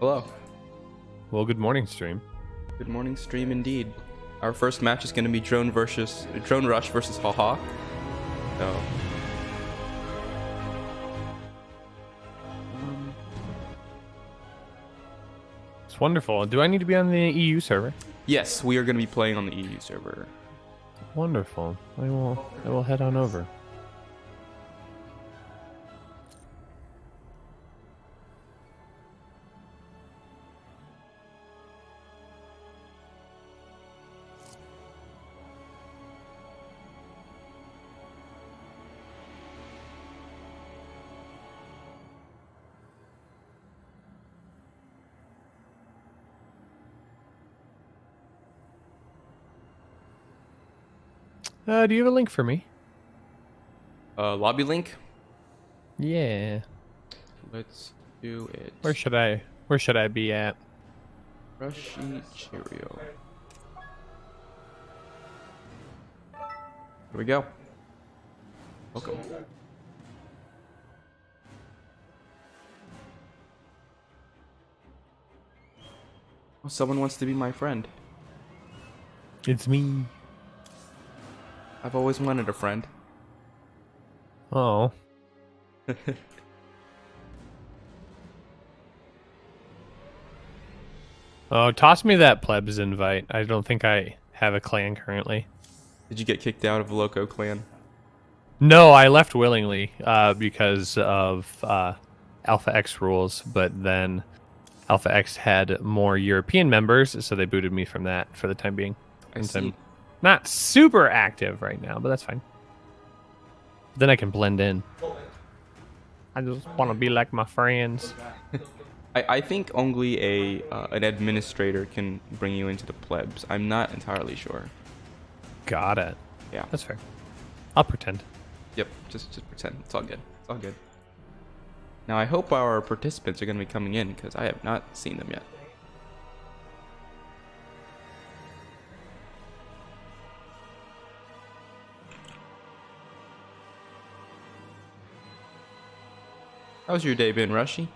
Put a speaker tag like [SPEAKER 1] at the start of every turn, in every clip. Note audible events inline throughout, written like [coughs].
[SPEAKER 1] Hello.
[SPEAKER 2] Well, good morning, stream.
[SPEAKER 1] Good morning, stream indeed. Our first match is going to be Drone versus Drone Rush versus Haha. So, um,
[SPEAKER 2] It's wonderful. Do I need to be on the EU server?
[SPEAKER 1] yes, we are going to be playing on the EU server.
[SPEAKER 2] Wonderful. I will. I will head on over. Uh, do you have a link for me?
[SPEAKER 1] Uh, lobby link.
[SPEAKER 2] Yeah.
[SPEAKER 1] Let's do it.
[SPEAKER 2] Where should I? Where should I be at?
[SPEAKER 1] Rushy Cheerio. Here we go. Welcome. Oh, someone wants to be my friend.
[SPEAKER 2] It's me.
[SPEAKER 1] I've always wanted a friend.
[SPEAKER 2] Oh. [laughs] oh, toss me that plebs invite. I don't think I have a clan currently.
[SPEAKER 1] Did you get kicked out of Loco Clan?
[SPEAKER 2] No, I left willingly uh, because of uh, Alpha X rules, but then Alpha X had more European members, so they booted me from that for the time being.
[SPEAKER 1] I
[SPEAKER 2] I'm
[SPEAKER 1] see.
[SPEAKER 2] Not super active right now, but that's fine. Then I can blend in. I just want to be like my friends.
[SPEAKER 1] I, I think only a uh, an administrator can bring you into the plebs. I'm not entirely sure.
[SPEAKER 2] Got it.
[SPEAKER 1] Yeah.
[SPEAKER 2] That's fair. I'll pretend.
[SPEAKER 1] Yep. Just just pretend. It's all good. It's all good. Now I hope our participants are going to be coming in because I have not seen them yet. How's your day been, Rushy?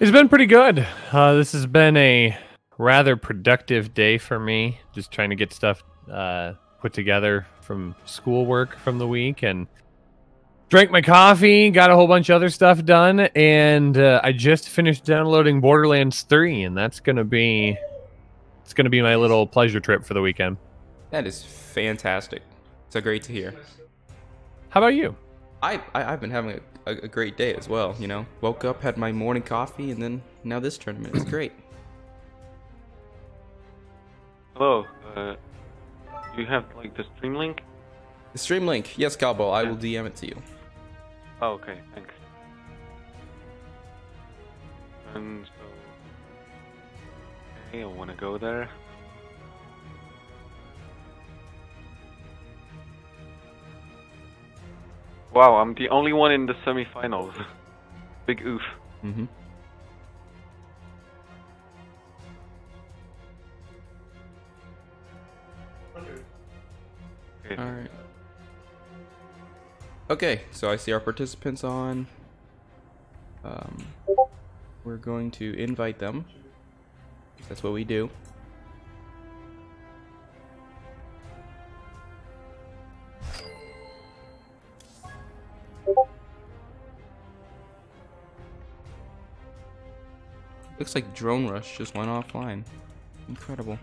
[SPEAKER 2] It's been pretty good. Uh, this has been a rather productive day for me. Just trying to get stuff uh, put together from schoolwork from the week and drank my coffee, got a whole bunch of other stuff done, and uh, I just finished downloading Borderlands 3, and that's gonna be it's gonna be my little pleasure trip for the weekend.
[SPEAKER 1] That is fantastic. So great to hear.
[SPEAKER 2] How about you?
[SPEAKER 1] I, I I've been having a, a, great day as well. You know, woke up, had my morning coffee, and then now this tournament is great.
[SPEAKER 3] Hello. Uh, do you have like the stream link?
[SPEAKER 1] The stream link, yes, Cowbell. I will DM it to you.
[SPEAKER 3] Oh, okay. Thanks. And so, okay, I want to go there. Wow, I'm the only one in the semifinals. Big oof.
[SPEAKER 1] Mm-hmm.
[SPEAKER 3] Okay.
[SPEAKER 1] All right. Okay, so I see our participants on. Um, we're going to invite them. That's what we do. Looks like Drone Rush just went offline. Incredible.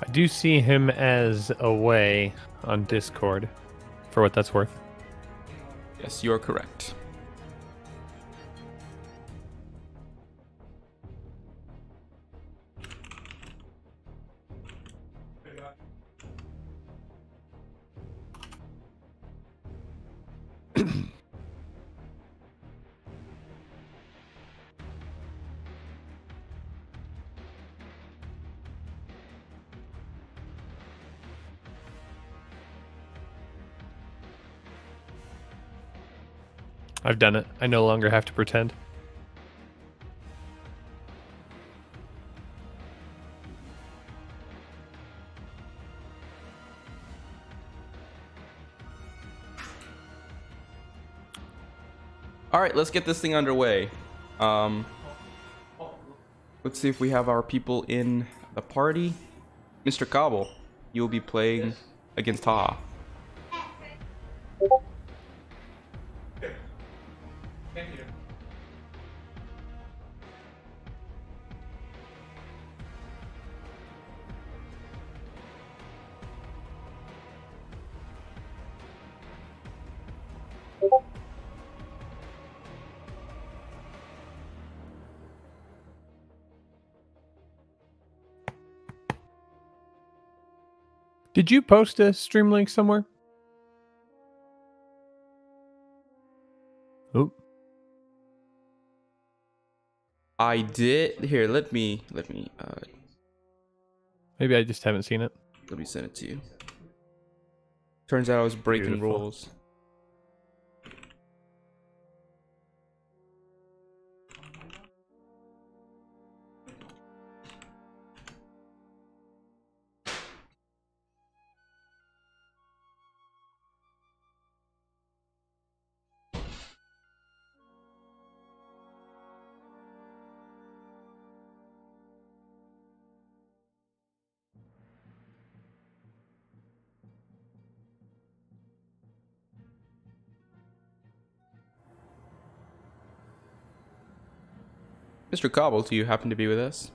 [SPEAKER 2] I do see him as away on Discord, for what that's worth.
[SPEAKER 1] Yes, you are correct.
[SPEAKER 2] I've done it. I no longer have to pretend.
[SPEAKER 1] All right, let's get this thing underway. Um, let's see if we have our people in the party. Mr. Cobble, you'll be playing against Ha.
[SPEAKER 2] Did you post a stream link somewhere? Oh,
[SPEAKER 1] I did. Here, let me let me uh,
[SPEAKER 2] maybe I just haven't seen it.
[SPEAKER 1] let me send it to you. Turns out I was breaking
[SPEAKER 2] Beautiful.
[SPEAKER 1] rules. Mr. Cobble, do you happen to be with us?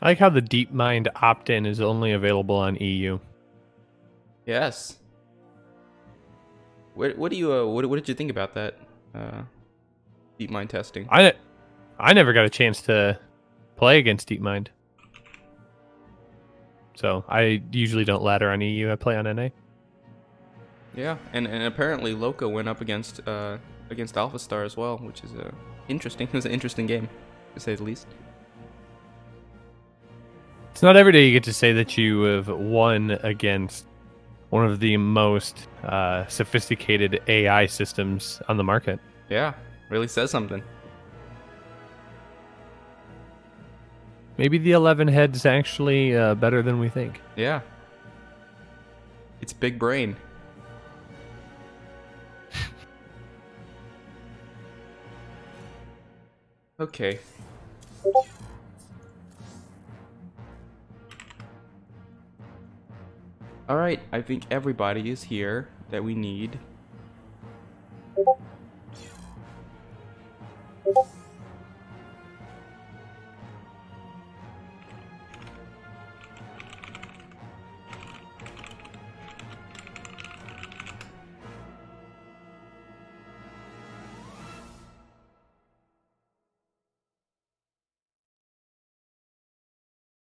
[SPEAKER 2] I like how the DeepMind opt-in is only available on EU.
[SPEAKER 1] Yes. What what do you uh, what what did you think about that? Uh, deep mind testing.
[SPEAKER 2] I I never got a chance to play against DeepMind. So I usually don't ladder on EU. I play on NA.
[SPEAKER 1] Yeah, and and apparently Loco went up against uh against AlphaStar as well, which is uh, interesting. [laughs] It was an interesting game, to say the least.
[SPEAKER 2] It's not every day you get to say that you have won against one of the most uh, sophisticated AI systems on the market.
[SPEAKER 1] Yeah, really says something.
[SPEAKER 2] Maybe the 11 head's actually uh, better than we think.
[SPEAKER 1] Yeah. It's big brain. [laughs] okay. All right, I think everybody is here that we need.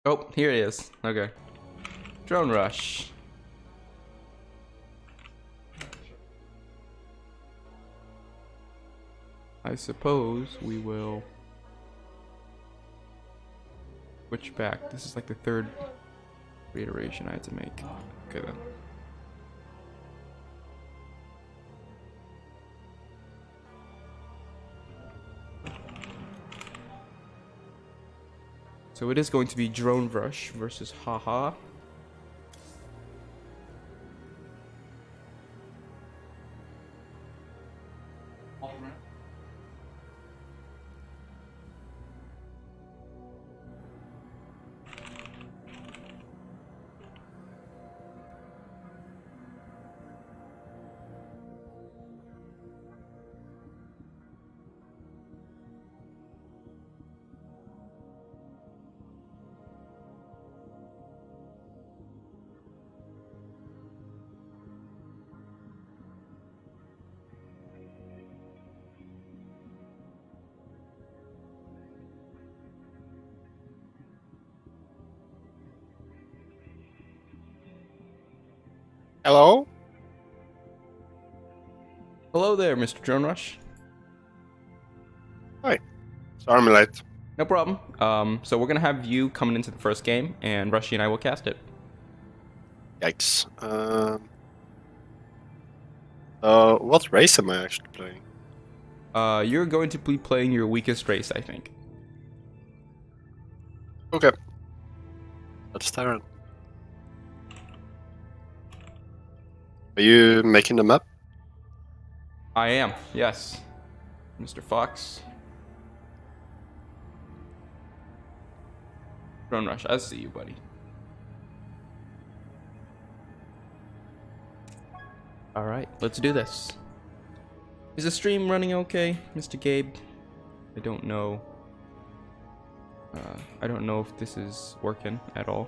[SPEAKER 1] Oh, here it is. Okay. Drone rush. I suppose we will switch back. This is like the third reiteration I had to make. Okay then. So it is going to be Drone Rush versus Haha.
[SPEAKER 4] Hello?
[SPEAKER 1] There, Mr. Drone Rush.
[SPEAKER 4] Sorry I'm late.
[SPEAKER 1] No problem. Um, so we're gonna have you coming into the first game, and Rushy and I will cast it.
[SPEAKER 4] Yikes. Um, uh, what race am I actually playing?
[SPEAKER 1] Uh, you're going to be playing your weakest race, I think.
[SPEAKER 4] Okay. That's Terran. Are you making the map?
[SPEAKER 1] I am, yes. Mr. Fox. Drone Rush, I see you, buddy. Alright, let's do this. Is the stream running okay, Mr. Gabe? I don't know. Uh, I don't know if this is working at all.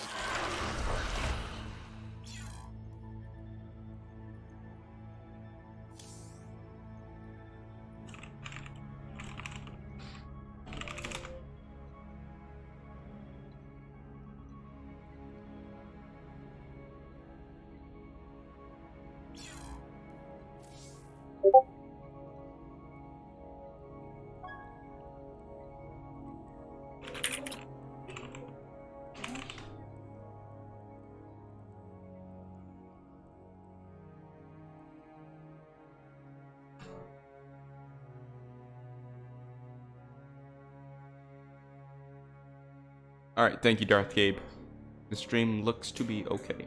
[SPEAKER 1] Thank you, Darth Gabe. The stream looks to be okay.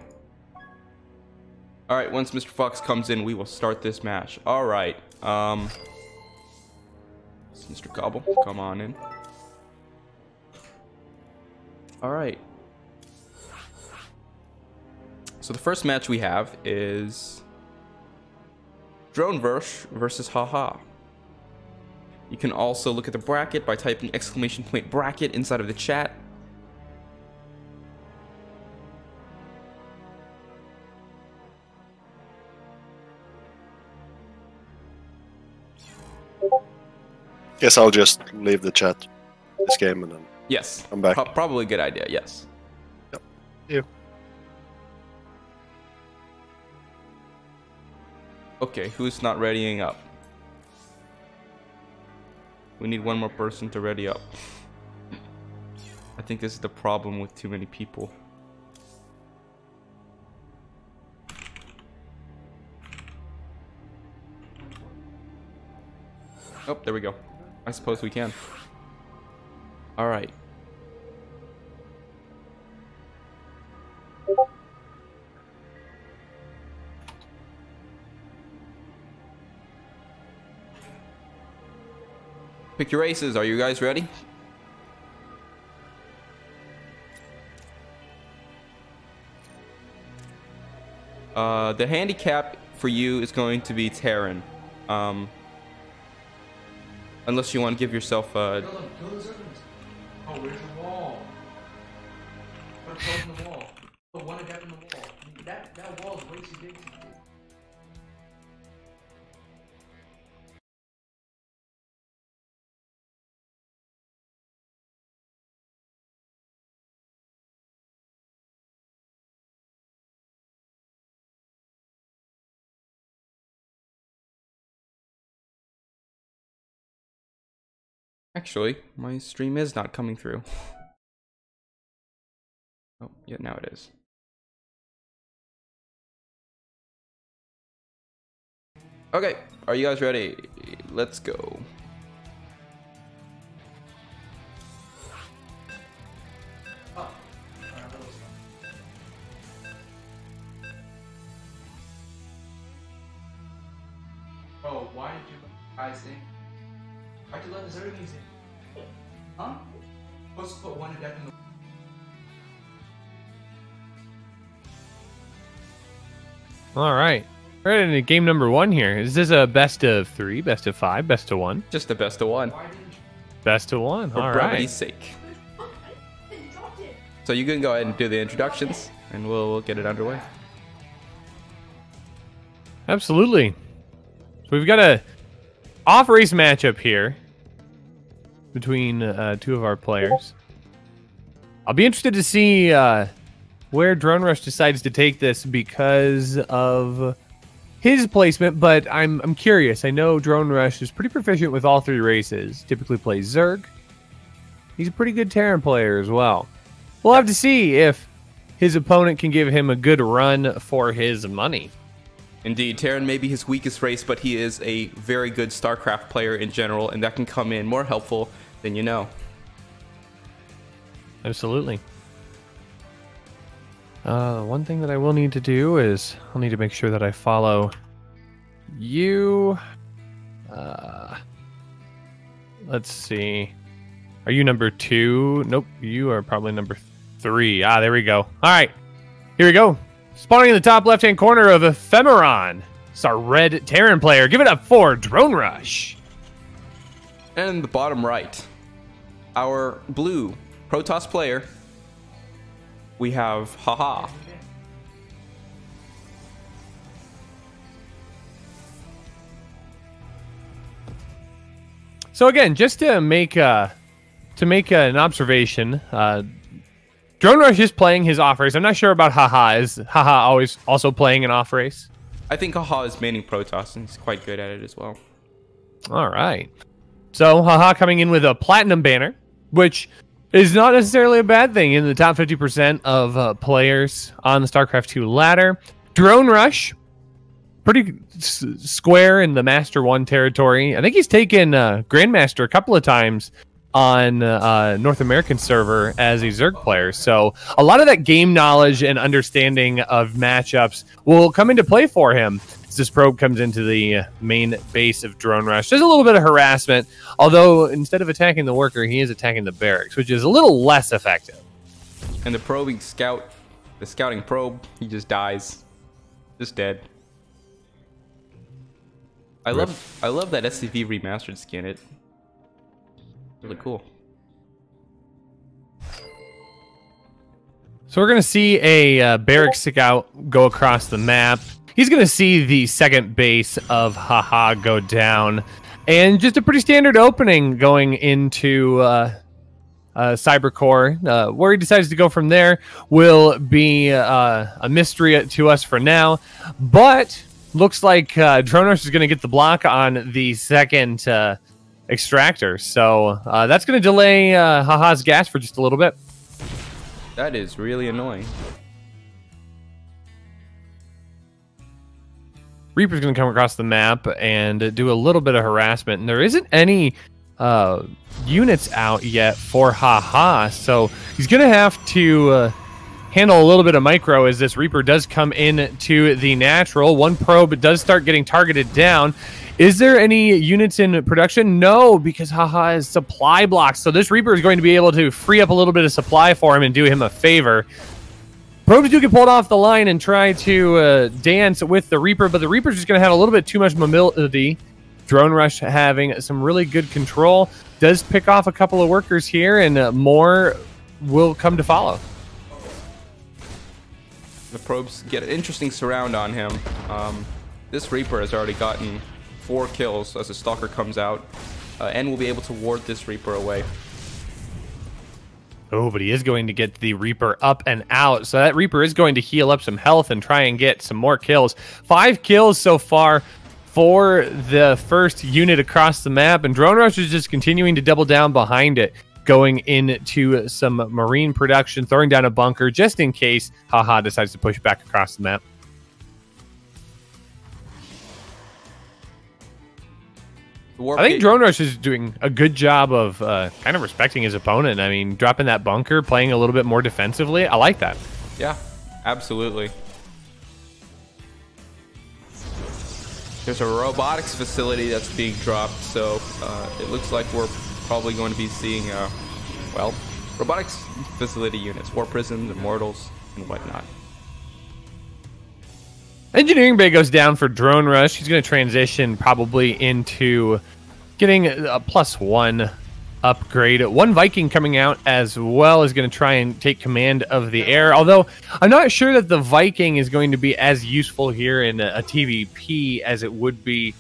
[SPEAKER 1] Alright, once Mr. Fox comes in, we will start this match. Alright, um... Mr. Cobble, come on in. Alright. So the first match we have is... Drone Rush versus Haha. You can also look at the bracket by typing exclamation point bracket inside of the chat.
[SPEAKER 4] Guess I'll just leave the chat this game and then
[SPEAKER 1] Yes.
[SPEAKER 4] come back.
[SPEAKER 1] Pro- probably a good idea, yes.
[SPEAKER 4] Yep. Yeah.
[SPEAKER 1] Okay, who's not readying up? We need one more person to ready up. I think this is the problem with too many people. Oh, there we go. I suppose we can. Alright. Pick your races. Are you guys ready? Uh, the handicap for you is going to be Terran. Um, unless you want to give yourself
[SPEAKER 5] uh, a. Servants. Oh, where's the wall? Put the wall. Put one adept in the wall. That that wall is way too big.
[SPEAKER 1] Actually, my stream is not coming through. [laughs] Oh, yeah, now it is. Okay, are you guys ready? Let's go.
[SPEAKER 5] Oh, why did you guys in? Why'd you let the servants in? Huh? Supposed to put one adept in the
[SPEAKER 2] All right. We're into game number one here. Is this a best of three, best of five, best of one?
[SPEAKER 1] Just the best of one,
[SPEAKER 5] Why didn't you?
[SPEAKER 2] Best of one.
[SPEAKER 1] for
[SPEAKER 2] All
[SPEAKER 1] brevity's
[SPEAKER 2] right.
[SPEAKER 1] sake. So you can go ahead and do the introductions, and we'll, we'll get it underway.
[SPEAKER 2] Absolutely. So we've got a off race matchup here between uh, two of our players. I'll be interested to see uh, where Drone Rush decides to take this because of his placement, but I'm I'm curious. I know Drone Rush is pretty proficient with all three races. Typically plays Zerg. He's a pretty good Terran player as well. We'll have to see if his opponent can give him a good run for his money.
[SPEAKER 1] Indeed, Terran may be his weakest race, but he is a very good StarCraft player in general, and that can come in more helpful than you know.
[SPEAKER 2] Absolutely. Uh, one thing that I will need to do is I'll need to make sure that I follow you. Uh, let's see. Are you number two? Nope. You are probably number three. Ah, there we go. All right. Here we go. Spawning in the top left hand corner of Ephemeron. It's our red Terran player. Give it up for Drone Rush.
[SPEAKER 1] And the bottom right, our blue Protoss player, we have Haha.
[SPEAKER 2] So again, just to make uh, to make uh, an observation, uh, Drone Rush is playing his off race. I'm not sure about Haha. Is Haha always also playing an off race?
[SPEAKER 1] I think Haha is maining Protoss and he's quite good at it as well.
[SPEAKER 2] All right. So Haha coming in with a platinum banner, which is not necessarily a bad thing in the top 50% of uh, players on the StarCraft 2 ladder. Drone Rush, pretty square in the Master 1 territory. I think he's taken uh, Grandmaster a couple of times on uh, North American server as a Zerg player. So a lot of that game knowledge and understanding of matchups will come into play for him this probe comes into the uh, main base of Drone Rush. There's a little bit of harassment, although instead of attacking the worker, he is attacking the barracks, which is a little less effective.
[SPEAKER 1] And the probing scout, the scouting probe, he just dies, just dead. I love, I love that SCV remastered skin. It really cool.
[SPEAKER 2] So we're going to see a uh, barrack scout go across the map. He's going to see the second base of Haha go down. And just a pretty standard opening going into uh, uh, Cybercore. Uh, where he decides to go from there will be uh, a mystery to us for now. But looks like uh, Drone Rush is going to get the block on the second uh, extractor. So uh, that's going to delay uh, Haha's gas for just a little bit.
[SPEAKER 1] That is really annoying.
[SPEAKER 2] Reaper's going to come across the map and do a little bit of harassment. And there isn't any uh, units out yet for Haha, so he's going to have to uh, handle a little bit of micro as this Reaper does come in to the natural. One probe does start getting targeted down. Is there any units in production? No, because Haha is supply blocks. So this Reaper is going to be able to free up a little bit of supply for him and do him a favor. Probes do get pulled off the line and try to uh, dance with the Reaper, but the Reaper's just going to have a little bit too much mobility. Drone Rush having some really good control. Does pick off a couple of workers here, and uh, more will come to follow.
[SPEAKER 1] The probes get an interesting surround on him. Um, this Reaper has already gotten four kills as the Stalker comes out, uh, and will be able to ward this Reaper away.
[SPEAKER 2] Oh, but he is going to get the Reaper up and out. So that Reaper is going to heal up some health and try and get some more kills. Five kills so far for the first unit across the map. And Drone Rush is just continuing to double down behind it, going into some marine production, throwing down a bunker just in case Haha decides to push back across the map.
[SPEAKER 1] Warp
[SPEAKER 2] I think
[SPEAKER 1] gate-
[SPEAKER 2] Drone Rush is doing a good job of uh, kind of respecting his opponent. I mean, dropping that bunker, playing a little bit more defensively. I like that.
[SPEAKER 1] Yeah, absolutely. There's a robotics facility that's being dropped, so uh, it looks like we're probably going to be seeing, uh, well, robotics facility units, warp prisms, immortals, and whatnot.
[SPEAKER 2] Engineering Bay goes down for Drone Rush. He's going to transition probably into getting a plus one upgrade. One Viking coming out as well is going to try and take command of the air. Although I'm not sure that the Viking is going to be as useful here in a, a TVP as it would be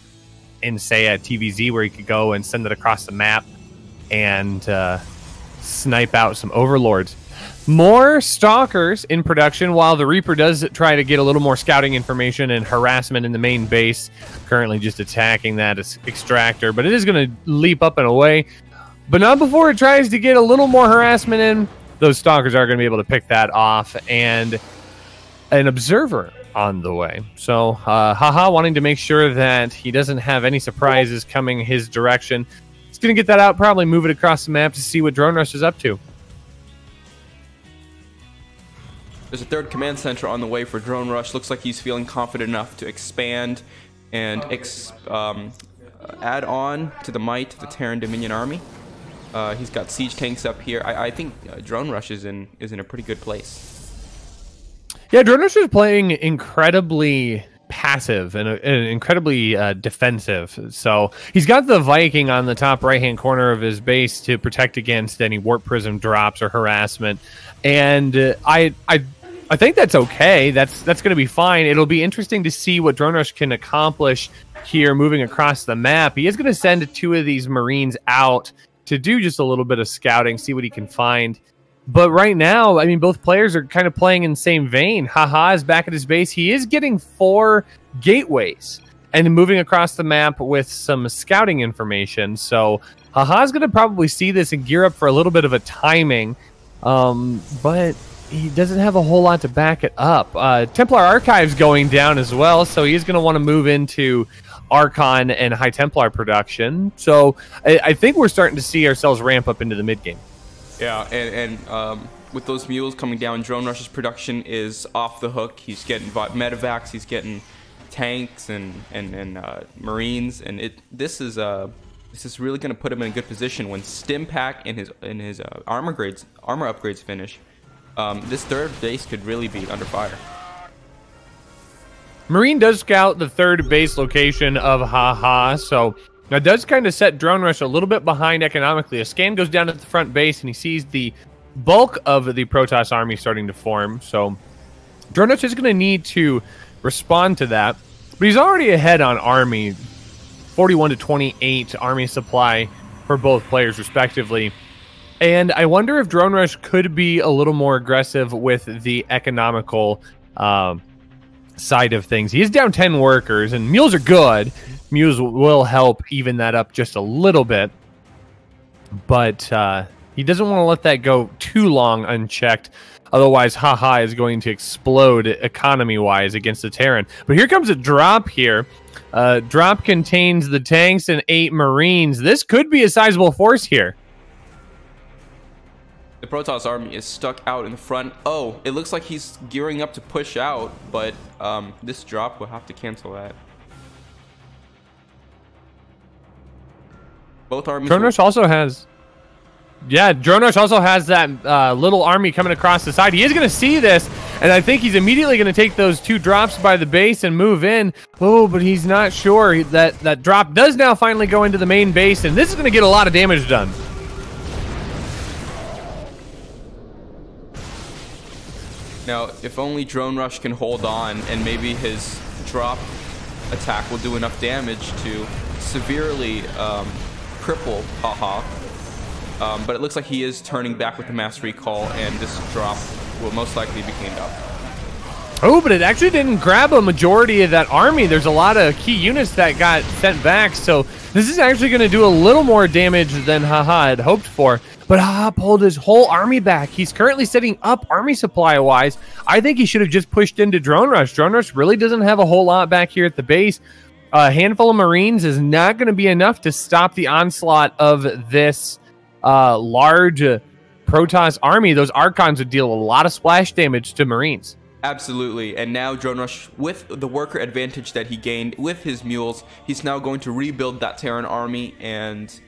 [SPEAKER 2] in, say, a TVZ where you could go and send it across the map and uh, snipe out some overlords. More stalkers in production while the Reaper does try to get a little more scouting information and harassment in the main base. Currently just attacking that extractor, but it is going to leap up and away. But not before it tries to get a little more harassment in. Those stalkers are going to be able to pick that off. And an observer on the way. So, uh, haha, wanting to make sure that he doesn't have any surprises coming his direction. He's going to get that out, probably move it across the map to see what Drone Rush is up to.
[SPEAKER 1] There's a third command center on the way for Drone Rush. Looks like he's feeling confident enough to expand and ex- um, add on to the might of the Terran Dominion army. Uh, he's got siege tanks up here. I, I think uh, Drone Rush is in is in a pretty good place.
[SPEAKER 2] Yeah, Drone Rush is playing incredibly passive and, and incredibly uh, defensive. So he's got the Viking on the top right hand corner of his base to protect against any warp prism drops or harassment. And uh, I, I, I think that's okay. That's that's going to be fine. It'll be interesting to see what Drone Rush can accomplish here, moving across the map. He is going to send two of these Marines out to do just a little bit of scouting, see what he can find. But right now, I mean, both players are kind of playing in the same vein. Haha is back at his base. He is getting four gateways and moving across the map with some scouting information. So Haha's going to probably see this and gear up for a little bit of a timing. Um, but he doesn't have a whole lot to back it up. Uh, Templar Archives going down as well, so he's going to want to move into Archon and High Templar production. So I, I, think we're starting to see ourselves ramp up into the mid game.
[SPEAKER 1] Yeah, and, and um, with those mules coming down, Drone Rush's production is off the hook. He's getting medevacs, he's getting tanks and and, and uh, marines, and it this is uh this is really going to put him in a good position when Stim Pack and his and his uh, armor grades armor upgrades finish. Um, this third base could really be under fire.
[SPEAKER 2] Marine does scout the third base location of Haha, so that does kind of set Drone Rush a little bit behind economically. A scan goes down at the front base and he sees the bulk of the Protoss army starting to form. So Drone Rush is going to need to respond to that. But he's already ahead on army 41 to 28 army supply for both players, respectively. And I wonder if Drone Rush could be a little more aggressive with the economical. Um, side of things. He is down 10 workers, and mules are good. Mules will help even that up just a little bit. But uh, he doesn't want to let that go too long unchecked. Otherwise, haha is going to explode economy wise against the Terran. But here comes a drop here. Uh, drop contains the tanks and eight Marines. This could be a sizable force here.
[SPEAKER 1] The Protoss army is stuck out in the front. Oh, it looks like he's gearing up to push out, but um, this drop will have to cancel that. Both armies.
[SPEAKER 2] Rush also has. Yeah, Drone Rush also has that uh, little army coming across the side. He is going to see this, and I think he's immediately going to take those two drops by the base and move in. Oh, but he's not sure that that drop does now finally go into the main base, and this is going to get a lot of damage done.
[SPEAKER 1] Now, if only Drone Rush can hold on and maybe his drop attack will do enough damage to severely um, cripple Haha. Um, but it looks like he is turning back with the mass recall and this drop will most likely be cleaned up.
[SPEAKER 2] Oh, but it actually didn't grab a majority of that army. There's a lot of key units that got sent back, so this is actually going to do a little more damage than Haha had hoped for. But Haha pulled his whole army back. He's currently setting up army supply wise. I think he should have just pushed into Drone Rush. Drone Rush really doesn't have a whole lot back here at the base. A handful of Marines is not going to be enough to stop the onslaught of this uh, large uh, Protoss army. Those Archons would deal a lot of splash damage to Marines.
[SPEAKER 1] Absolutely. And now Drone Rush, with the worker advantage that he gained with his mules, he's now going to rebuild that Terran army and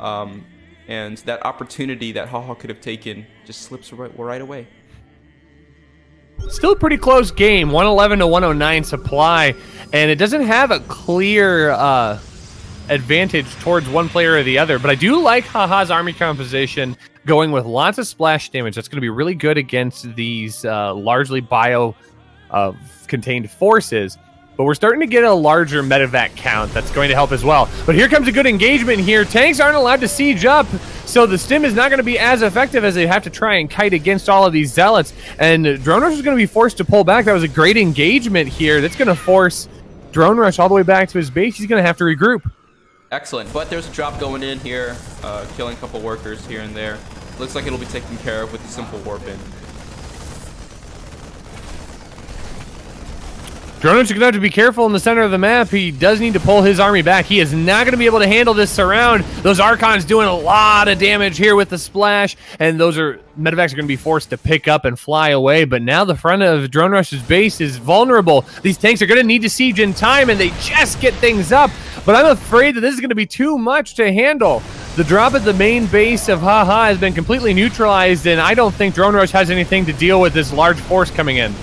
[SPEAKER 1] um, and that opportunity that Haha could have taken just slips right, right away.
[SPEAKER 2] Still a pretty close game, 111 to 109 supply, and it doesn't have a clear uh, advantage towards one player or the other. But I do like Haha's army composition going with lots of splash damage. That's going to be really good against these uh, largely bio uh, contained forces but we're starting to get a larger medevac count that's going to help as well. But here comes a good engagement here. Tanks aren't allowed to siege up, so the stim is not going to be as effective as they have to try and kite against all of these zealots. And Drone Rush is going to be forced to pull back. That was a great engagement here. That's going to force Drone Rush all the way back to his base. He's going to have to regroup.
[SPEAKER 1] Excellent. But there's a drop going in here, uh, killing a couple workers here and there. Looks like it'll be taken care of with a simple warp in.
[SPEAKER 2] Drone Rush is going to have to be careful in the center of the map. He does need to pull his army back. He is not going to be able to handle this surround. Those Archons doing a lot of damage here with the splash, and those are medevacs are going to be forced to pick up and fly away. But now the front of Drone Rush's base is vulnerable. These tanks are going to need to siege in time, and they just get things up. But I'm afraid that this is going to be too much to handle. The drop at the main base of Haha has been completely neutralized, and I don't think Drone Rush has anything to deal with this large force coming in.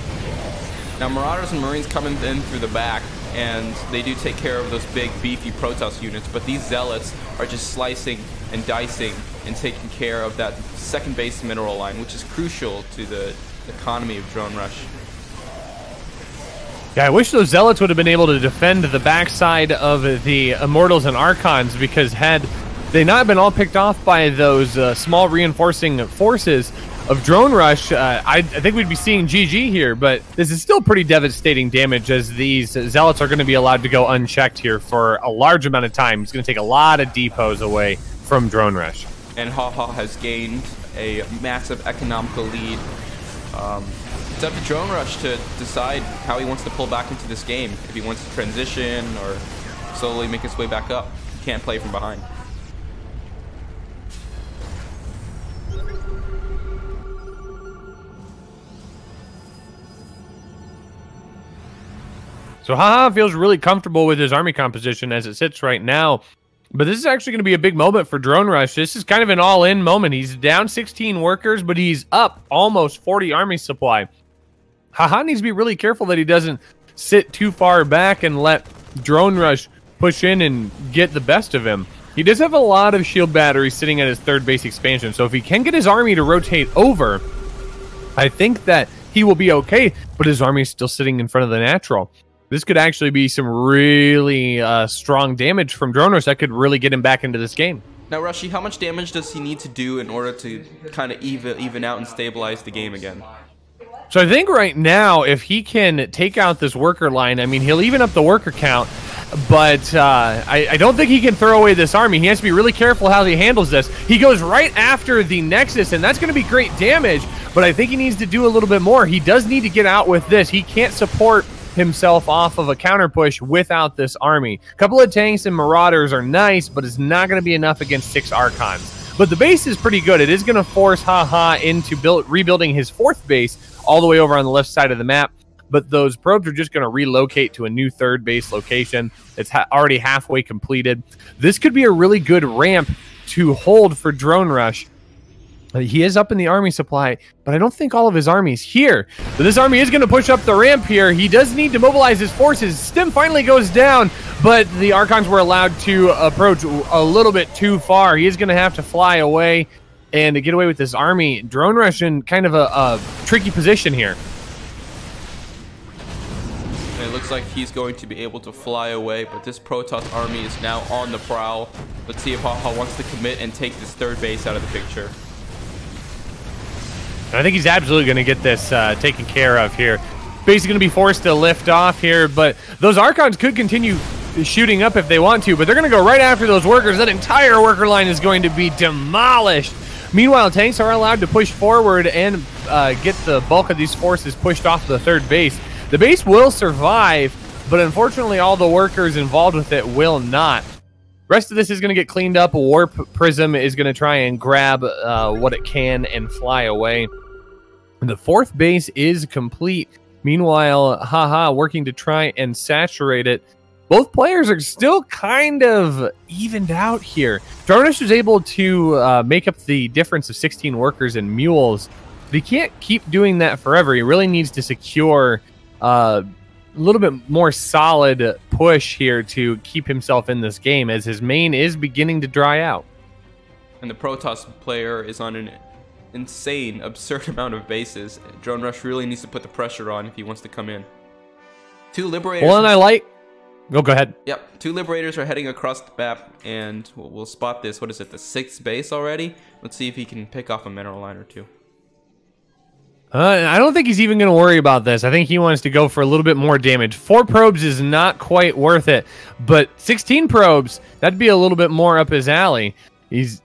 [SPEAKER 1] Now Marauders and Marines coming in through the back, and they do take care of those big beefy Protoss units, but these Zealots are just slicing and dicing and taking care of that second base mineral line, which is crucial to the economy of Drone Rush.
[SPEAKER 2] Yeah, I wish those Zealots would have been able to defend the backside of the Immortals and Archons because had they not been all picked off by those uh, small reinforcing forces, of Drone Rush, uh, I, I, think we'd be seeing GG here, but this is still pretty devastating damage as these Zealots are going to be allowed to go unchecked here for a large amount of time. It's going to take a lot of depots away from Drone Rush.
[SPEAKER 1] And Haha -Ha has gained a massive economical lead. Um, it's up to Drone Rush to decide how he wants to pull back into this game. If he wants to transition or slowly make his way back up. He can't play from behind.
[SPEAKER 2] So Haha feels really comfortable with his army composition as it sits right now. But this is actually going to be a big moment for Drone Rush. This is kind of an all-in moment. He's down 16 workers, but he's up almost 40 army supply. Haha needs to be really careful that he doesn't sit too far back and let Drone Rush push in and get the best of him. He does have a lot of shield batteries sitting at his third base expansion, so if he can get his army to rotate over, I think that he will be okay, but his army is still sitting in front of the natural this could actually be some really uh, strong damage from Drone Rush that could really get him back into this game.
[SPEAKER 1] Now, Rushy, how much damage does he need to do in order to kind of even even out and stabilize the game again?
[SPEAKER 2] So I think right now, if he can take out this worker line, I mean, he'll even up the worker count, but uh, I, I, don't think he can throw away this army. He has to be really careful how he handles this. He goes right after the Nexus, and that's going to be great damage, but I think he needs to do a little bit more. He does need to get out with this. He can't support himself off of a counter push without this army. A couple of tanks and marauders are nice, but it's not going to be enough against six archons. But the base is pretty good. It is going to force Haha into build, rebuilding his fourth base all the way over on the left side of the map. But those probes are just going to relocate to a new third base location. It's ha already halfway completed. This could be a really good ramp to hold for Drone Rush he is up in the army supply, but I don't think all of his army's here. This army is going to push up the ramp here. He does need to mobilize his forces. Stim finally goes down, but the Archons were allowed to approach a little bit too far. He is going to have to fly away and to get away with this army. Drone Rush in kind of a, a tricky position here.
[SPEAKER 1] It looks like he's going to be able to fly away, but this Protoss army is now on the prowl. Let's see if Haha wants to commit and take this third base out of the picture.
[SPEAKER 2] I think he's absolutely going to get this uh, taken care of here. Basically going to be forced to lift off here, but those Archons could continue shooting up if they want to, but they're going to go right after those workers. That entire worker line is going to be demolished. Meanwhile, tanks are allowed to push forward and uh, get the bulk of these forces pushed off the third base. The base will survive, but unfortunately all the workers involved with it will not. Rest of this is going to get cleaned up. Warp Prism is going to try and grab uh, what it can and fly away. The fourth base is complete. Meanwhile, haha, working to try and saturate it. Both players are still kind of evened out here. Drone Rush is able to uh, make up the difference of 16 workers and mules, but he can't keep doing that forever. He really needs to secure uh, a little bit more solid push here to keep himself in this game as his main is beginning to dry out.
[SPEAKER 1] And the Protoss player is on an insane, [laughs] absurd amount of bases. Drone Rush really needs to put the pressure on if he wants to come in. Two Liberators.
[SPEAKER 2] Well, and I like. Go, go ahead.
[SPEAKER 1] Yep, two Liberators are heading across the map, and we'll, we'll spot this. What is it, the sixth base already? Let's see if he can pick off a mineral line or two.
[SPEAKER 2] Uh, I don't think he's even going to worry about this. I think he wants to go for a little bit more damage. Four probes is not quite worth it, but 16 probes, that'd be a little bit more up his alley. He's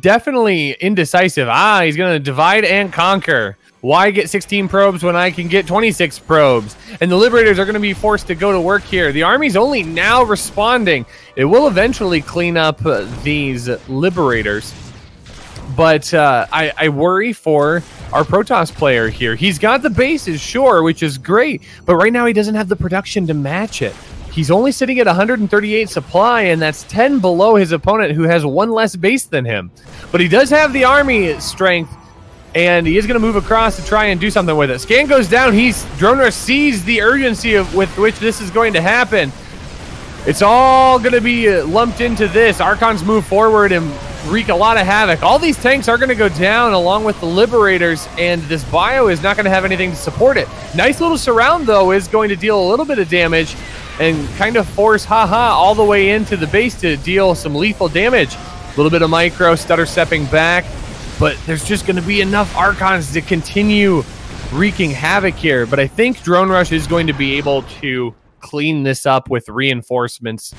[SPEAKER 2] definitely indecisive. Ah, he's going to divide and conquer. Why get 16 probes when I can get 26 probes? And the Liberators are going to be forced to go to work here. The Army's only now responding. It will eventually clean up uh, these Liberators. But uh, I, I worry for our Protoss player here. He's got the bases, sure, which is great. But right now he doesn't have the production to match it. He's only sitting at 138 supply, and that's 10 below his opponent who has one less base than him. But he does have the army strength and he is going to move across to try and do something with it. Scan goes down. He's Drone Rush sees the urgency of with which this is going to happen. It's all going to be uh, lumped into this. Archons move forward and wreak a lot of havoc. All these tanks are going to go down along with the Liberators, and this bio is not going to have anything to support it. Nice little surround, though, is going to deal a little bit of damage and kind of force Haha all the way into the base to deal some lethal damage. A little bit of micro, stutter stepping back but there's just going to be enough Archons to continue wreaking havoc here. But I think Drone Rush is going to be able to clean this up with reinforcements,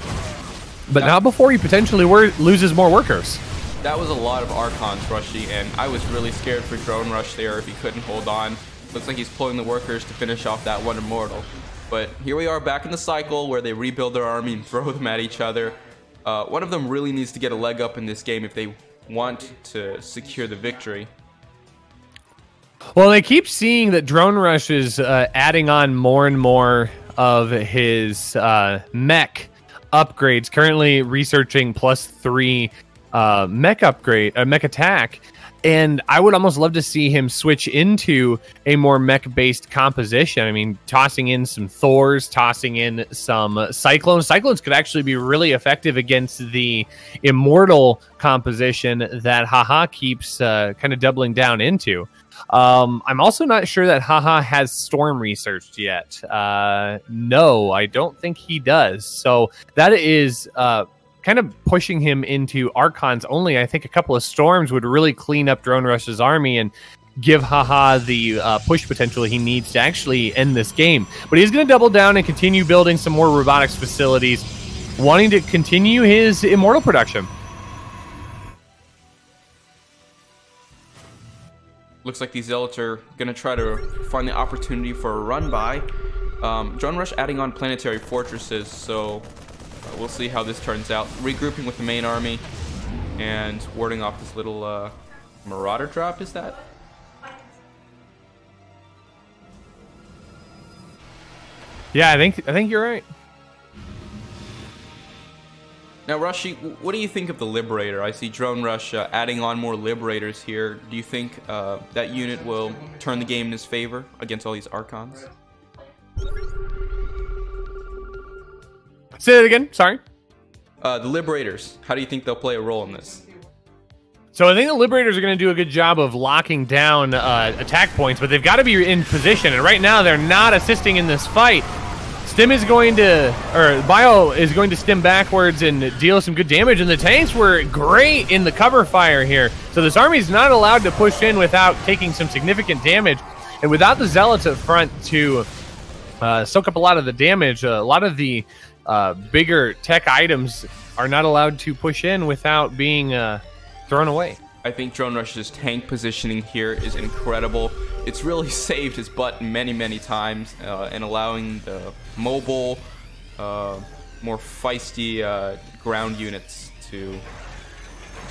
[SPEAKER 2] but not before he potentially loses more workers.
[SPEAKER 1] That was a lot of Archons, Rushy, and I was really scared for Drone Rush there if he couldn't hold on. Looks like he's pulling the workers to finish off that one Immortal. But here we are back in the cycle where they rebuild their army and [laughs] throw them at each other. Uh, one of them really needs to get a leg up in this game if they want to secure the victory.
[SPEAKER 2] Well, they keep seeing that Drone Rush is uh, adding on more and more of his uh, mech upgrades. Currently researching plus three uh, mech upgrade, uh, mech attack, and I would almost love to see him switch into a more mech based composition. I mean, tossing in some Thors, tossing in some Cyclones. Cyclones could actually be really effective against the Immortal composition that Haha keeps uh, kind of doubling down into. Um, I'm also not sure that Haha has Storm researched yet. Uh, no, I don't think he does. So that is. Uh, kind of pushing him into Archons only. I think a couple of storms would really clean up Drone Rush's army and give Haha the uh, push potential he needs to actually end this game. But he's going to double down and continue building some more robotics facilities, wanting to continue his immortal production.
[SPEAKER 1] Looks like these zealots are going to try to find the opportunity for a run by. Um, Drone Rush adding on planetary fortresses, so we'll see how this turns out. Regrouping with the main army and warding off this little uh, marauder drop, is that?
[SPEAKER 2] Yeah, I think I think you're right.
[SPEAKER 1] Now, Rushy, what do you think of the Liberator? I see Drone Rush uh, adding on more Liberators here. Do you think uh, that unit will turn the game in his favor against all these Archons?
[SPEAKER 2] Say that again. Sorry.
[SPEAKER 1] Uh, the Liberators. How do you think they'll play a role in this?
[SPEAKER 2] So I think the Liberators are going to do a good job of locking down uh, attack points, but they've got to be in position. And right now, they're not assisting in this fight. Stim is going to, or Bio is going to stim backwards and deal some good damage. And the tanks were great in the cover fire here. So this army is not allowed to push in without taking some significant damage. And without the Zealots up front to uh, soak up a lot of the damage, uh, a lot of the uh, bigger tech items are not allowed to push in without being uh, thrown away.
[SPEAKER 1] I think Drone Rush's tank positioning here is incredible. It's really [laughs] saved his butt many, many times uh, and allowing the mobile, uh, more feisty uh, ground units to.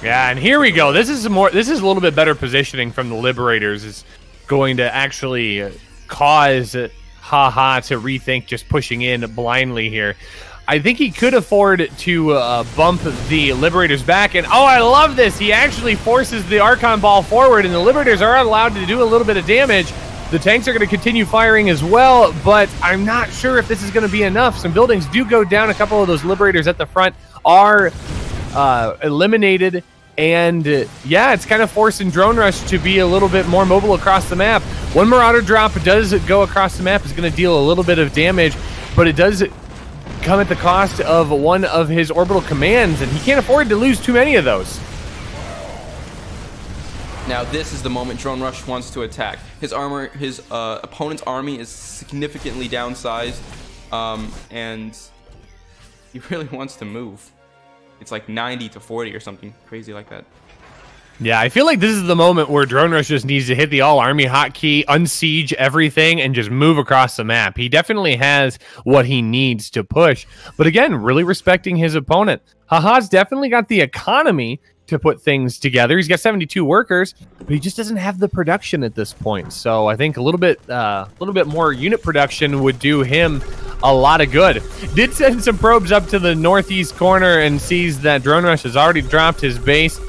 [SPEAKER 2] Yeah, and here we go. This is more. This is a little bit better positioning from the Liberators. Is going to actually cause haha to rethink just pushing in blindly here. I think he could afford to uh, bump the Liberators back. And oh, I love this. He actually forces the Archon ball forward, and the Liberators are allowed to do a little bit of damage. The tanks are going to continue firing as well, but I'm not sure if this is going to be enough. Some buildings do go down. A couple of those Liberators at the front are uh, eliminated. And uh, yeah, it's kind of forcing Drone Rush to be a little bit more mobile across the map. One Marauder drop does go across the map, is going to deal a little bit of damage, but it does come at the cost of one of his orbital commands, and he can't afford to lose too many of those.
[SPEAKER 1] Now this is the moment Drone Rush wants to attack. His armor, his uh, opponent's army is significantly downsized, um, and he [laughs] really wants to move. It's like 90 to 40 or something crazy like that.
[SPEAKER 2] Yeah, I feel like this is the moment where Drone Rush just needs to hit the all army hotkey, unsiege everything, and just move across the map. He definitely has what he needs to push. But again, really respecting his opponent. Haha's definitely got the economy to put things together. He's got 72 workers, but he just doesn't have the production at this point. So I think a little bit, uh, a little bit more unit production would do him a lot of good. Did send some probes up to the northeast corner and sees that Drone Rush has already dropped his base.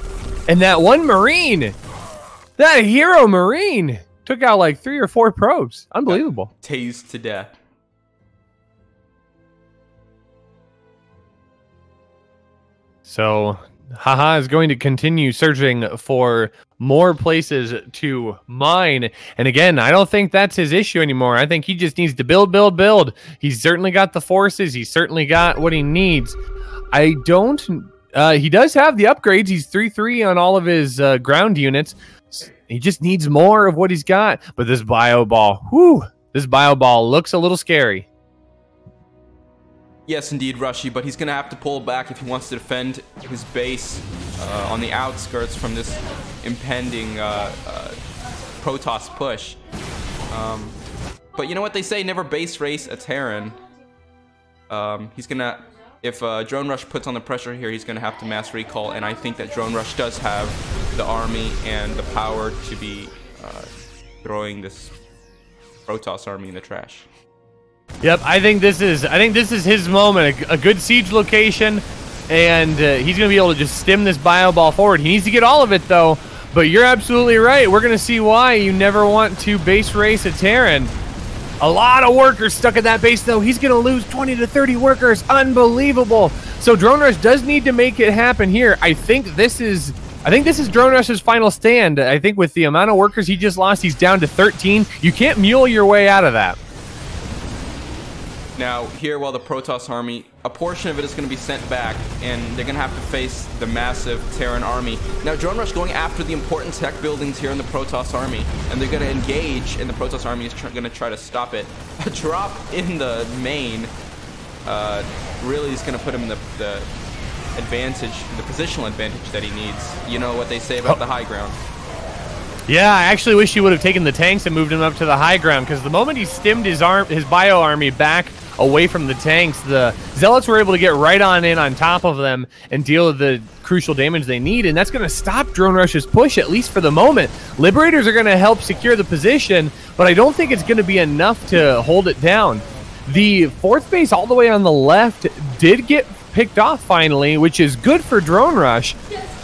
[SPEAKER 2] And that one Marine, that hero Marine, took out like three or four probes. Unbelievable.
[SPEAKER 1] Tased to death.
[SPEAKER 2] So, Haha is going to continue searching for more places to mine. And again, I don't think that's his issue anymore. I think he just needs to build, build, build. He's certainly got the forces, he's certainly got what he needs. I don't uh, he does have the upgrades. He's 3 3 on all of his uh, ground units. He just needs more of what he's got. But this bio ball, whoo, this bio ball looks a little scary.
[SPEAKER 1] Yes, indeed, Rushy, but he's going to have to pull back if he wants to defend his base uh, on the outskirts from this impending uh, uh, Protoss push. Um, but you know what they say, never base race a Terran. Um, he's going to if uh, Drone Rush puts on the pressure here, he's going to have to mass recall, and I think that Drone Rush does have the army and the power to be uh, throwing this Protoss army in the trash.
[SPEAKER 2] Yep, I think this is I think this is his moment. A, a good siege location, and uh, he's going to be able to just stim this bio ball forward. He needs to get all of it though. But you're absolutely right. We're going to see why you never want to base race a Terran. A lot of workers stuck at that base, though. He's going to lose 20 to 30 workers. Unbelievable. So Drone Rush does need to make it happen here. I think this is I think this is Drone Rush's final stand. I think with the amount of workers he just lost, he's down to 13. You can't mule your way out of that.
[SPEAKER 1] Now, here, while the Protoss army, a portion of it is going to be sent back, and they're going to have to face the massive Terran army. Now, Drone Rush going after the important tech buildings here in the Protoss army, and they're going to engage, and the Protoss army is going to try to stop it. [laughs] A drop in the main uh, really is going to put him in the, the advantage, the positional advantage that he needs. You know what they say about the high ground.
[SPEAKER 2] Yeah, I actually wish he would have taken the tanks and moved him up to the high ground because the moment he stimmed his arm, his bio army back away from the tanks, the Zealots were able to get right on in on top of them and deal the crucial damage they need, and that's going to stop Drone Rush's push, at least for the moment. Liberators are going to help secure the position, but I don't think it's going to be enough to hold it down. The fourth base all the way on the left did get picked off finally, which is good for Drone Rush,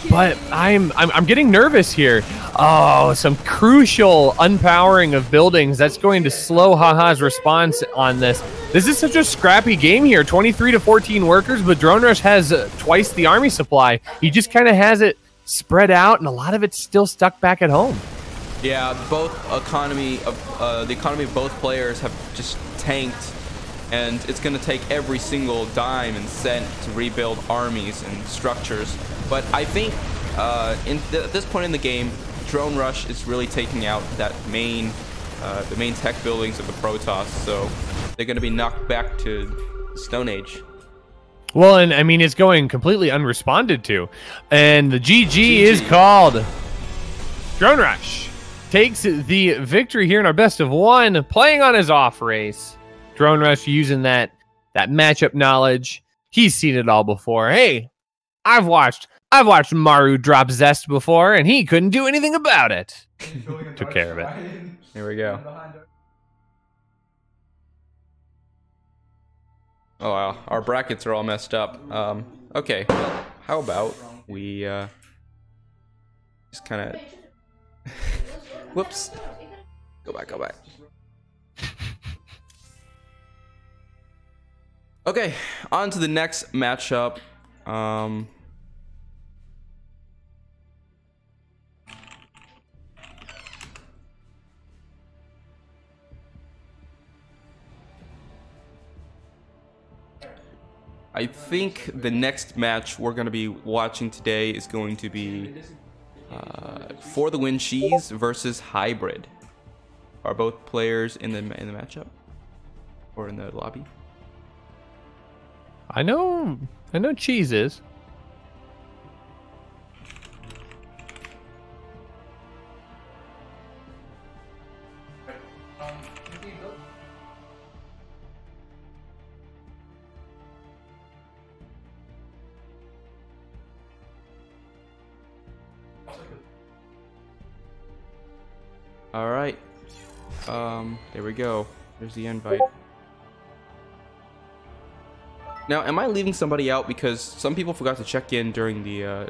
[SPEAKER 2] but I'm, I'm, I'm getting nervous here. Oh, some crucial unpowering of buildings. That's going to slow Haha's response on this. This is such a scrappy game here. 23 to 14 workers, but Drone Rush has uh, twice the army supply. He just kind of has it spread out, and a lot of it's still stuck back at home.
[SPEAKER 1] Yeah, both economy of uh, the economy of both players have just tanked, and it's going to take every single dime and cent to rebuild armies and structures. But I think uh, in th at this point in the game, Drone Rush is really taking out that main, uh, the main tech buildings of the Protoss. So they're going to be knocked back to Stone Age.
[SPEAKER 2] Well, and I mean, it's going completely unresponded to. And the GG, GG. is called. Drone Rush takes the victory here in our best of one, playing on his off race. Drone Rush using that that matchup knowledge. He's seen it all before. Hey, I've watched I've watched Maru drop Zest before, and he couldn't do anything about it. [laughs] Took care of it.
[SPEAKER 1] Here we go. Oh wow, our brackets are all messed up. Um, okay, well, how about we uh, just kind of... [laughs] Whoops. Go back, go back. Okay, on to the next matchup. Um, I think the next match we're going to be watching today is going to be uh, For the Win Cheese versus Hybrid. Are both players in the in the matchup or in the lobby?
[SPEAKER 2] I know. I know cheese is.
[SPEAKER 1] All right. Um, there we go. There's the invite. Now, am I leaving somebody out because some people forgot to check in during the uh,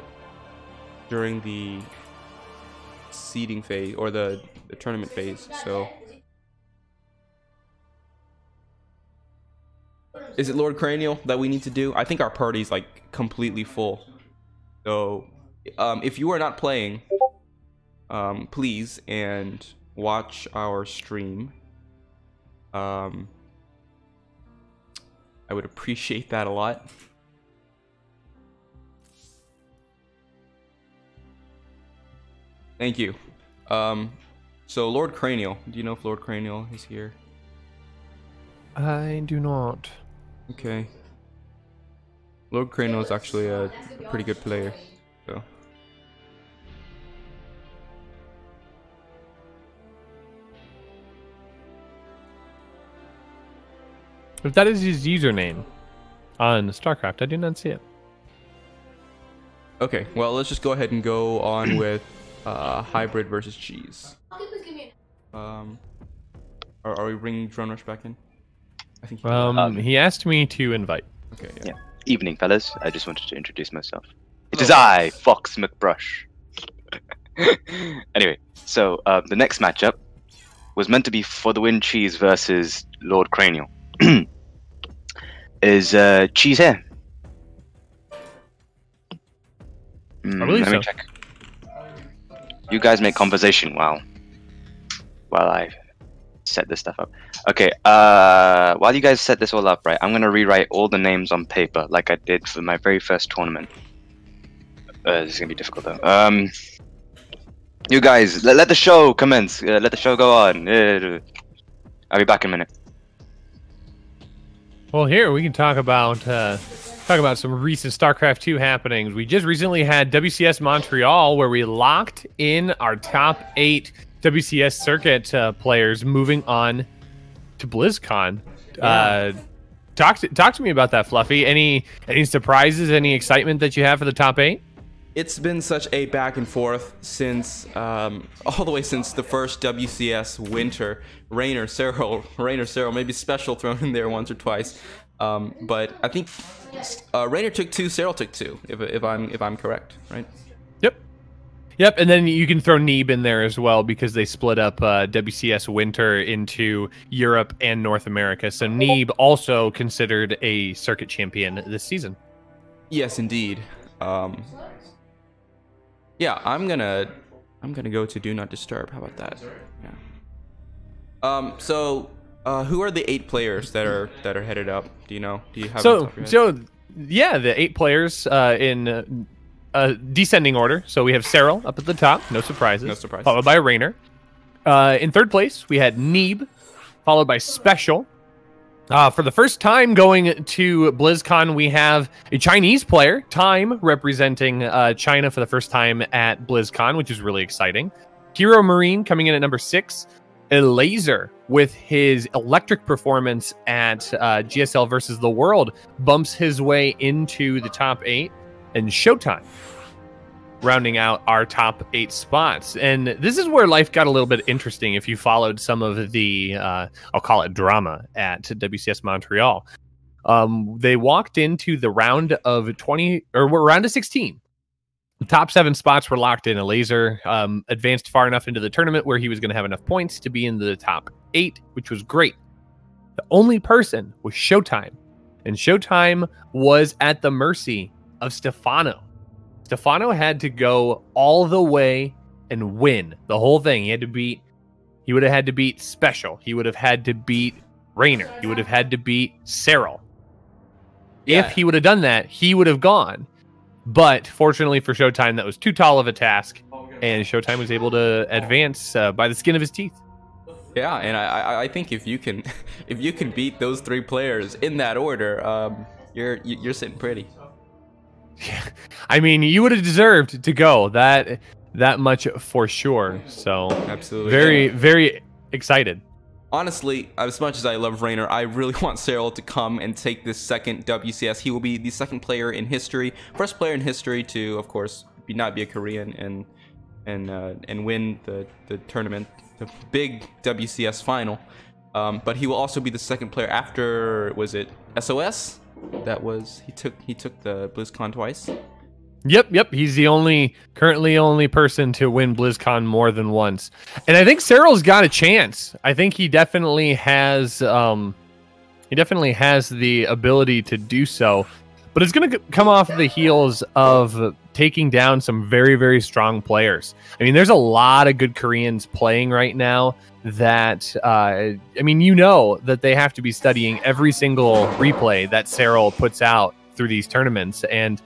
[SPEAKER 1] during the seeding phase or the, the tournament phase? So, is it Lord Cranial that we need to do? I think our party's like completely full. So, um, if you are not playing, um, please and watch our stream. Um, I would appreciate that a lot. Thank you. Um, so Lord Cranial, do you know if Lord Cranial is here?
[SPEAKER 2] I do not.
[SPEAKER 1] Okay. Lord Cranial is actually a, a pretty good player, so.
[SPEAKER 2] If that is his username on StarCraft, I do not see it.
[SPEAKER 1] Okay, well let's just go ahead and go on [clears throat] with uh, hybrid versus cheese. Um, are, are we bringing Drone Rush back in? I think. he-
[SPEAKER 2] Um,
[SPEAKER 6] Um,
[SPEAKER 2] he asked me to invite.
[SPEAKER 1] okay. Yeah.
[SPEAKER 6] yeah. Evening, fellas. I just wanted to introduce myself. It is I, Fox McBrush. [laughs] anyway, so uh, the next matchup was meant to be for the win Cheese versus Lord Cranial. [clears throat] is uh, Cheese here?
[SPEAKER 2] Believe
[SPEAKER 6] let me
[SPEAKER 2] so.
[SPEAKER 6] check. You guys make conversation while while I set this stuff up. Okay, uh, while you guys set this all up, right, I'm gonna rewrite all the names on paper like I did for my very first tournament. Uh, this is gonna be difficult though. Um, you guys, let, let the show commence. Uh, let the show go on. Uh, I'll be back in a minute.
[SPEAKER 2] Well, here we can talk about uh, talk about some recent StarCraft 2 happenings. We just recently had WCS Montreal, where we locked in our top eight WCS circuit uh, players, moving on to BlizzCon. Uh, talk to, talk to me about that, Fluffy. Any any surprises? Any excitement that you have for the top eight?
[SPEAKER 1] It's been such a back and forth since um, [laughs] all the way since the first WCS winter. Reynor, Serral, [laughs] Reynor, Serral, maybe special thrown in there once or twice. Um, but I think uh, Reynor took two, Serral took two, if, if I'm if I'm correct, right?
[SPEAKER 2] Yep. Yep, and then you can throw Neeb in there as well because they split up uh, WCS Winter into Europe and North America. So Neeb also considered a circuit champion this season.
[SPEAKER 1] Yes, indeed. Um, yeah, I'm gonna I'm gonna go to Do Not Disturb. How about that? Yeah. Um. So, uh, who are the eight players that are that are headed up? Do you know? Do you have?
[SPEAKER 2] So,
[SPEAKER 1] top of your head?
[SPEAKER 2] so yeah, the eight players uh, in uh, descending order. So we have Serral up at the top, no surprises.
[SPEAKER 1] No surprises.
[SPEAKER 2] Followed by Reynor. Uh, in third place, we had Neeb, followed by Special. Uh, for the first time going to BlizzCon, we have a Chinese player, Time, representing uh, China for the first time at BlizzCon, which is really exciting. Hero Marine coming in at number six. Elazer with his electric performance at uh, GSL versus the World bumps his way into the top eight. And Showtime rounding out our top eight spots. And this is where life got a little bit interesting if you followed some of the, uh, I'll call it drama at WCS Montreal. Um, they walked into the round of 20 or round of 16. The top seven spots were locked in. Elazer um, advanced far enough into the tournament where he was going to have enough points to be in the top eight, which was great. The only person was Showtime, and Showtime was at the mercy of Stephano. Stephano had to go all the way and win the whole thing. He had to beat, he would have had to beat Special. He would have had to beat Reynor. He would have had to beat Serral.
[SPEAKER 1] Yeah.
[SPEAKER 2] If he would have done that, he would have gone. But fortunately for Showtime, that was too tall of a task, and Showtime was able to advance uh, by the skin of his teeth.
[SPEAKER 1] Yeah, and I, I I think if you can [laughs] if you can beat those three players in that order, um, you're you're sitting pretty. [laughs]
[SPEAKER 2] I mean, you would have deserved to go that that much for sure. So
[SPEAKER 1] Absolutely.
[SPEAKER 2] very very excited.
[SPEAKER 1] Honestly, as much as I love Reynor, I really [laughs] want Serral to come and take this second WCS. He will be the second player in history, first player in history to, of course, be not be a Korean and and uh, and win the the tournament, the big WCS final. Um, but he will also be the second player after was it SOS? That was he took he took the BlizzCon twice.
[SPEAKER 2] Yep, yep. He's the only currently only person to win BlizzCon more than once, and I think Serral's got a chance. I think he definitely has. Um, he definitely has the ability to do so, but it's going to come off the heels of taking down some very very strong players. I mean, there's a lot of good Koreans playing right now. That uh, I mean, you know that they have to be studying every single replay that Serral puts out through these tournaments, and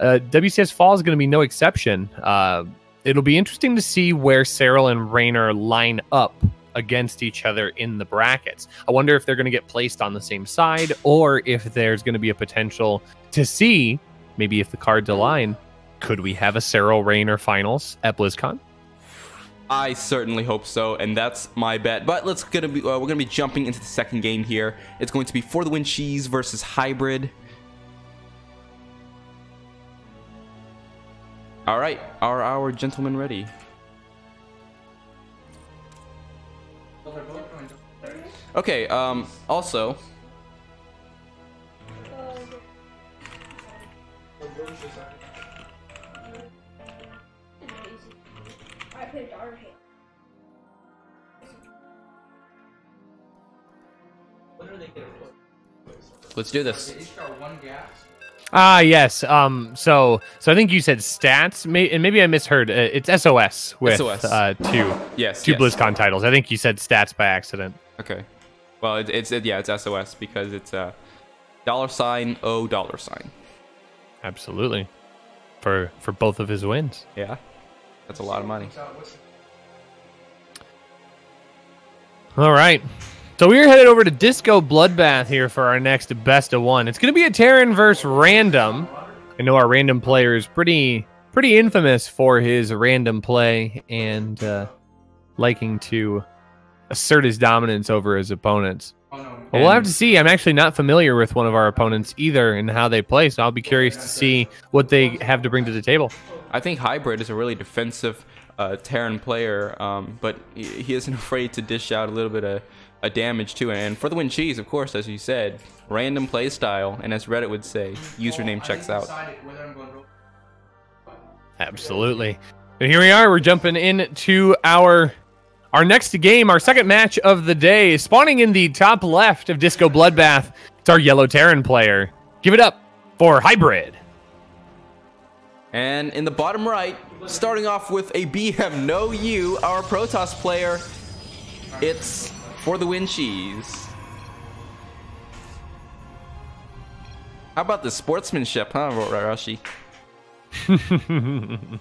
[SPEAKER 2] uh, WCS Fall is going to be no exception. Uh, it'll be interesting to see where Serral and Reynor line up against each other in the brackets. I wonder if they're going to get placed on the same side or if there's going to be a potential to see maybe if the cards align. Could we have a Serral Reynor finals at BlizzCon?
[SPEAKER 1] I certainly hope so, and that's my bet. But let's gonna be uh, we're gonna be jumping into the second game here. It's going to be for the win cheese versus hybrid. All right, are our gentlemen ready? Okay. Um. Also, let's do this.
[SPEAKER 5] They each got one gas.
[SPEAKER 2] Ah, yes. Um. So, so I think you said stats, may, and maybe I misheard. Uh, it's SOS with
[SPEAKER 1] SOS.
[SPEAKER 2] uh two
[SPEAKER 1] Yes.
[SPEAKER 2] two
[SPEAKER 1] yes.
[SPEAKER 2] BlizzCon titles. I think you said stats by accident.
[SPEAKER 1] Okay. Well, it, it's it, yeah, it's SOS because it's a uh, dollar sign O dollar sign.
[SPEAKER 2] Absolutely. For for both of his wins.
[SPEAKER 1] Yeah, that's a lot of money.
[SPEAKER 5] So what's the
[SPEAKER 2] All right. So we're headed over to Disco Bloodbath here for our next best of one. It's going to be a Terran versus random. I know our random player is pretty pretty infamous for his random play and uh, liking to assert his dominance over his opponents.
[SPEAKER 5] no.
[SPEAKER 2] Well, have to see. I'm actually not familiar with one of our opponents either and how they play, so I'll be curious to see what they have to bring to the table.
[SPEAKER 1] I think Hybrid is a really defensive uh, Terran player, um, but he isn't [laughs] afraid to dish out a little bit of, of damage too. And for the win cheese, of course, as you said, random play style, and as Reddit would say, username checks out.
[SPEAKER 5] decide whether I'm going to-
[SPEAKER 2] Absolutely. And here we are. We're jumping into our our next game, our second match of the day, spawning in the top left of Disco Bloodbath. It's our yellow Terran player. Give it up for Hybrid.
[SPEAKER 1] And in the bottom right, starting off with a BM No You, our Protoss player, it's for the win cheese. How about the sportsmanship, huh, Rushy? [laughs]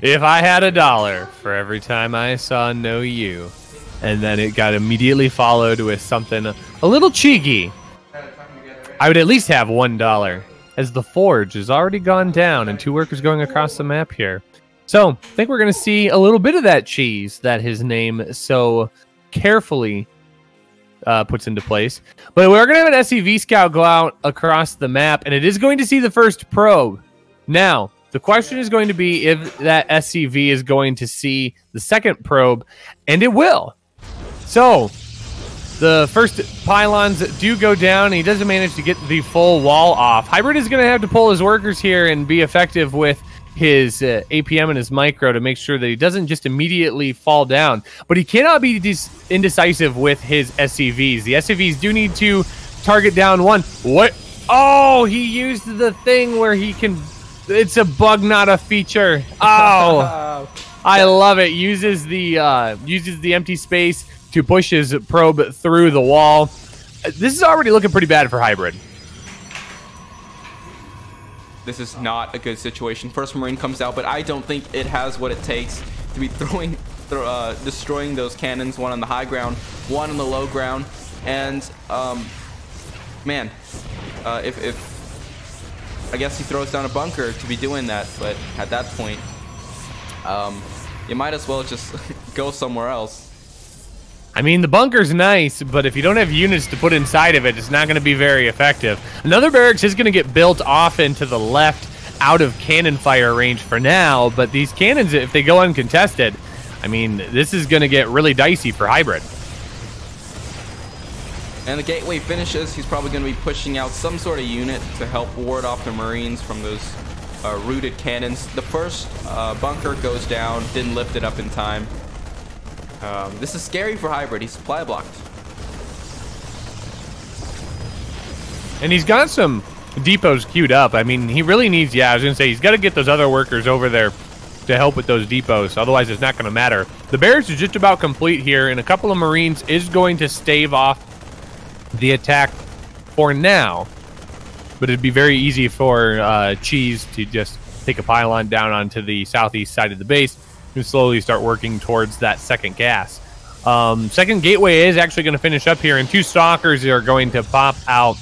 [SPEAKER 2] If I had a dollar for every time I saw No You, and then it got immediately followed with something a little cheeky? I would at least have one dollar, as the forge has already gone down and two workers going across the map here. So I think we're going to see a little bit of that cheese that his name so carefully uh, puts into place. But we're going to have an SCV scout go out across the map, and it is going to see the first probe. Now, the question is going to be if that SCV is going to see the second probe, and it will. So, the first pylons do go down, he doesn't manage to get the full wall off. Hybrid is going to have to pull his workers here and be effective with his uh, APM and his micro to make sure that he doesn't just immediately fall down. But he cannot be dis- indecisive with his SCVs. The SCVs do need to target down one. What? Oh, he used the thing where he can. It's a bug, not a feature. [laughs] Oh. [laughs] I love it. Uses the uh, uses the empty space to push his probe through the wall. Uh, This is already looking pretty bad for hybrid.
[SPEAKER 1] This is not a good situation. First Marine comes out, but I don't think it has what it takes to be [laughs] throwing, thro- uh, destroying those cannons. One on the high ground, one on the low ground, and um, man, uh, if, if I guess he throws down a bunker to be doing that, but at that point, um, you might as well just [laughs] go somewhere else.
[SPEAKER 2] I mean, the bunker's nice, but if you don't have units to put inside of it, it's not going to be very effective. Another barracks is going to get built off into the left out of cannon fire range for now, but these cannons, if they go uncontested, I mean, this is going to get really dicey for hybrid.
[SPEAKER 1] And the gateway finishes. He's probably going to be pushing out some sort of unit to help ward off the Marines from those uh, rooted cannons. The first uh, bunker goes down, didn't lift it up in time. Um, this is scary for Hybrid. He's supply blocked.
[SPEAKER 2] And he's got some depots queued up. I mean, he really needs, yeah, I was going to say, he's got to get those other workers over there to help with those depots. Otherwise, it's not going to matter. The Bears is just about complete here, and a couple of Marines is going to stave off the attack for now. But it'd be very easy for uh, Cheese to just take a pylon down onto the southeast side of the base and slowly start working towards that second gas. Um, second gateway is actually going to finish up here, and two stalkers are going to pop out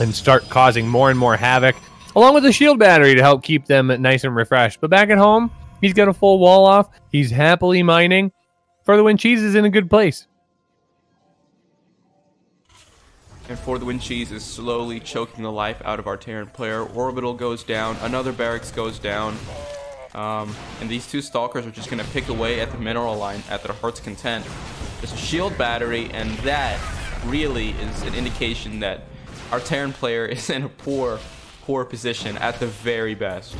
[SPEAKER 2] and start causing more and more havoc, along with the shield battery to help keep them nice and refreshed. But back at home, he's got a full wall off. He's happily mining. For the win, Cheese is in a good place.
[SPEAKER 1] And for the win, Cheese is slowly choking the life out of our Terran player. Orbital goes down. Another barracks goes down. Um, and these two stalkers are just going to pick away at the mineral line at their heart's content. There's a shield battery, and that really is an indication that our Terran player [laughs] is in a poor, poor position at the very best.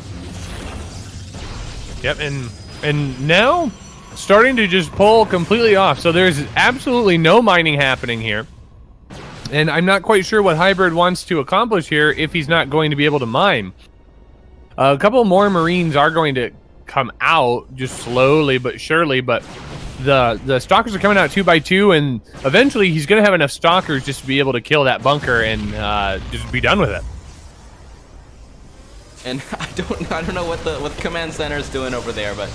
[SPEAKER 2] Yep, and and now starting to just pull completely off. So there's absolutely no mining happening here. And I'm not quite sure what Hybrid wants to accomplish here if he's not going to be able to mine. Uh, a couple more Marines are going to come out just slowly but surely, but the the stalkers are coming out two by two, and eventually he's going to have enough stalkers just to be able to kill that bunker and uh, just be done with it.
[SPEAKER 1] And [laughs] I don't, I don't know what the what the command center is doing over there, but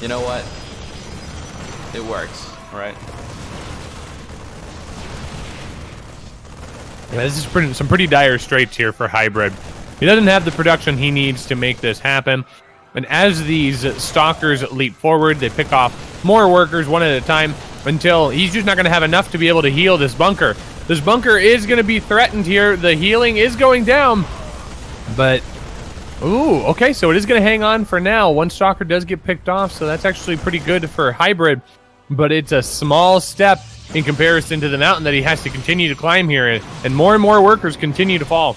[SPEAKER 1] you know what? It works, right?
[SPEAKER 2] Yeah, this is pretty, some pretty dire straits here for Hybrid. He doesn't have the production he needs to make this happen. And as these stalkers leap forward, they pick off more workers one at a time until he's just not going to have enough to be able to heal this bunker. This bunker is going to be threatened here. The healing is going down. But, ooh, okay, so it is going to hang on for now. One stalker does get picked off, so that's actually pretty good for Hybrid. But it's a small step in comparison to the mountain that he has to continue to climb here, and more and more workers continue to fall.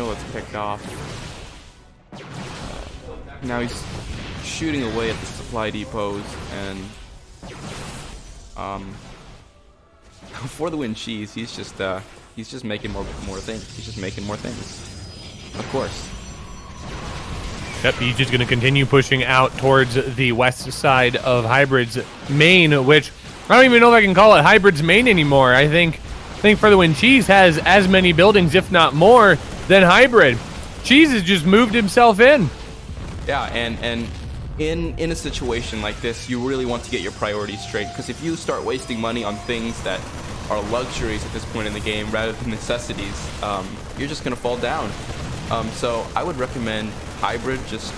[SPEAKER 1] Meal that's picked off. Now he's shooting away at the supply depots, and um, [laughs] for the win cheese, he's just uh, he's just making more more things. He's just making more things. Of course.
[SPEAKER 2] Yep, he's just going to continue pushing out towards the west side of Hybrid's main, which I don't even know if I can call it Hybrid's main anymore. I think I think For the Win Cheese has as many buildings, if not more, than Hybrid. Cheese has just moved himself in.
[SPEAKER 1] Yeah, and and in in a situation like this, you really want to get your priorities straight because if you start wasting money on things that are luxuries at this point in the game rather than necessities, um, you're just gonna fall down. Um, so I would recommend hybrid just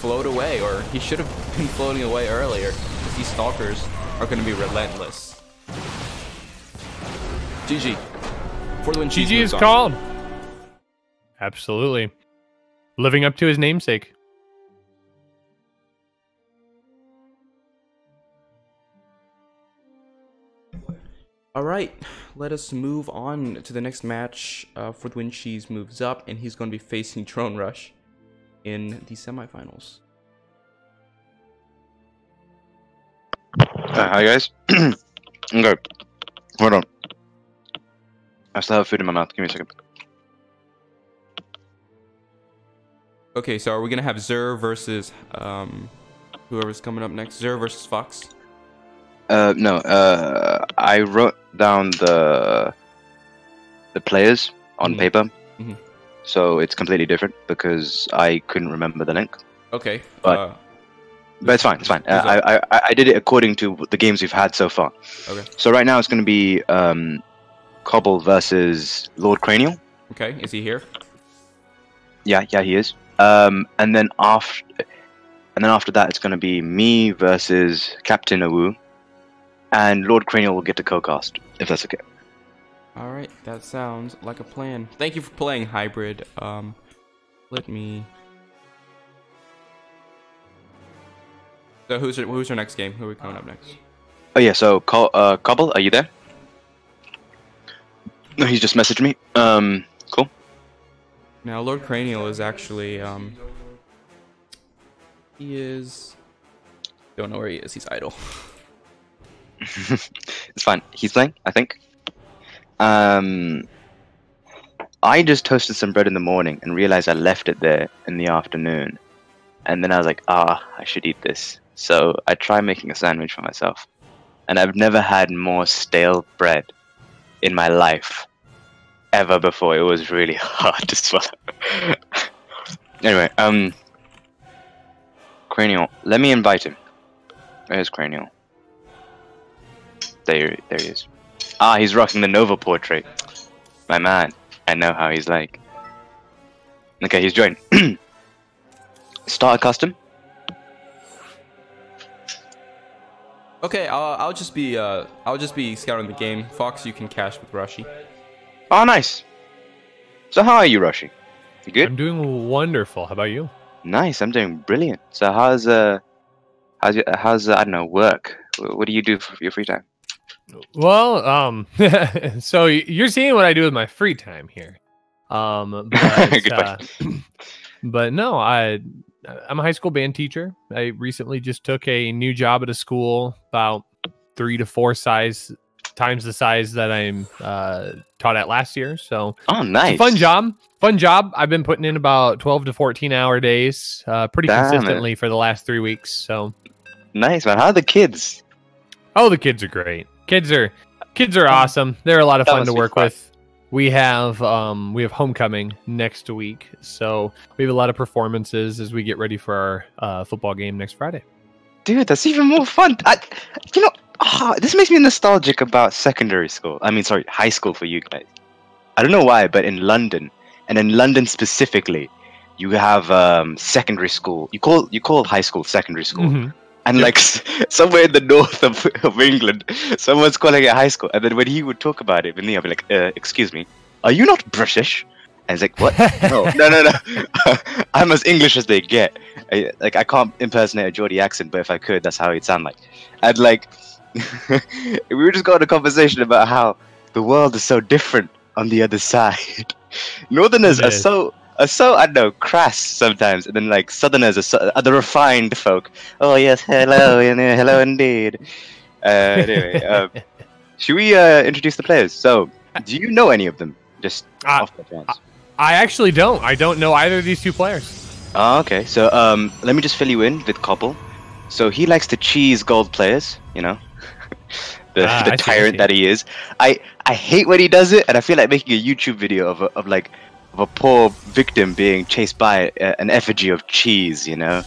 [SPEAKER 1] float away, or he should have been floating away earlier because these stalkers are gonna be relentless. GG. For the win,
[SPEAKER 2] GG is
[SPEAKER 1] on.
[SPEAKER 2] called. Absolutely. Living up to his namesake.
[SPEAKER 1] All right, let us move on to the next match. Uh, for the win, Cheese moves up, and he's going to be facing Drone Rush in the semifinals.
[SPEAKER 6] Uh, hi guys. [clears throat] okay. Hold on. I still have food in my mouth. Give me a second.
[SPEAKER 1] Okay, so are we gonna have Zer versus um, whoever's coming up next? Zer versus Fox.
[SPEAKER 6] Uh, no. Uh, I wrote down the the players on
[SPEAKER 1] Mhm.
[SPEAKER 6] paper,
[SPEAKER 1] Mhm.
[SPEAKER 6] so it's completely different because I couldn't remember the link.
[SPEAKER 1] Okay.
[SPEAKER 6] But-
[SPEAKER 1] uh,
[SPEAKER 6] But it's fine. It's fine. Uh, I, I I did it according to the games we've had so far.
[SPEAKER 1] Okay.
[SPEAKER 6] So right now it's going to be um, Cobble versus Lord Cranial.
[SPEAKER 1] okay. Is he here?
[SPEAKER 6] Yeah, yeah, he is. Um, and then after, and then after that, it's going to be me versus Captain Awu, and Lord Cranial will get to co-cast if that's okay.
[SPEAKER 1] All right, that sounds like a plan. Thank you for playing hybrid. Um, let me. So who's your, who's your next game? Who are we coming up next?
[SPEAKER 6] Oh yeah, so uh Cobble, are you there? No, he's just messaged me. Um.
[SPEAKER 1] Now, Lord Cranial is actually um. He is. Don't know where he is. He's idle. [laughs]
[SPEAKER 6] it's fine. He's playing, I think. Um, I just toasted some bread in the morning and realized I left it there in the afternoon, and then I was like, ah, I should eat this. So I tried making a sandwich for myself, and I've never had more stale bread in my life ever before. It was really [laughs] hard to swallow. [laughs] anyway, um, Cranial, let me invite him. Where's Cranial? There, there he is. Ah, he's rocking the Nova portrait. My man, I know how he's like. Okay, he's joined. [clears throat] Start a custom.
[SPEAKER 1] Okay, I'll, I'll just be uh I'll just be scouting the game. Fox, you can cash with Rushy.
[SPEAKER 6] Oh, nice. So how are you, Rushy? You good?
[SPEAKER 2] I'm doing wonderful. How about you?
[SPEAKER 6] Nice. I'm doing brilliant. So how's uh, how's your, how's uh, I don't know work? What do you do for your free time?
[SPEAKER 2] Well, um, [laughs] so you're seeing what I do with my free time here. Um, [laughs] but, uh, [clears throat] but no, I I'm a high school band teacher. I recently just took a new job at a school about three to four size times the size that I'm uh, taught at last year. So
[SPEAKER 6] Oh, nice.
[SPEAKER 2] fun job. Fun job. I've been putting in about 12 to 14 hour days, uh, pretty
[SPEAKER 6] Damn it.
[SPEAKER 2] consistently for the last three weeks. So,
[SPEAKER 6] Nice man. How are the kids?
[SPEAKER 2] oh, the kids are great. Kids are kids are awesome. They're a lot of
[SPEAKER 6] That
[SPEAKER 2] fun to work
[SPEAKER 6] fun.
[SPEAKER 2] with. We have um we have homecoming next week, so we have a lot of performances as we get ready for our uh, football game next Friday.
[SPEAKER 6] Dude, that's even more fun. I, you know, ah, this makes me nostalgic about secondary school. I mean, sorry, high school for you guys. I don't know why, but in London, and in London specifically, you have um, secondary school. You call you call high school secondary school,
[SPEAKER 2] Mhm.
[SPEAKER 6] and like [laughs] somewhere in the north of, of England, someone's calling it high school. And then when he would talk about it with me, I'd be like, uh, "Excuse me, are you not British?" And he's like, "What? [laughs] no, no, no, no. [laughs] I'm as English as they get. I, like I can't impersonate a Geordie accent, but if I could, that's how he'd sound like. And like, [laughs] we were just going a conversation about how the world is so different on the other side. [laughs] Northerners are so are so I don't know crass sometimes, and then like Southerners are, so, are the refined folk. Oh yes, hello, [laughs] hello indeed. Uh, anyway, uh, should we uh, introduce the players? So, do you know any of them? Just
[SPEAKER 2] Uh,
[SPEAKER 6] off the chance.
[SPEAKER 2] I actually don't. I don't know either of these two players.
[SPEAKER 6] Oh, okay. So um, let me just fill you in with Cobble. So he likes to cheese gold players, you know, [laughs] the,
[SPEAKER 2] Ah,
[SPEAKER 6] the
[SPEAKER 2] I see, I
[SPEAKER 6] tyrant that he is. I I hate when he does it, and I feel like making a YouTube video of a, of like of a poor victim being chased by a, an effigy of cheese, you know,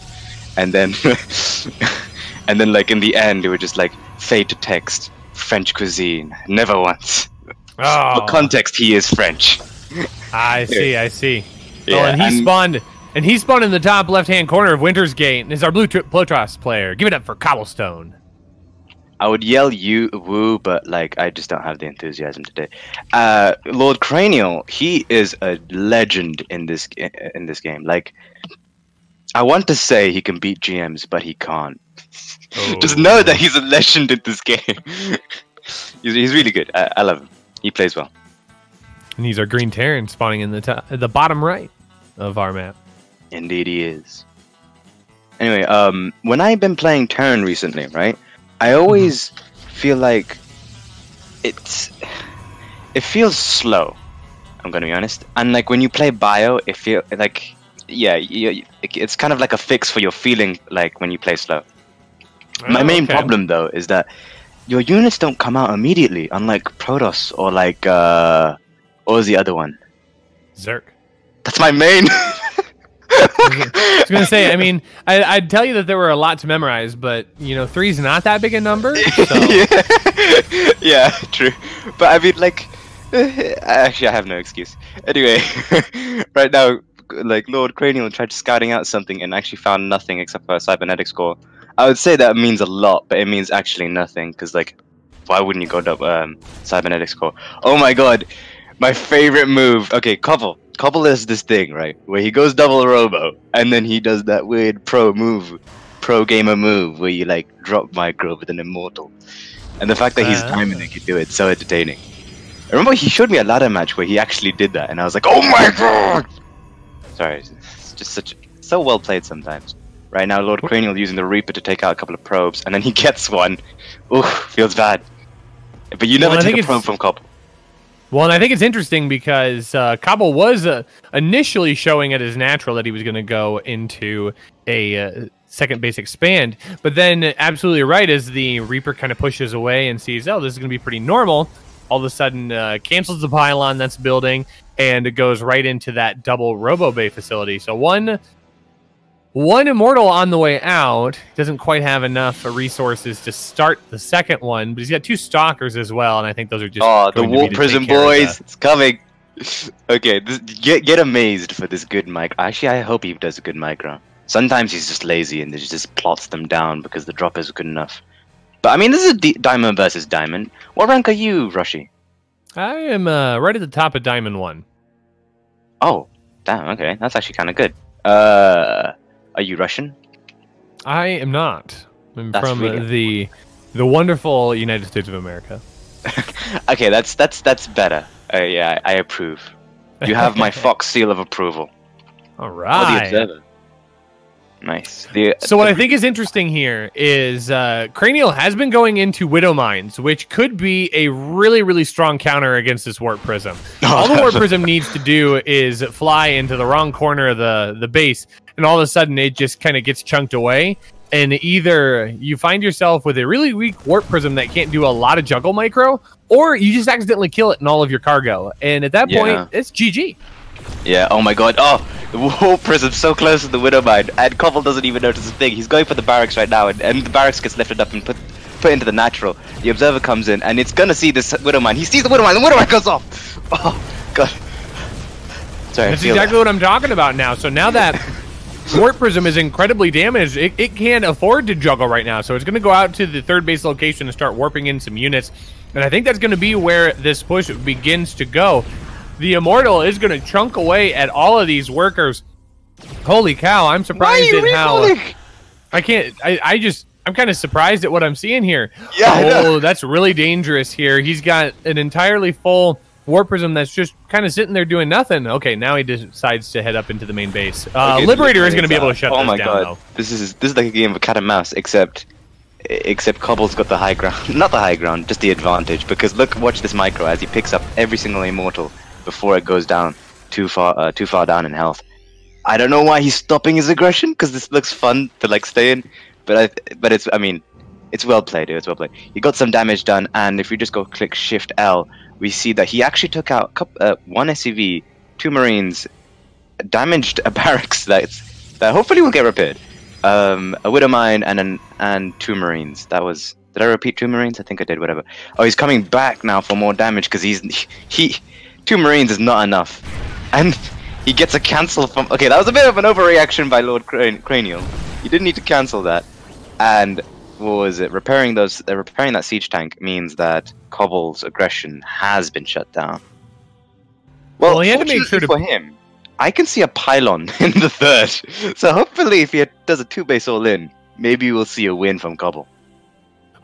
[SPEAKER 6] and then [laughs] and then like in the end it would just like fade to text French cuisine. Never once.
[SPEAKER 2] Oh,
[SPEAKER 6] For context, he is French.
[SPEAKER 2] I [laughs] see. I see.
[SPEAKER 6] Yeah,
[SPEAKER 2] oh, and he
[SPEAKER 6] and-
[SPEAKER 2] spawned. And he spawned in the top left-hand corner of Winter's Gate and is our blue tri- Protoss player. Give it up for Cobblestone.
[SPEAKER 6] I would yell you woo, but like I just don't have the enthusiasm today. Uh, Lord Cranial, he is a legend in this in this game. Like, I want to say he can beat GMs, but he can't. [laughs] Just know that he's a legend in this [laughs] game. he's, he's really good. I, I love him. He plays well.
[SPEAKER 2] And he's our Green Terran spawning in the top, the bottom right of our map.
[SPEAKER 6] Indeed, he is. Anyway, um, when I've been playing Terran recently, right, I always feel like it's it feels slow. I'm gonna be honest. And like when you play Bio, it feel like yeah, you, it's kind of like a fix for your feeling like when you play slow. My
[SPEAKER 2] Oh,
[SPEAKER 6] main
[SPEAKER 2] okay.
[SPEAKER 6] problem though is that your units don't come out immediately, unlike Protoss or like uh, what was the other one?
[SPEAKER 2] Zerg.
[SPEAKER 6] That's my main. [laughs]
[SPEAKER 2] I was gonna say. I mean, I, I'd tell you that there were a lot to memorize, but you know, three's not that big a number. [laughs] So.
[SPEAKER 6] yeah. [laughs] yeah, true. But I mean, like, [laughs] actually, I have no excuse. Anyway, right now, like Lord Cranial tried scouting out something and actually found nothing except for a cybernetics core. I would say that means a lot, but it means actually nothing because, like, why wouldn't you go double um, cybernetics core? Oh my god, my favorite move. Okay, Cobble. Cobble is this thing, right? Where he goes double robo, and then he does that weird pro move, pro gamer move, where you like drop micro with an immortal. And the fact that he's
[SPEAKER 2] Ah.
[SPEAKER 6] diamond and can do it, so entertaining. I remember he showed me a ladder match where he actually did that, and I was like, oh my god! Sorry, it's just such so well played sometimes. Right now, Lord Cranial using the Reaper to take out a couple of probes, and then he gets one. Oof, feels bad. But you never
[SPEAKER 2] Well,
[SPEAKER 6] take a probe from Cobble.
[SPEAKER 2] Well, and I think it's interesting because uh, Cobble was uh, initially showing at his natural that he was going to go into a uh, second base expand, but then absolutely right as the Reaper kind of pushes away and sees, oh, this is going to be pretty normal. All of a sudden, uh, cancels the pylon that's building and it goes right into that double Robo Bay facility. So one. One immortal on the way out doesn't quite have enough resources to start the second one, but he's got two stalkers as well, and I think those are just
[SPEAKER 6] Oh, the
[SPEAKER 2] going to be Warp
[SPEAKER 6] Prism
[SPEAKER 2] take care of
[SPEAKER 6] Boys,
[SPEAKER 2] the-
[SPEAKER 6] it's coming. [laughs] okay, this, get get amazed for this good micro. Actually, I hope he does a good micro. Sometimes he's just lazy and he just plots them down because the drop is good enough. But I mean, this is a D- diamond versus diamond. What rank are you, Rushy?
[SPEAKER 2] I am uh, right at the top of Diamond One.
[SPEAKER 6] Oh, damn. Okay, that's actually kind of good. Uh, are you Russian?
[SPEAKER 2] I am not. I'm
[SPEAKER 6] That's
[SPEAKER 2] from
[SPEAKER 6] really
[SPEAKER 2] the the wonderful United States of America. [laughs]
[SPEAKER 6] okay, that's that's that's better. Uh, yeah, I, I approve. You have my [laughs] Fox seal of approval.
[SPEAKER 2] All
[SPEAKER 6] right. The observer. Nice. The,
[SPEAKER 2] So what
[SPEAKER 6] the-
[SPEAKER 2] I think is interesting here is uh, Cranial has been going into Widow Mines, which could be a really, really strong counter against this Warp Prism. [laughs] all the Warp Prism needs to do is fly into the wrong corner of the, the base, and all of a sudden it just kind of gets chunked away. And either you find yourself with a really weak Warp Prism that can't do a lot of juggle micro, or you just accidentally kill it in all of your cargo. And at that
[SPEAKER 6] Yeah.
[SPEAKER 2] point, it's GG.
[SPEAKER 6] Yeah, oh my god. Oh, the Warp Prism's so close to the Widow Mine, and Cobble doesn't even notice a thing. He's going for the barracks right now, and, and the barracks gets lifted up and put put into the natural. The Observer comes in, and it's gonna see this Widow Mine. He sees the Widow Mine, the Widow Mine goes off! [laughs] Oh, god. Sorry,
[SPEAKER 2] That's exactly what I'm talking about now. So now that [laughs] Warp Prism is incredibly damaged, it, it can't afford to juggle right now. So it's going to go out to the third base location and start warping in some units. And I think that's going to be where this push begins to go. The Immortal is going to chunk away at all of these workers. Holy cow, I'm surprised at how.
[SPEAKER 6] Uh,
[SPEAKER 2] I can't. I, I just. I'm kind of surprised at what I'm seeing here.
[SPEAKER 6] Yeah,
[SPEAKER 2] Oh, that's really dangerous here. He's got an entirely full Warp Prism that's just kind of sitting there doing nothing. Okay, now he decides to head up into the main base. Uh,
[SPEAKER 6] Okay,
[SPEAKER 2] Liberator is going to be able to shut
[SPEAKER 6] Oh
[SPEAKER 2] this
[SPEAKER 6] my
[SPEAKER 2] down,
[SPEAKER 6] god,
[SPEAKER 2] though.
[SPEAKER 6] this is this is like a game of cat and mouse, except except Cobble's got the high ground. [laughs] Not the high ground, just the advantage. Because look, watch this micro as he picks up every single immortal before it goes down too far uh, too far down in health. I don't know why he's stopping his aggression because this looks fun to like stay in, but I but it's I mean it's well played. It's well played. He got some damage done, and if we just go click Shift L, we see that he actually took out a coup- uh, one SCV, two Marines, damaged a barracks [laughs] that's that hopefully will get repaired. Um, a widow mine and an and two marines. That was. Did I repeat two marines? I think I did. Whatever. Oh, he's coming back now for more damage because he's he. Two marines is not enough, and he gets a cancel from. Okay, that was a bit of an overreaction by Lord Cran- Cranial. He didn't need to cancel that, and what was it? Repairing those. Uh, repairing that siege tank means that Cobble's aggression has been shut down. Well,
[SPEAKER 2] Well, he had to make sure to-
[SPEAKER 6] for him. I can see a pylon [laughs] in the third, so hopefully, if he does a two base all in, maybe we'll see a win from Cobble.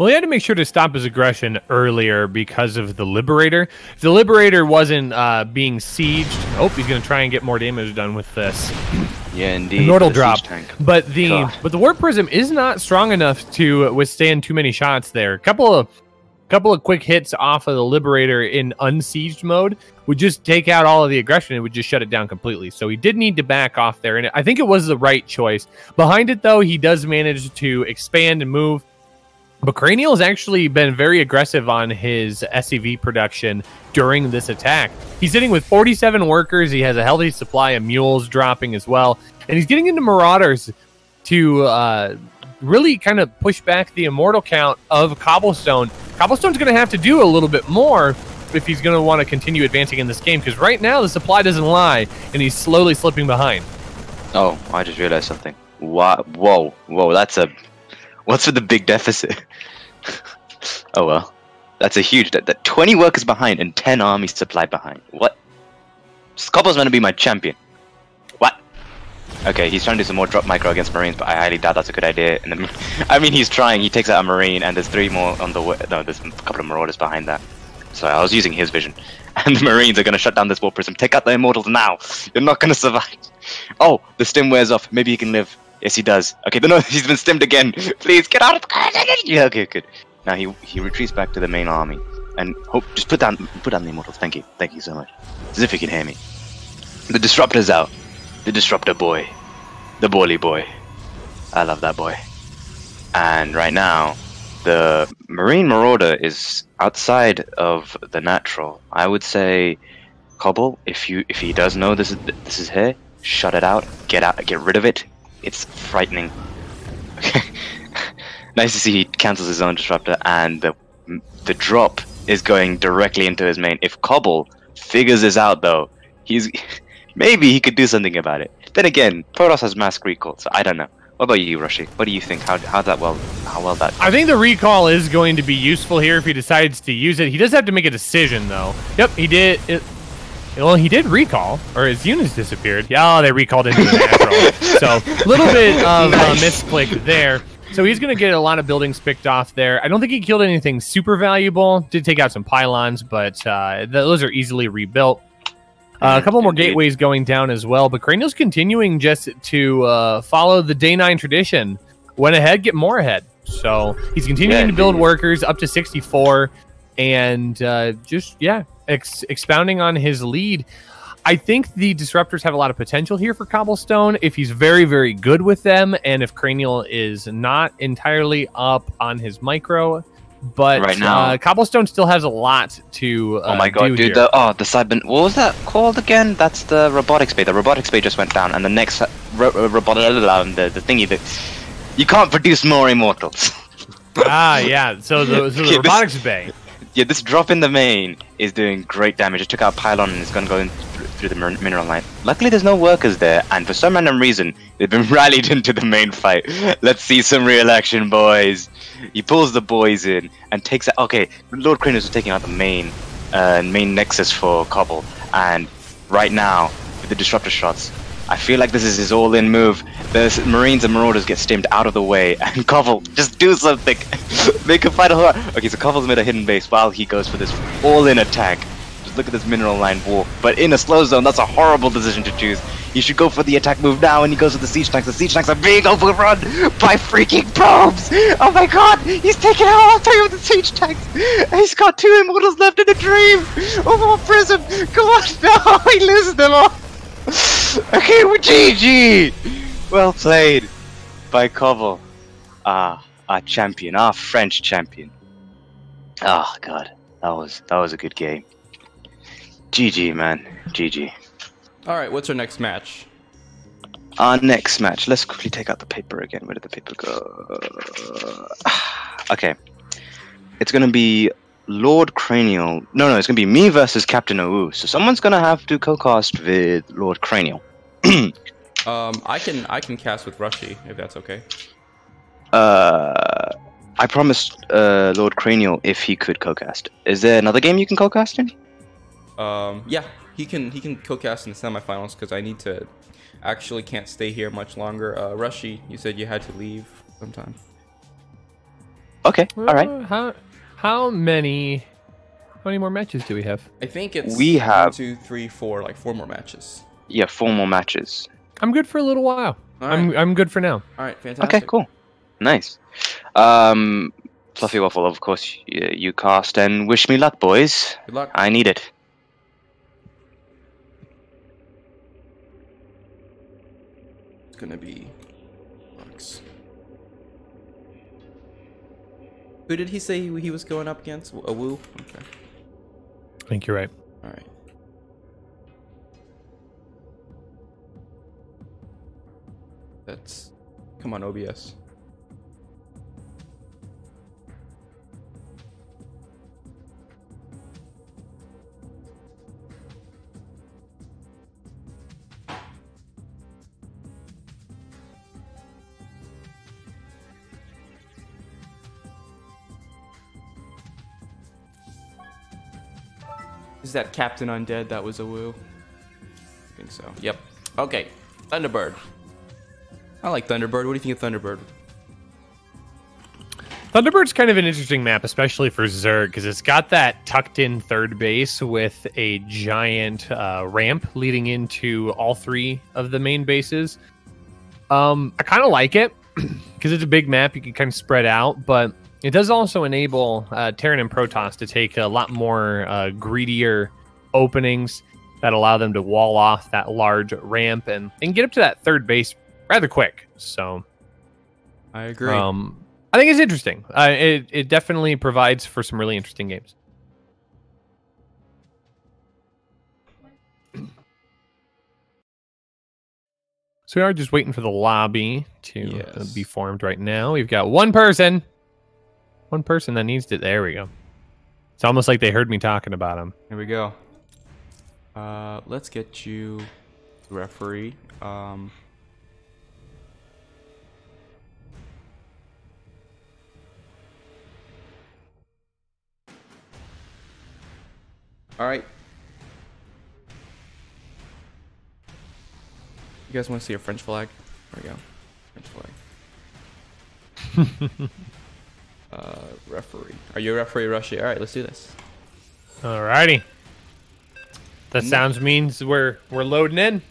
[SPEAKER 2] Well, he had to make sure to stop his aggression earlier because of the Liberator. If the Liberator wasn't uh, being sieged, oh, he's going to try and get more damage done with this. [clears throat]
[SPEAKER 6] Yeah, indeed. The
[SPEAKER 2] drop.
[SPEAKER 6] Tank.
[SPEAKER 2] But the
[SPEAKER 6] God.
[SPEAKER 2] but the warp prism is not strong enough to withstand too many shots there. A couple of couple of quick hits off of the liberator in unsieged mode would just take out all of the aggression. It would just shut it down completely. So he did need to back off there, and I think it was the right choice. Behind it though, he does manage to expand and move. But Cranial has actually been very aggressive on his SCV production during this attack. He's sitting with 47 workers. He has a healthy supply of mules dropping as well. And he's getting into Marauders to uh, really kind of push back the immortal count of Cobblestone. Cobblestone's going to have to do a little bit more if he's going to want to continue advancing in this game because right now the supply doesn't lie and he's slowly slipping behind.
[SPEAKER 6] Oh, I just realized something. Wow, whoa, whoa, that's a. What's with the big deficit? [laughs] [laughs] oh well. That's a huge. That, that 20 workers behind and 10 armies supply behind. What? Cobble's meant to be my champion. What? Okay, he's trying to do some more drop micro against Marines, but I highly doubt that's a good idea. And then, [laughs] I mean, he's trying. He takes out a Marine, and there's three more on the way. No, there's a couple of Marauders behind that. So I was using his vision. [laughs] And the Marines are going to shut down this Warp Prism. Take out the Immortals now. You're not going to survive. Oh, the stim wears off. Maybe he can live. Yes, he does. Okay, no, [laughs] he's been stimmed again. Please get out of the. [laughs] Yeah, okay, good. Now he he retreats back to the main army, and hope just put down put down the immortals. Thank you, thank you so much. As if you can hear me. The disruptor's out. The disruptor boy, the boily boy. I love that boy. And right now, the marine marauder is outside of the natural. I would say, Cobble, if you if he does know this is this is here, shut it out. Get out. Get rid of it. It's frightening. [laughs] nice to see he cancels his own disruptor, and the the drop is going directly into his main. If Cobble figures this out, though, he's [laughs] maybe he could do something about it. Then again, Protoss has mass recall, so I don't know. What about you, Rushy? What do you think? How how that well how well that?
[SPEAKER 2] I think the recall is going to be useful here if he decides to use it. He does have to make a decision, though. Yep, he did. It, well, he did recall, or his units disappeared. Yeah, oh, they recalled into the natural. so, a [laughs] little bit of uh, misclick there. So he's going to get a lot of buildings picked off there. I don't think he killed anything super valuable. Did take out some pylons, but uh, those are easily rebuilt. Uh, a couple more gateways going down as well, but Cranial's continuing just to uh, follow the Day9 tradition. Went ahead, get more ahead. So he's continuing
[SPEAKER 6] Yeah,
[SPEAKER 2] to build
[SPEAKER 6] indeed.
[SPEAKER 2] workers up to 64 and uh, just, yeah, ex- expounding on his lead. I think the disruptors have a lot of potential here for Cobblestone if he's very, very good with them, and if Cranial is not entirely up on his micro. But
[SPEAKER 6] Right now-
[SPEAKER 2] uh, Cobblestone still has a lot to. Uh,
[SPEAKER 6] oh my god,
[SPEAKER 2] do
[SPEAKER 6] dude!
[SPEAKER 2] here.
[SPEAKER 6] The oh the cyber what was that called again? That's the robotics bay. The robotics bay just went down, and the next ro- ro- robot the the thingy that you can't produce more immortals.
[SPEAKER 2] ah, yeah. So the, so the [laughs] robotics bay.
[SPEAKER 6] Yeah, this drop in the main is doing great damage. It took out pylon and it's gonna go in through, through the mineral line. Luckily, there's no workers there, and for some random reason, they've been [laughs] rallied into the main fight. Let's see some real action, boys. He pulls the boys in and takes out. Okay, Lord Kranos is taking out the main, uh, main nexus for Cobble, and right now with the disruptor shots. I feel like this is his all-in move. The Marines and Marauders get stimmed out of the way, [laughs] and Cobble, just do something. [laughs] Make a hard. Okay, so Cobble's made a hidden base while he goes for this all-in attack. Just look at this mineral line wall. But in a slow zone, that's a horrible decision to choose. You should go for the attack move now, and he goes for the siege tanks. The siege tanks are being overrun by freaking probes. Oh my god, he's taken out all three of the siege tanks. He's got two immortals left in a dream. Over a prism. Come on, [laughs] no, he loses them all. Okay, well, GG. Well played by Cobble. Ah, our champion, our French champion. Oh god, that was that was a good game. GG, man, GG.
[SPEAKER 1] All right, what's our next match?
[SPEAKER 6] Our next match. Let's quickly take out the paper again. Where did the paper go? [sighs] okay, it's gonna be Lord Cranial. No, no, it's gonna be me versus Captain OU. So someone's gonna have to co-cast with Lord Cranial. [clears throat]
[SPEAKER 1] Um, I can I can cast with Rushy if that's okay.
[SPEAKER 6] Uh, I promised uh, Lord Cranial if he could co-cast. Is there another game you can co-cast in?
[SPEAKER 1] Um, yeah, he can he can co-cast in the semifinals because I need to actually can't stay here much longer. Uh, Rushy, you said you had to leave sometime.
[SPEAKER 6] Okay, all right.
[SPEAKER 2] Uh, How how many how many more matches do we have?
[SPEAKER 1] I think it's
[SPEAKER 6] We have-
[SPEAKER 1] two, three, four, like four more matches.
[SPEAKER 6] Yeah, four more matches.
[SPEAKER 2] I'm good for a little while.
[SPEAKER 1] All
[SPEAKER 2] I'm I'm good for now.
[SPEAKER 1] all right, fantastic.
[SPEAKER 6] Okay, cool, nice. Um, Fluffy Waffle, of course, you, you cast and wish me luck, boys.
[SPEAKER 1] Good luck.
[SPEAKER 6] I need it.
[SPEAKER 1] It's gonna be Who did he say he he was going up against? Awu? Okay.
[SPEAKER 2] I think you're right.
[SPEAKER 1] All right. That's come on OBS. Is that Captain Undead? That was a woo. I think so. Yep. Okay. Thunderbird. I like Thunderbird. What do you think of Thunderbird?
[SPEAKER 2] Thunderbird's kind of an interesting map, especially for Zerg, because it's got that tucked in third base with a giant uh, ramp leading into all three of the main bases. Um, I kind of like it [clears throat] because it's a big map. You can kind of spread out, but it does also enable uh, Terran and Protoss to take a lot more uh, greedier openings that allow them to wall off that large ramp and, and get up to that third base rather quick. So
[SPEAKER 1] I agree.
[SPEAKER 2] um, I think it's interesting. Uh, it it definitely provides for some really interesting games. So we are just waiting for the lobby to uh,
[SPEAKER 1] Yes.
[SPEAKER 2] be formed right now. We've got one person, one person that needs to. There we go. It's almost like they heard me talking about him.
[SPEAKER 1] Here we go. Uh, let's get you referee. Um, all right. You guys want to see a French flag? There we go. French flag. [laughs] uh, referee. Are you a referee, Rushy? All right, let's do this.
[SPEAKER 2] Alrighty. That
[SPEAKER 1] Mm.
[SPEAKER 2] sounds means we're we're loading in.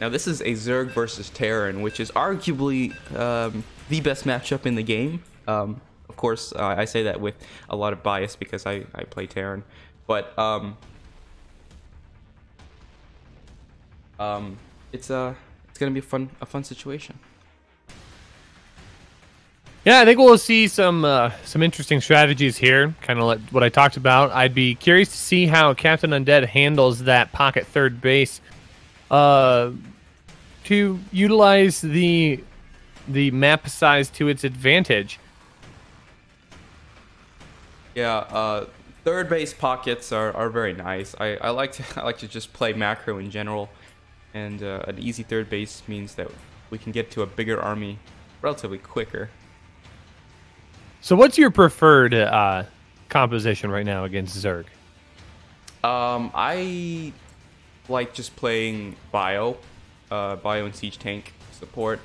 [SPEAKER 1] Now this is a Zerg versus Terran, which is arguably um, the best matchup in the game. Um, of course, uh, I say that with a lot of bias because I, I play Terran, but um, um, it's uh, it's gonna be a fun a fun situation.
[SPEAKER 2] Yeah, I think we'll see some uh, some interesting strategies here. Kind of like what I talked about. I'd be curious to see how Captain Undead handles that pocket third base, uh, to utilize the the map size to its advantage.
[SPEAKER 1] Yeah, uh, third base pockets are, are very nice. I, I like to [laughs] I like to just play macro in general, and uh, an easy third base means that we can get to a bigger army relatively quicker.
[SPEAKER 2] So, what's your preferred uh, composition right now against Zerg?
[SPEAKER 1] Um, I like just playing bio, uh, bio and siege tank support.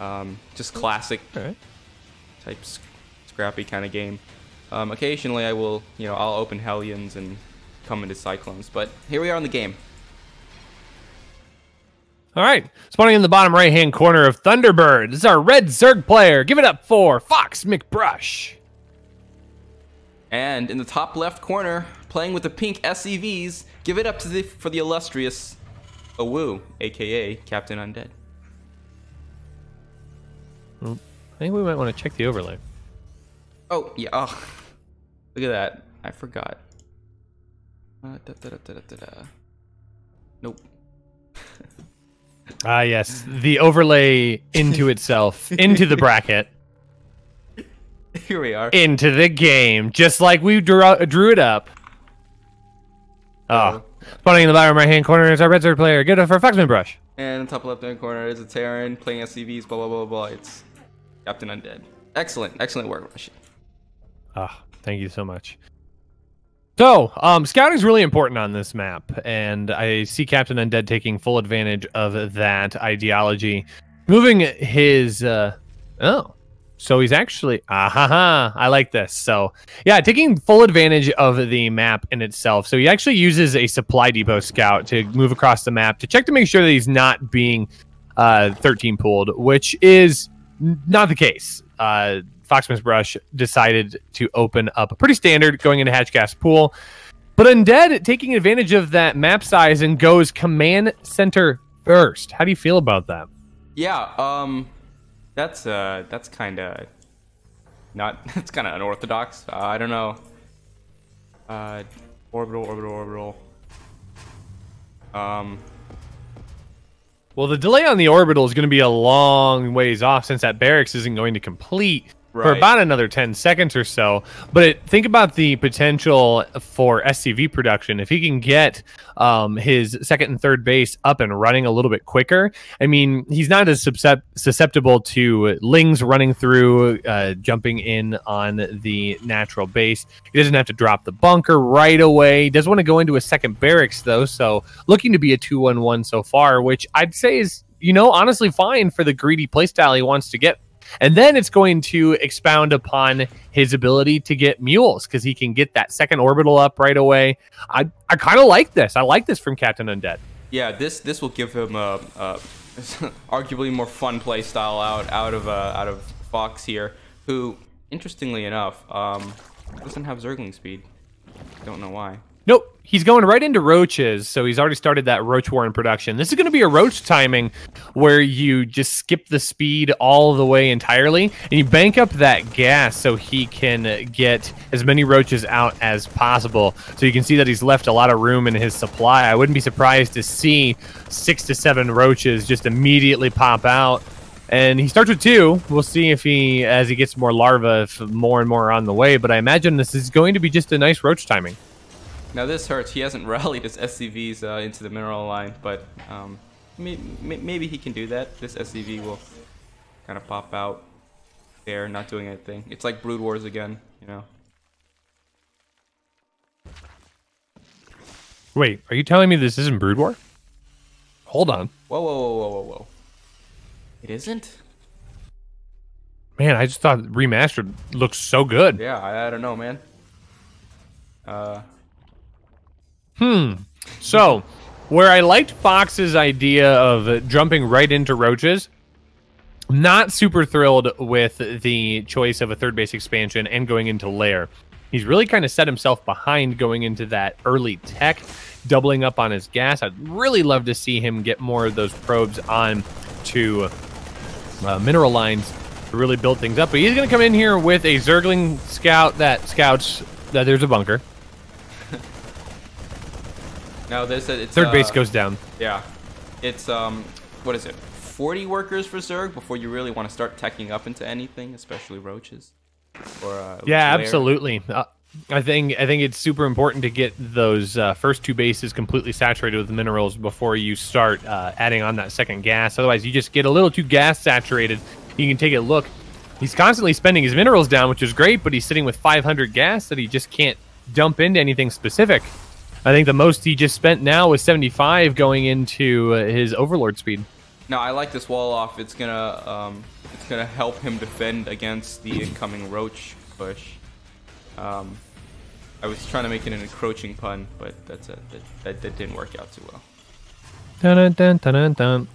[SPEAKER 1] Um, just classic
[SPEAKER 2] right.
[SPEAKER 1] type sc- scrappy kind of game. Um, occasionally I will, you know, I'll open Hellions and come into Cyclones, but here we are in the game.
[SPEAKER 2] All right. Spawning in the bottom right hand corner of Thunderbird. This is our red Zerg player. Give it up for Fox McBrush.
[SPEAKER 1] And in the top left corner, playing with the pink SCVs, give it up to the for the illustrious Awu, aka Captain Undead.
[SPEAKER 2] I think we might want to check the overlay.
[SPEAKER 1] Oh yeah, oh. [laughs] look at that. I forgot. Uh, da, da, da, da, da, da, da. Nope. [laughs]
[SPEAKER 2] Ah, yes. The overlay into itself, [laughs] into the bracket,
[SPEAKER 1] Here we are.
[SPEAKER 2] into the game, just like we drew, drew it up. Oh. Spawning in the bottom right hand corner is our red Zerg player. Up for Foxman Brush.
[SPEAKER 1] And the top left hand corner is a Terran playing SCVs, blah blah blah blah. It's Captain Undead. Excellent, excellent work, Rushy.
[SPEAKER 2] Ah, thank you so much. So, um, scouting is really important on this map, and I see Captain Undead taking full advantage of that ideology, moving his. Uh, oh, so he's actually ah ha ha. I like this. So, yeah, taking full advantage of the map in itself. So he actually uses a supply depot scout to move across the map to check to make sure that he's not being uh, 13 pulled, which is not the case. Uh, Foxman's Brush decided to open up a pretty standard going into Hatch Gas Pool. But Undead taking advantage of that map size and goes command center first. How do you feel about that?
[SPEAKER 1] Yeah, um, that's uh, that's kind of not. [laughs] That's kind of unorthodox. Uh, I don't know. Uh, orbital, orbital, orbital. Um,
[SPEAKER 2] Well, the delay on the orbital is going to be a long ways off since that barracks isn't going to complete for about another 10 seconds or so. But it, think about the potential for SCV production. If he can get um, his second and third base up and running a little bit quicker, I mean, he's not as susceptible to lings running through, uh, jumping in on the natural base. He doesn't have to drop the bunker right away. He doesn't want to go into a second barracks, though. So looking to be a 2 1 1 so far, which I'd say is, you know, honestly fine for the greedy playstyle he wants to get and then it's going to expound upon his ability to get mules because he can get that second orbital up right away. I, I kind of like this. I like this from Captain Undead.
[SPEAKER 1] Yeah, this this will give him a, a [laughs] arguably more fun play style out out of uh, out of Fox here, who interestingly enough um, doesn't have Zergling speed. Don't know why.
[SPEAKER 2] Nope, he's going right into roaches, so he's already started that roach warren production. This is going to be a roach timing where you just skip the speed all the way entirely, and you bank up that gas so he can get as many roaches out as possible. So you can see that he's left a lot of room in his supply. I wouldn't be surprised to see six to seven roaches just immediately pop out. And he starts with two. We'll see if he, as he gets more larvae, more and more are on the way. But I imagine this is going to be just a nice roach timing.
[SPEAKER 1] Now this hurts. He hasn't [laughs] rallied his SCVs uh, into the mineral line, but um, may, may, maybe he can do that. This SCV will kind of pop out there, not doing anything. It's like Brood Wars again, you know.
[SPEAKER 2] Wait, are you telling me this isn't Brood War? Hold on.
[SPEAKER 1] Whoa, whoa, whoa, whoa, whoa, whoa. It isn't?
[SPEAKER 2] Man, I just thought remastered looks so good.
[SPEAKER 1] Yeah, I, I don't know, man. Uh,
[SPEAKER 2] Hmm. So, where I liked Fox's idea of jumping right into roaches, not super thrilled with the choice of a third base expansion and going into lair. He's really kind of set himself behind going into that early tech, doubling up on his gas. I'd really love to see him get more of those probes on to uh, mineral lines to really build things up. But he's going to come in here with a Zergling scout that scouts that there's a bunker.
[SPEAKER 1] Now this it's
[SPEAKER 2] Third
[SPEAKER 1] uh,
[SPEAKER 2] base goes down.
[SPEAKER 1] Yeah, it's um, what is it? 40 workers for Zerg before you really want to start teching up into anything, especially roaches. Or uh,
[SPEAKER 2] Yeah,
[SPEAKER 1] lair.
[SPEAKER 2] absolutely. Uh, I think I think it's super important to get those uh, first two bases completely saturated with minerals before you start uh, adding on that second gas. Otherwise, you just get a little too gas saturated. You can take a look. He's constantly spending his minerals down, which is great, but he's sitting with 500 gas that he just can't dump into anything specific. I think the most he just spent now was 75 going into uh, his overlord speed.
[SPEAKER 1] Now I like this wall off. It's gonna um, it's gonna help him defend against the incoming roach push. Um, I was trying to make it an encroaching pun, but that's a, that, that that didn't work out too well.
[SPEAKER 2] Dun, dun, dun, dun, dun.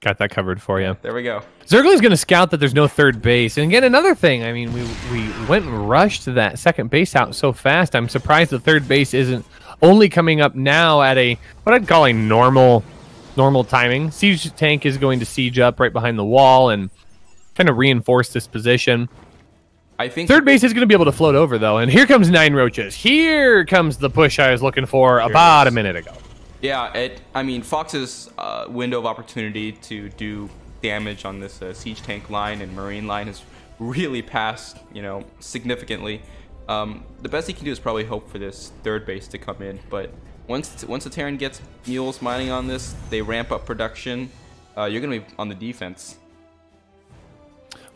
[SPEAKER 2] Got that covered for you.
[SPEAKER 1] There we go.
[SPEAKER 2] Zergling's going to scout that there's no third base. And again, another thing, I mean, we, we went and rushed that second base out so fast. I'm surprised the third base isn't only coming up now at a, what I'd call a normal, normal timing. Siege tank is going to siege up right behind the wall and kind of reinforce this position.
[SPEAKER 1] I think
[SPEAKER 2] Third base is going to be able to float over, though. And here comes Nine Roaches. Here comes the push I was looking for about a minute ago.
[SPEAKER 1] Yeah, it. I mean, Fox's uh, window of opportunity to do damage on this uh, siege tank line and marine line has really passed, you know, significantly. Um, the best he can do is probably hope for this third base to come in. But once once the Terran gets mules mining on this, they ramp up production. Uh, you're gonna be on the defense.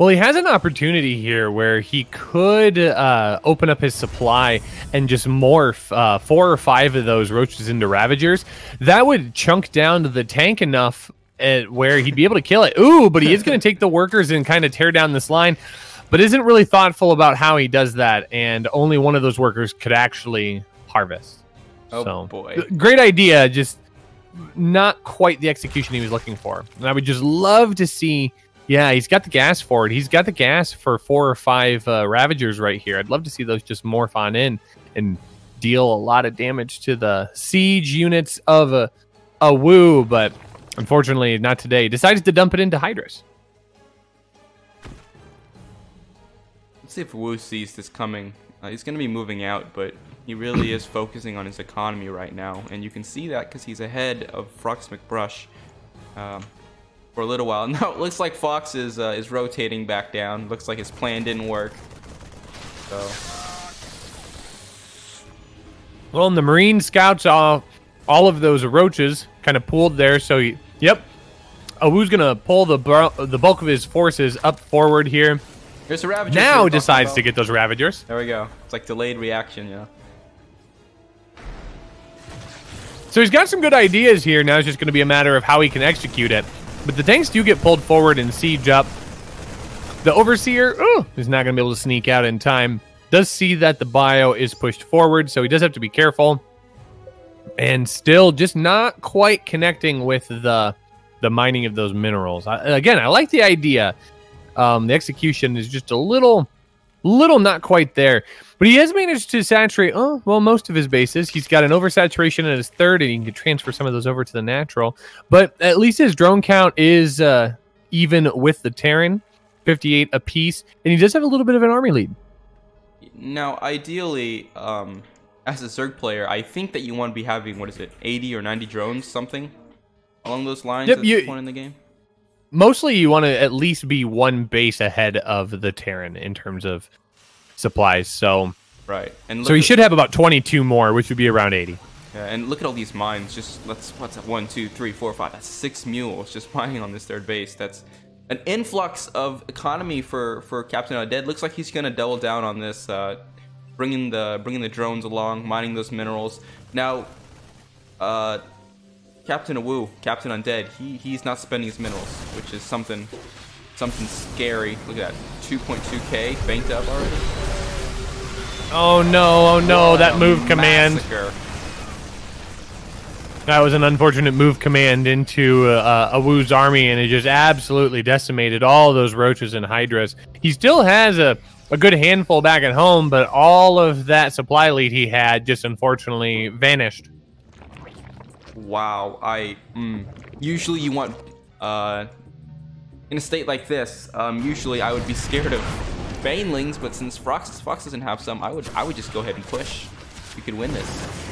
[SPEAKER 2] Well, he has an opportunity here where he could uh, open up his supply and just morph uh, four or five of those roaches into Ravagers. That would chunk down to the tank enough uh, where he'd be able to kill it. Ooh, but he is going to take the workers and kind of tear down this line, but isn't really thoughtful about how he does that. And only one of those workers could actually harvest.
[SPEAKER 1] Oh
[SPEAKER 2] So,
[SPEAKER 1] boy.
[SPEAKER 2] Great idea, just not quite the execution he was looking for. And I would just love to see. Yeah, he's got the gas for it. He's got the gas for four or five uh, Ravagers right here. I'd love to see those just morph on in and deal a lot of damage to the siege units of a, Awu, but unfortunately, not today. Decided to dump it into Hydras.
[SPEAKER 1] Let's see if Wu sees this coming. Uh, he's going to be moving out, but he really is [clears throat] focusing on his economy right now. And you can see that because he's ahead of Fox McBrush. Um, for a little while. [laughs] Now it looks like Fox is uh, is rotating back down. Looks like his plan didn't work. So
[SPEAKER 2] Well, and the Marine scouts all all of those roaches kind of pooled there. So, he, yep, Awu's gonna pull the the bulk of his forces up forward here.
[SPEAKER 1] here's a Ravager.
[SPEAKER 2] Now decides to get those Ravagers.
[SPEAKER 1] There we go. It's like delayed reaction, yeah.
[SPEAKER 2] So he's got some good ideas here. Now it's just going to be a matter of how he can execute it. But the tanks do get pulled forward and siege up. The Overseer oh, is not going to be able to sneak out in time. Does see that the bio is pushed forward, so he does have to be careful. And still just not quite connecting with the the mining of those minerals. I, again, I like the idea. Um, the execution is just a little little not quite there. But he has managed to saturate, oh, well, most of his bases. He's got an oversaturation at his third, and he can transfer some of those over to the natural. But at least his drone count is uh, even with the Terran, 58 apiece. And he does have a little bit of an army lead.
[SPEAKER 1] Now, ideally, um, as a Zerg player, I think that you want to be having what is it, 80 or 90 drones, something along those lines
[SPEAKER 2] Yep,
[SPEAKER 1] at
[SPEAKER 2] you-
[SPEAKER 1] this point in the game.
[SPEAKER 2] Mostly, you want to at least be one base ahead of the Terran in terms of supplies. So,
[SPEAKER 1] Right. And
[SPEAKER 2] so
[SPEAKER 1] at-
[SPEAKER 2] should have about 22 more, which would be around 80.
[SPEAKER 1] Yeah, and look at all these mines. Just let's what's that? One, two, three, four, five. That's six mules just [laughs] mining on this third base. That's an influx of economy for for Captain Undead. Looks like he's gonna double down on this, uh, bringing the bringing the drones along, mining those minerals. Now, uh, Captain Awu, Captain Undead, he he's not spending his minerals, which is something something scary. Look at that, 2.2k banked up already.
[SPEAKER 2] Oh no, oh no,
[SPEAKER 1] What
[SPEAKER 2] that move command.
[SPEAKER 1] massacre.
[SPEAKER 2] That was an unfortunate move command into uh, Awu's army, and it just absolutely decimated all those roaches and hydras. He still has a, a good handful back at home, but all of that supply lead he had just unfortunately vanished.
[SPEAKER 1] Wow, I mm, usually you want uh in a state like this, um usually I would be scared of banelings, but since Fox Fox doesn't have some, I would I would just go ahead and push. We could win this.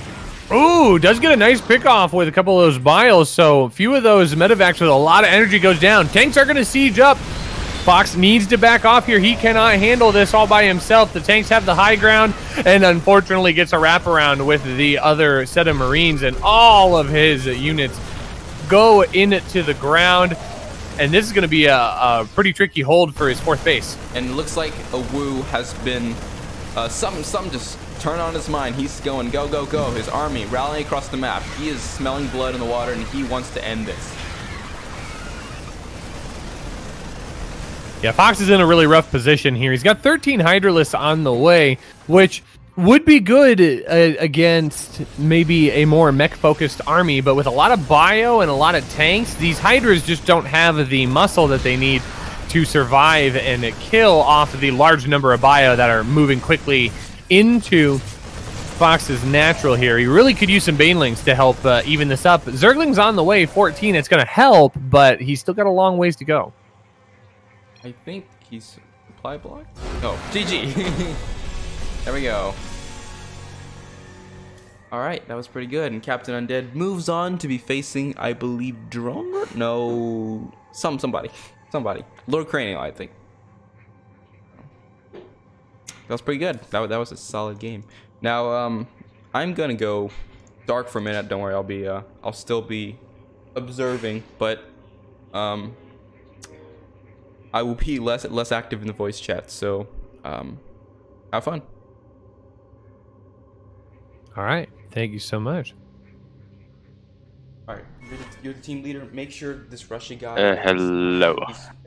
[SPEAKER 2] Ooh, does get a nice pick off with a couple of those biles. So a few of those medevacs with a lot of energy goes down. Tanks are going to siege up. Fox needs to back off here. He cannot handle this all by himself. The tanks have the high ground and unfortunately gets a wraparound with the other set of Marines and all of his units go into the ground. And this is going to be a, a pretty tricky hold for his fourth base.
[SPEAKER 1] And it looks like Awu has been uh something something just turn on his mind. He's going go go go. His army rallying across the map. He is smelling blood in the water and he wants to end this.
[SPEAKER 2] Yeah, Fox is in a really rough position here. He's got 13 Hydralisks on the way, which would be good uh, against maybe a more mech focused army, but with a lot of bio and a lot of tanks, these Hydras just don't have the muscle that they need to survive and kill off the large number of bio that are moving quickly into Fox's natural here. He really could use some Banelings to help uh, even this up. Zergling's on the way, 14. It's going to help, but he's still got a long ways to go.
[SPEAKER 1] I think he's reply block. Oh, GG. [laughs] there we go. All right, that was pretty good. And Captain Undead moves on to be facing, I believe, Drone. No, some somebody, somebody. Lord Cranial, I think. That was pretty good. That, that was a solid game. Now, um, I'm gonna go dark for a minute. Don't worry, I'll be, uh, I'll still be observing, but, um, I will be less less active in the voice chat. So, um, have fun.
[SPEAKER 2] All right. Thank you so much.
[SPEAKER 1] All right, you're the, you're the team leader. Make sure this Rushy guy.
[SPEAKER 6] Uh, hello.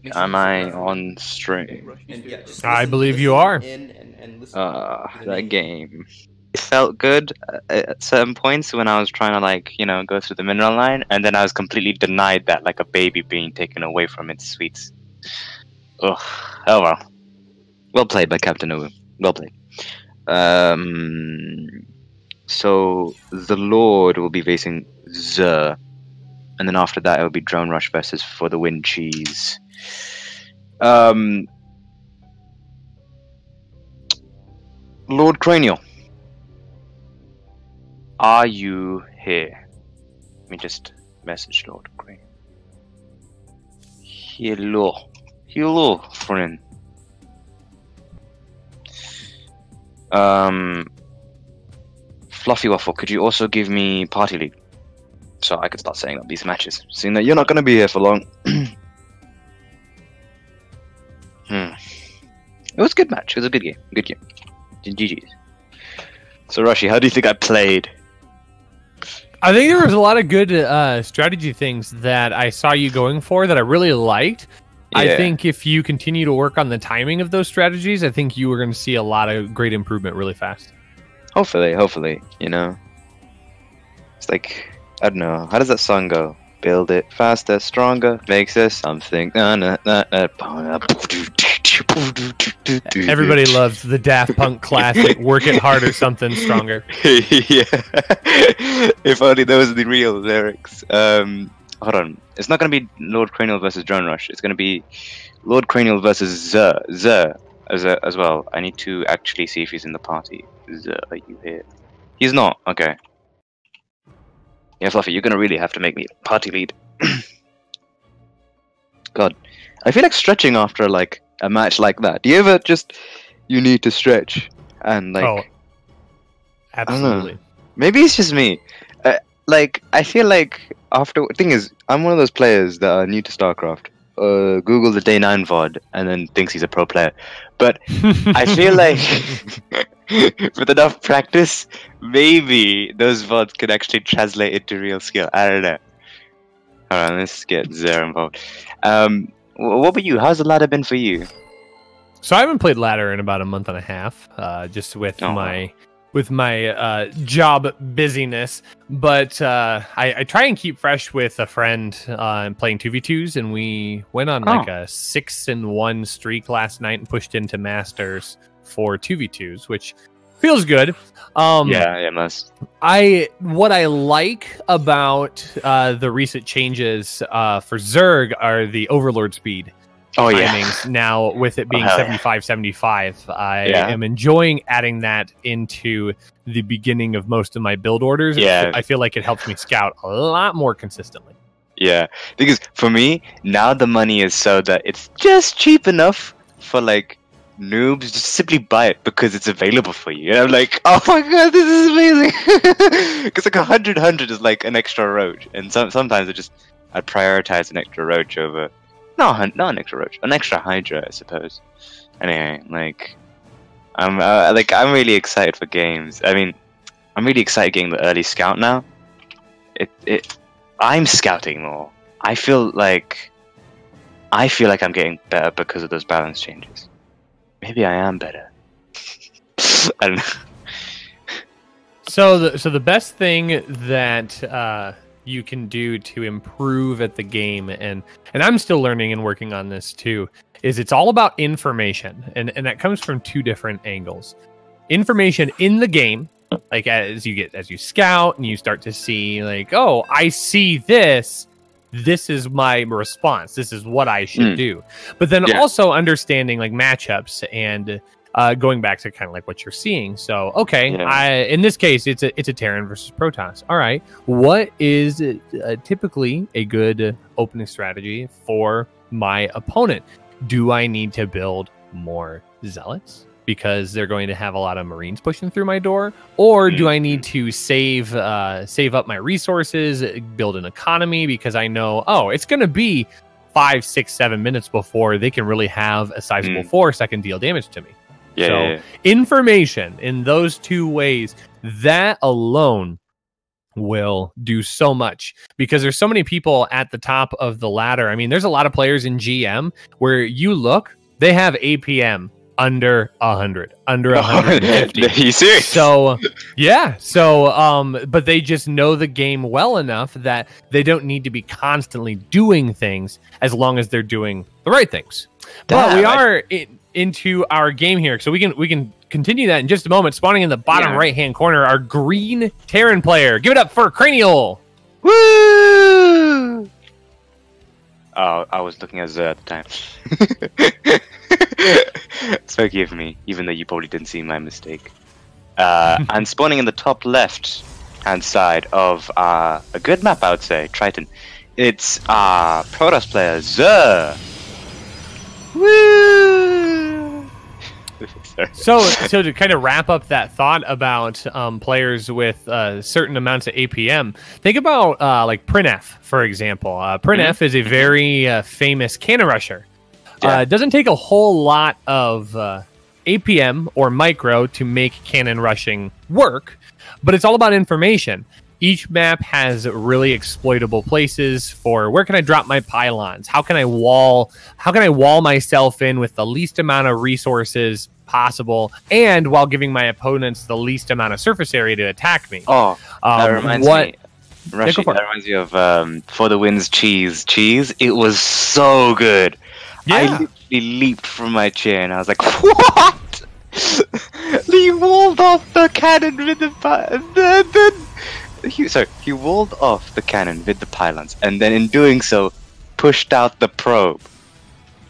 [SPEAKER 1] Sure
[SPEAKER 6] Am I on stream?
[SPEAKER 1] And yeah,
[SPEAKER 2] I believe you are.
[SPEAKER 1] In and, and
[SPEAKER 6] Uh,
[SPEAKER 1] to the
[SPEAKER 6] that
[SPEAKER 1] name.
[SPEAKER 6] game. It felt good uh, at certain points when I was trying to like, you know, go through the mineral line, and then I was completely denied that, like a baby being taken away from its sweets. Oh well. Well played by Captain Uwu. Well played. Um. So the Lord will be facing Zer, and then after that it will be Drone Rush versus For the Win Cheese. Um. Lord Cranial, are you here? Let me just message Lord Cranial. Hello. Hello, friend. Um, Fluffy Waffle, could you also give me Party League? So I could start setting up these matches. Seeing that you're not going to be here for long. [clears throat] hmm. It was a good match. It was a good game. Good game. GG's. So, Rashi, how do you think I played?
[SPEAKER 2] I think there was a lot of good uh, strategy things that I saw you going for that I really liked. I think if you continue to work on the timing of those strategies, I think you were going to see a lot of great improvement really fast.
[SPEAKER 6] Hopefully, hopefully, you know. It's like I don't know. How does that song go? Build it faster, stronger, makes us something. [laughs]
[SPEAKER 2] Everybody loves the Daft Punk classic "Work It Harder, Something Stronger." [laughs]
[SPEAKER 6] yeah. [laughs] if only those are the real lyrics. Um, hold on. It's not going to be Lord Cranial versus Drone Rush. It's going to be Lord Cranial versus Zer. Zer as, a, as well. I need to actually see if he's in the party. Zer, are you here? He's not. Okay. Yeah, Fluffy, you're going to really have to make me party lead. [clears throat] God. I feel like stretching after like a match like that. Do you ever just you need to stretch and like
[SPEAKER 2] oh, absolutely.
[SPEAKER 6] Maybe it's just me. Uh, like I feel like after thing is, I'm one of those players that are new to StarCraft. Uh, Google the Day9 VOD and then thinks he's a pro player. But [laughs] I feel like [laughs] with enough practice, maybe those VODs could actually translate into real skill. I don't know. All right, let's get Zero involved. Um, what about you? How's the ladder been for you?
[SPEAKER 2] So I haven't played ladder in about a month and a half, uh, just with
[SPEAKER 6] Oh,
[SPEAKER 2] my with my uh, job busyness. But uh, I, I try and keep fresh with a friend uh, playing two v twos, and we went on like
[SPEAKER 6] Oh.
[SPEAKER 2] a six and one streak last night and pushed into masters for two v twos, which feels good. Um,
[SPEAKER 6] yeah, it must.
[SPEAKER 2] I what I like about uh, the recent changes uh, for Zerg are the Overlord speed
[SPEAKER 6] Oh yeah.
[SPEAKER 2] timings now with it being oh,
[SPEAKER 6] hell yeah.
[SPEAKER 2] 75 75 i
[SPEAKER 6] Yeah.
[SPEAKER 2] am enjoying adding that into the beginning of most of my build orders
[SPEAKER 6] Yeah.
[SPEAKER 2] i feel like it helps me scout a lot more consistently
[SPEAKER 6] Yeah, because for me now the money is so that it's just cheap enough for like noobs just simply buy it because it's available for you. And I'm like, [laughs] oh my god, this is amazing! [laughs] Because like a hundred hundred is like an extra roach, and some sometimes I just I prioritize an extra roach over no hun- not an extra roach, an extra hydra, I suppose. Anyway, like I'm uh, like I'm really excited for games. I mean, I'm really excited getting the early scout now. It it I'm scouting more. I feel like I feel like I'm getting better because of those balance changes. Maybe I am better. [laughs] I don't know.
[SPEAKER 2] so the so the best thing that uh you can do to improve at the game and and i'm still learning and working on this too is it's all about information and and that comes from two different angles information in the game like as you get as you scout and you start to see like oh i see this this is my response this is what i should
[SPEAKER 6] Mm.
[SPEAKER 2] do but then
[SPEAKER 6] Yeah.
[SPEAKER 2] also understanding like matchups and uh, going back to kind of like what you're seeing. So okay
[SPEAKER 6] Yeah.
[SPEAKER 2] i in this case it's a it's a terran versus protoss all right what is uh, typically a good opening strategy for my opponent? Do i need to build more zealots because they're going to have a lot of marines pushing through my door? Or do i need to save uh, save up my resources build an economy because i know oh it's going to be five six seven minutes before they can really have a sizable
[SPEAKER 6] Mm.
[SPEAKER 2] force that can deal damage to me
[SPEAKER 6] Yeah,
[SPEAKER 2] So-
[SPEAKER 6] yeah, yeah.
[SPEAKER 2] information in those two ways that alone will do so much because there's so many people at the top of the ladder i mean there's a lot of players in gm where you look they have apm under 100 under 150 [laughs]
[SPEAKER 6] Are you serious?
[SPEAKER 2] so yeah so um but they just know the game well enough that they don't need to be constantly doing things as long as they're doing the right things but we
[SPEAKER 6] Damn, I-
[SPEAKER 2] are in, into our game here so we can we can continue that in just a moment spawning in the bottom
[SPEAKER 6] Yeah.
[SPEAKER 2] right hand corner our green Terran player give it up for cranial
[SPEAKER 6] Woo! Oh, I was looking at Zer at the time. [laughs] Spooky of me, even though you probably didn't see my mistake. Uh, [laughs] and spawning in the top left hand side of uh, a good map, I would say, Triton, It's uh Protoss player Zer. Woo!
[SPEAKER 2] So, so to kind of wrap up that thought about um, players with uh, certain amounts of APM, think about uh, like Printf, for example. Uh, Printf is a very uh, famous cannon rusher.
[SPEAKER 6] Yeah.
[SPEAKER 2] Uh, it doesn't take a whole lot of uh, APM or micro to make cannon rushing work, but it's all about information. Each map has really exploitable places for where can I drop my pylons? How can I wall? How can I wall myself in with the least amount of resources possible, and while giving my opponents the least amount of surface area to attack me?
[SPEAKER 6] Oh, that
[SPEAKER 2] Um,
[SPEAKER 6] reminds
[SPEAKER 2] what?
[SPEAKER 6] me. Rushy,
[SPEAKER 2] for
[SPEAKER 6] that reminds me of um, For the Winds cheese. Cheese. It was so good.
[SPEAKER 2] Yeah.
[SPEAKER 6] I literally leaped from my chair and I was like, [laughs] "What?" [laughs] he walled off the cannon with the pi- the, the, he, sorry, he walled off the cannon with the pylons, and then in doing so, pushed out the probe.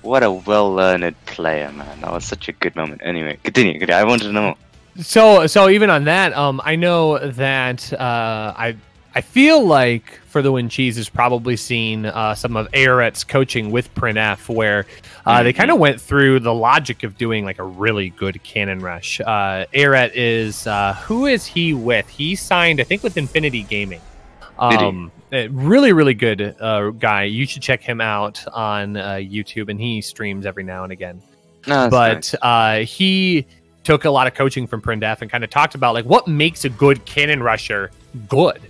[SPEAKER 6] What a well-learned player, man! That was such a good moment. Anyway, continue. continue. I wanted to know.
[SPEAKER 2] So so even on that, um, I know that uh, I I feel like for the win cheese has probably seen uh, some of Aret's coaching with Printf, where uh, they kind of went through the logic of doing like a really good cannon rush. Uh, Aret is uh, who is he with? He signed, I think, with Infinity Gaming. Um, really, really good uh, guy. You should check him out on uh, YouTube, and he streams every now and again
[SPEAKER 6] No, that's
[SPEAKER 2] but uh, he took a lot of coaching from Printf and kind of talked about like what makes a good cannon rusher good.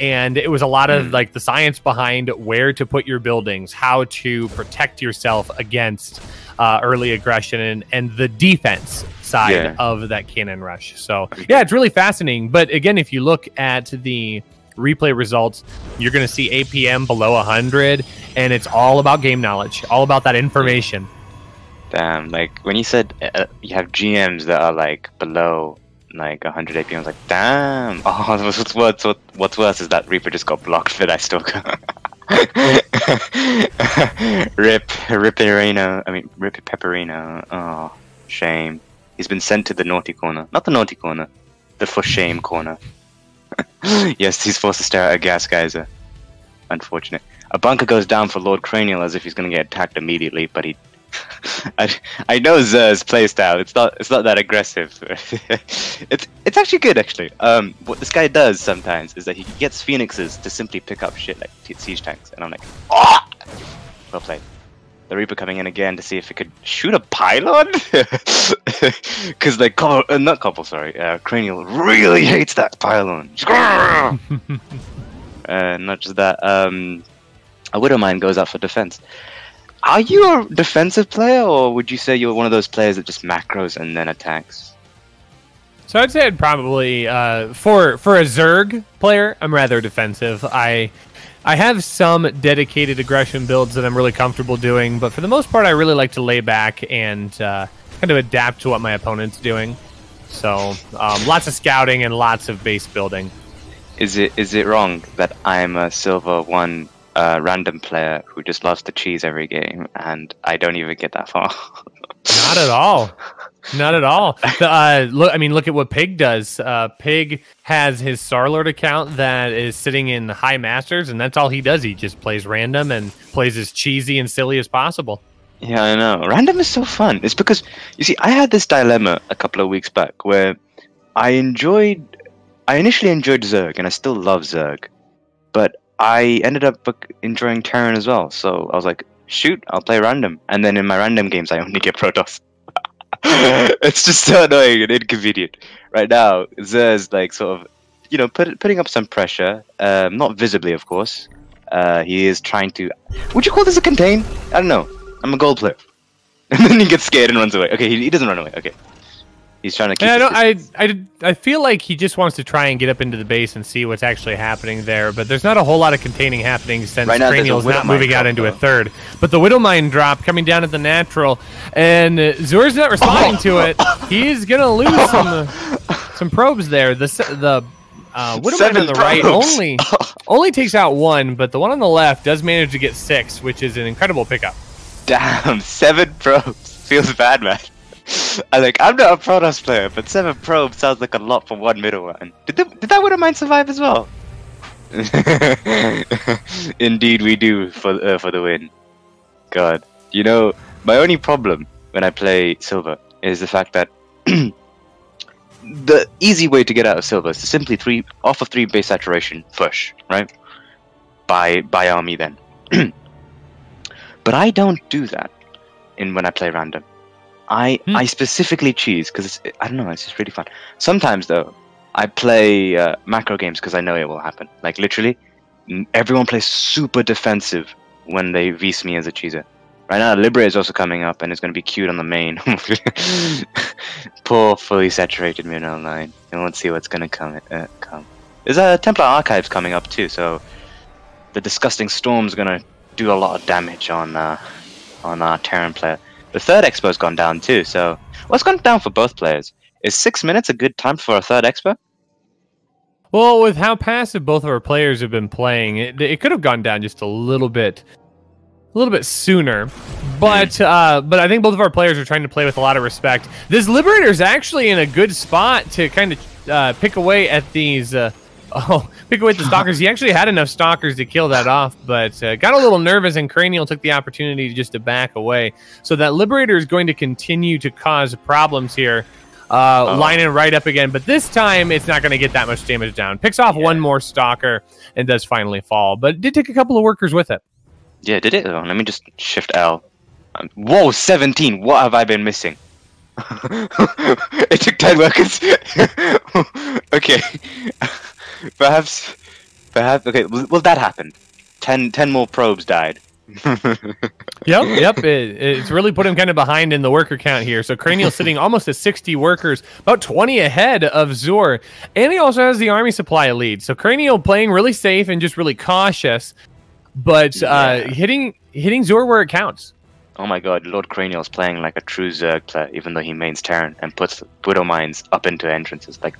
[SPEAKER 2] And it was a lot of
[SPEAKER 6] Hmm.
[SPEAKER 2] like the science behind where to put your buildings, how to protect yourself against uh, early aggression, and, and the defense side
[SPEAKER 6] Yeah.
[SPEAKER 2] of that cannon rush. So, yeah, it's really fascinating. But again, if you look at the replay results, you're going to see APM below 100, and it's all about game knowledge, all about that information.
[SPEAKER 6] Damn, like when you said uh, you have GMs that are like below like 100 APM, I was like, damn. [laughs] Oh, what's what's what, what's worse is that Reaper just got blocked for that stalker. [laughs] Rip, Ripperino. I mean, Rip Pepperino. Oh, shame. He's been sent to the naughty corner. Not the naughty corner, the for shame corner. [laughs] yes, he's forced to stare at a gas geyser. Unfortunate. A bunker goes down for Lord Cranial as if he's going to get attacked immediately, but he [laughs] I, I know Zer's playstyle. It's not it's not that aggressive. [laughs] it's it's actually good actually. Um, what this guy does sometimes is that he gets phoenixes to simply pick up shit like siege tanks, and I'm like, oh, well played. The Reaper coming in again to see if it could shoot a pylon, [laughs] because like Cobble, uh, not couple, sorry, uh, Cranial really hates that pylon. [laughs] uh, not just that. Um, a Widowmine goes out for defense. Are you a defensive player, or would you say you're one of those players that just macros and then attacks?
[SPEAKER 2] So I'd say I'd probably uh, for for a Zerg player, I'm rather defensive. I I have some dedicated aggression builds that I'm really comfortable doing, but for the most part, I really like to lay back and uh, kind of adapt to what my opponent's doing. So um, lots of scouting and lots of base building.
[SPEAKER 6] Is it is it wrong that I'm a silver one uh, random player who just loves to cheese every game, and I don't even get that far? [laughs]
[SPEAKER 2] Not at all. Not at all. The, uh, look, I mean, look at what Pig does. Uh, Pig has his Starlord account that is sitting in High Masters, and that's all he does. He just plays random and plays as cheesy and silly as possible.
[SPEAKER 6] Yeah, I know. Random is so fun. It's because you see, I had this dilemma a couple of weeks back where I enjoyed. I initially enjoyed Zerg, and I still love Zerg, but I ended up enjoying Terran as well. So I was like, shoot, I'll play random. And then in my random games, I only get Protoss. [laughs] it's just so annoying and inconvenient. Right now, Zer's like sort of, you know, put, putting up some pressure, um, not visibly, of course. Uh, he is trying to. Would you call this a contain? I don't know. I'm a gold player. [laughs] And then he gets scared and runs away. Okay, he, he doesn't run away. Okay. He's trying to keep.
[SPEAKER 2] And I don't. I. I I feel like he just wants to try and get up into the base and see what's actually happening there. But there's not a whole lot of containing happening since
[SPEAKER 6] Right now,
[SPEAKER 2] Cranial's not moving out into a third. But the Widowmine drop coming down at the natural, and Zur's not responding to it. [coughs] He's gonna lose some some probes there. The the uh, Widowmine on the right only [laughs] only takes out one, but the one on the left does manage to get six, which is an incredible pickup.
[SPEAKER 6] Damn, seven probes. [laughs] Feels bad, man. [laughs] I like. I'm not a Protoss player, but seven probes sounds like a lot for one middle one. Did the, did that mine survive as well? [laughs] Indeed, we do for uh, for the win. God, you know, my only problem when I play silver is the fact that [clears throat] the easy way to get out of silver is to simply three off of three base saturation push, right? By by army then. [clears throat] but I don't do that in when I play random. I
[SPEAKER 2] Hmm.
[SPEAKER 6] I specifically choose because I don't know. It's just really fun. Sometimes though, I play uh, macro games because I know it will happen. Like literally, everyone plays super defensive when they vs me as a cheeser. Right now, Liberator is also coming up, and it's going to be cute on the main. [laughs] Poor, fully saturated Moon Online. And let's see what's going to come. Uh, come. There's a Templar Archives coming up too, so the disgusting storm's going to do a lot of damage on uh, on our Terran player. The third expo's gone down too, so what's gone down for both players? Is six minutes a good time for a third expo?
[SPEAKER 2] Well, with how passive both of our players have been playing, it, it could have gone down just a little bit, a little bit sooner. But uh, but I think both of our players are trying to play with a lot of respect. This Liberator is actually in a good spot to kind of uh, pick away at these. Uh, oh, [laughs] pick away the stalkers. He actually had enough stalkers to kill that off, but uh, got a little nervous, and Cranial took the opportunity just to back away. So that Liberator is going to continue to cause problems here uh,
[SPEAKER 6] Oh.
[SPEAKER 2] lining right up again. But this time, it's not going to get that much damage down. Picks off one more stalker and does finally fall, but did take a couple of workers with it.
[SPEAKER 6] Yeah, did it? Let me just shift L. Um, whoa, 17! What have I been missing? [laughs] it took 10 workers. [laughs] okay. Perhaps, perhaps, okay, well, that happened. 10, 10 more probes died. [laughs]
[SPEAKER 2] Yep, yep. It, it's really put him kind of behind in the worker count here. So Cranial [laughs] sitting almost at 60 workers, about 20 ahead of Zor. And he also has the army supply lead. So Cranial playing really safe and just really cautious, but uh,
[SPEAKER 6] Yeah.
[SPEAKER 2] hitting hitting Zor where it counts.
[SPEAKER 6] Oh my god, Lord Cranial's playing like a true Zerg player, even though he mains Terran and puts Widow Mines up into entrances, like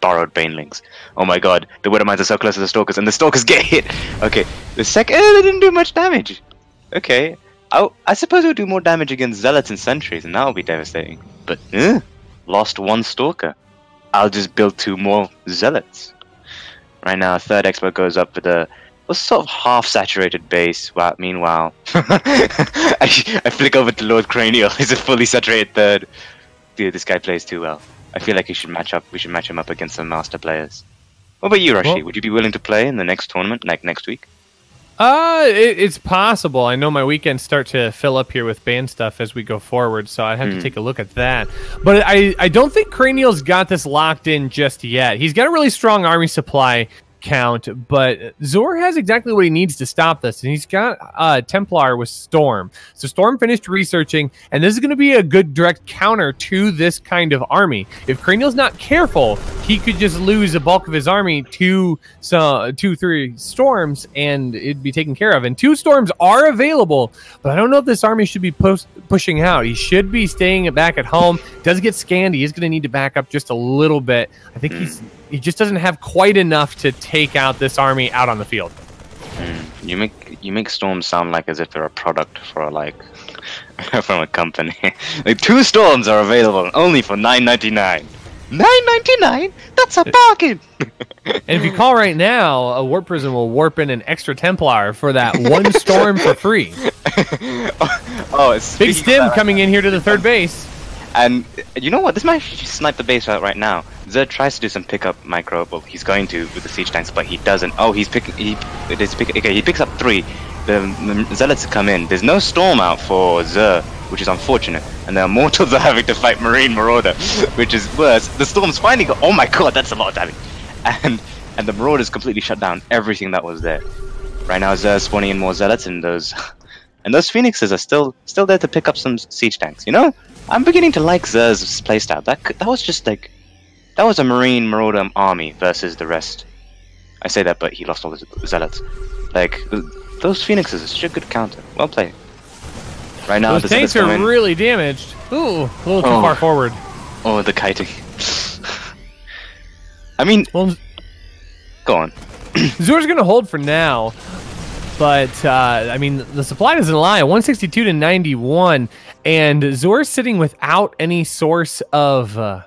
[SPEAKER 6] burrowed Banelings. Oh my god, the Widow Mines are so close to the Stalkers, and the Stalkers [laughs] get hit! Okay, the second. Eh, they didn't do much damage! Okay, I, I suppose it would do more damage against Zealots and Sentries, and that would be devastating. But, eh, lost one Stalker. I'll just build two more Zealots. Right now, a third expert goes up with a a sort of half saturated base. Meanwhile, [laughs] I, I flick over to Lord Cranial. [laughs] He's a fully saturated third. Dude, this guy plays too well. I feel like he should match up. We should match him up against some master players. What about you, Rushy?
[SPEAKER 2] Well-
[SPEAKER 6] Would you be willing to play in the next tournament, like next week?
[SPEAKER 2] Uh, it, it's possible. I know my weekends start to fill up here with band stuff as we go forward, so I'd have to
[SPEAKER 6] Hmm.
[SPEAKER 2] take a look at that. But I, I don't think Cranial's got this locked in just yet. He's got a really strong army supply count, but Zor has exactly what he needs to stop this, and he's got uh, Templar with Storm. So Storm finished researching, and this is going to be a good direct counter to this kind of army. If Cranial's not careful, he could just lose a bulk of his army to so, two, three storms, and it'd be taken care of. And two storms are available, but I don't know if this army should be pushing out. He should be staying back at home. Does get scanned. He is going to need to back up just a little bit. I think he's he just doesn't have quite enough to take out this army out on the field.
[SPEAKER 6] Hmm. You make you make storms sound like as if they're a product for like [laughs] from a company. [laughs] like two storms are available only for nine ninety nine. Nine ninety nine? That's a bargain. [laughs]
[SPEAKER 2] And if you call right now, a Warp Prism will warp in an extra Templar for that one storm for free.
[SPEAKER 6] oh, it's
[SPEAKER 2] Big Stim coming in here to the third base.
[SPEAKER 6] And you know what? This might snipe the base out right now. Zed tries to do some pickup micro. Well, he's going to with the siege tanks, but he doesn't. Oh, he's picking. He pick, okay. He picks up three. The, the zealots come in. There's no storm out for Zer, which is unfortunate. And the immortals [laughs] are having to fight Marine Marauder, [laughs] which is worse. The storm's finally go. Oh my god, that's a lot of damage. [laughs] And and the Marauders completely shut down everything that was there. Right now, Zer's spawning in more zealots, and those and those phoenixes are still still there to pick up some siege tanks. You know, I'm beginning to like Zer's playstyle. That that was just like that was a Marine Marauder army versus the rest. I say that, but he lost all his zealots. Like those phoenixes are such a good counter. Well played. Right now,
[SPEAKER 2] Those
[SPEAKER 6] the
[SPEAKER 2] tanks are really damaged. Ooh, a little too
[SPEAKER 6] Oh.
[SPEAKER 2] far forward.
[SPEAKER 6] oh, the kiting. [laughs] I mean,
[SPEAKER 2] Well,
[SPEAKER 6] go on.
[SPEAKER 2] Going to hold for now, but uh, I mean the supply doesn't lie. 162 to 91, and Zor's sitting without any source of uh,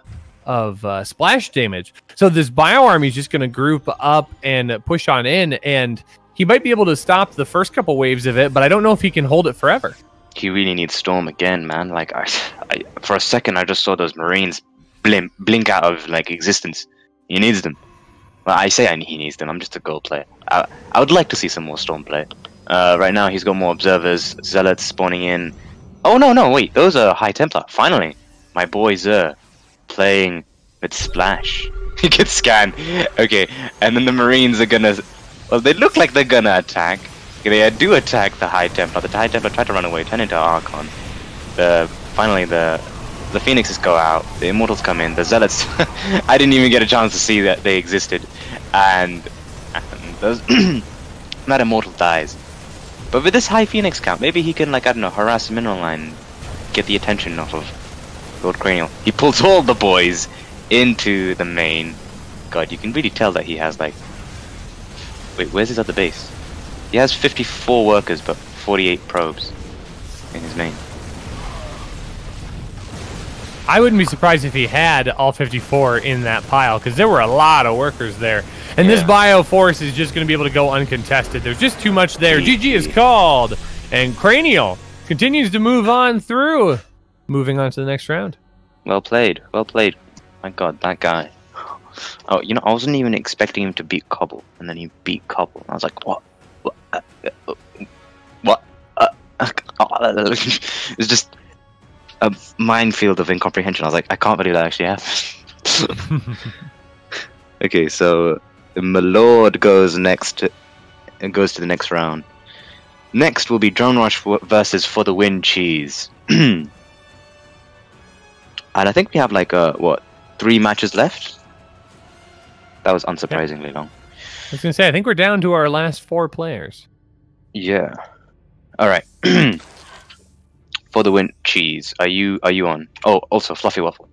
[SPEAKER 2] of uh, splash damage. So this bio army is just going to group up and push on in, and he might be able to stop the first couple waves of it, but I don't know if he can hold it forever.
[SPEAKER 6] He really needs Storm again, man. Like I, I for a second, I just saw those Marines blink blink out of like existence. He needs them. Well, I say I, he needs them. I'm just a goal player. I, I would like to see some more Storm play. Uh, right now, he's got more observers, zealots spawning in. Oh no, no, wait, those are High Templar. Finally, my boy Zer playing with Splash. [laughs] he gets scanned. Okay, and then the Marines are gonna. Well, they look like they're gonna attack. They do attack the High Templar. The High Templar try to run away, turn into Archon. The finally the the Phoenixes go out. The Immortals come in. The Zealots. [laughs] I didn't even get a chance to see that they existed, and, and those [clears throat] that Immortal dies. But with this high Phoenix count, maybe he can like I don't know harass the mineral line, get the attention off of Lord Cranial. He pulls [laughs] all the boys into the main. God, you can really tell that he has like. Wait, where's his other base? He has 54 workers, but 48 probes in his main.
[SPEAKER 2] I wouldn't be surprised if he had all 54 in that pile because there were a lot of workers there. And this bio force is just going to be able to go uncontested. There's just too much there. GG is called. And Cranial continues to move on through. Moving on to the next round.
[SPEAKER 6] Well played, well played. My God, that guy. Oh, you know, I wasn't even expecting him to beat Cobble, and then he beat Cobble. I was like, what? What? Uh, uh, what? Uh, [laughs] it's just a minefield of incomprehension. I was like, I can't believe that actually happened. [laughs] okay, so the Malord goes next. And goes to the next round. Next will be Drone Rush versus For the Win Cheese. [clears throat] and I think we have like uh what three matches left. That was unsurprisingly long.
[SPEAKER 2] I was going to say, I think we're down to our last four players.
[SPEAKER 6] Yeah. All right. [clears throat] For the win, cheese. Are you are you on? Oh, also fluffy waffle.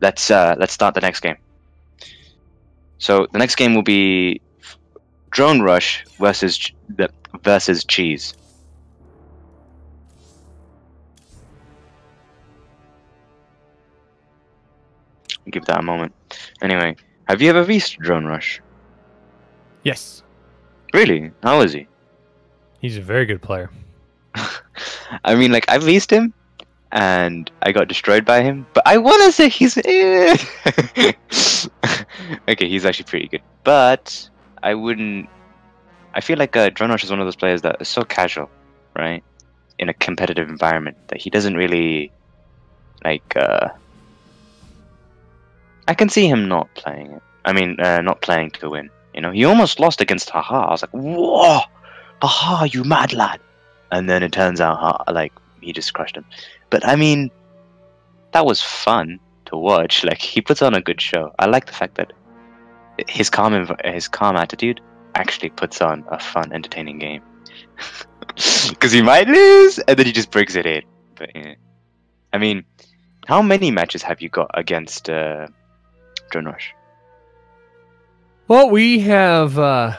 [SPEAKER 6] Let's uh let's start the next game. So the next game will be Drone Rush versus the versus cheese. Give that a moment. Anyway, have you ever faced Drone Rush?
[SPEAKER 2] Yes.
[SPEAKER 6] Really? How is he?
[SPEAKER 2] He's a very good player. [laughs]
[SPEAKER 6] I mean, like I've leased him, and I got destroyed by him. But I want to say he's [laughs] okay. He's actually pretty good, but I wouldn't. I feel like uh, Drone Rush is one of those players that is so casual, right? In a competitive environment, that he doesn't really like. uh I can see him not playing it. I mean, uh, not playing to win. You know, he almost lost against Haha. I was like, whoa, Haha, you mad lad and then it turns out like he just crushed him. But I mean, that was fun to watch. Like he puts on a good show. I like the fact that his calm his calm attitude actually puts on a fun, entertaining game. [laughs] Because he might lose, and then he just brings it in. But yeah. I mean, how many matches have you got against uh, Drone Rush?
[SPEAKER 2] Well, we have uh,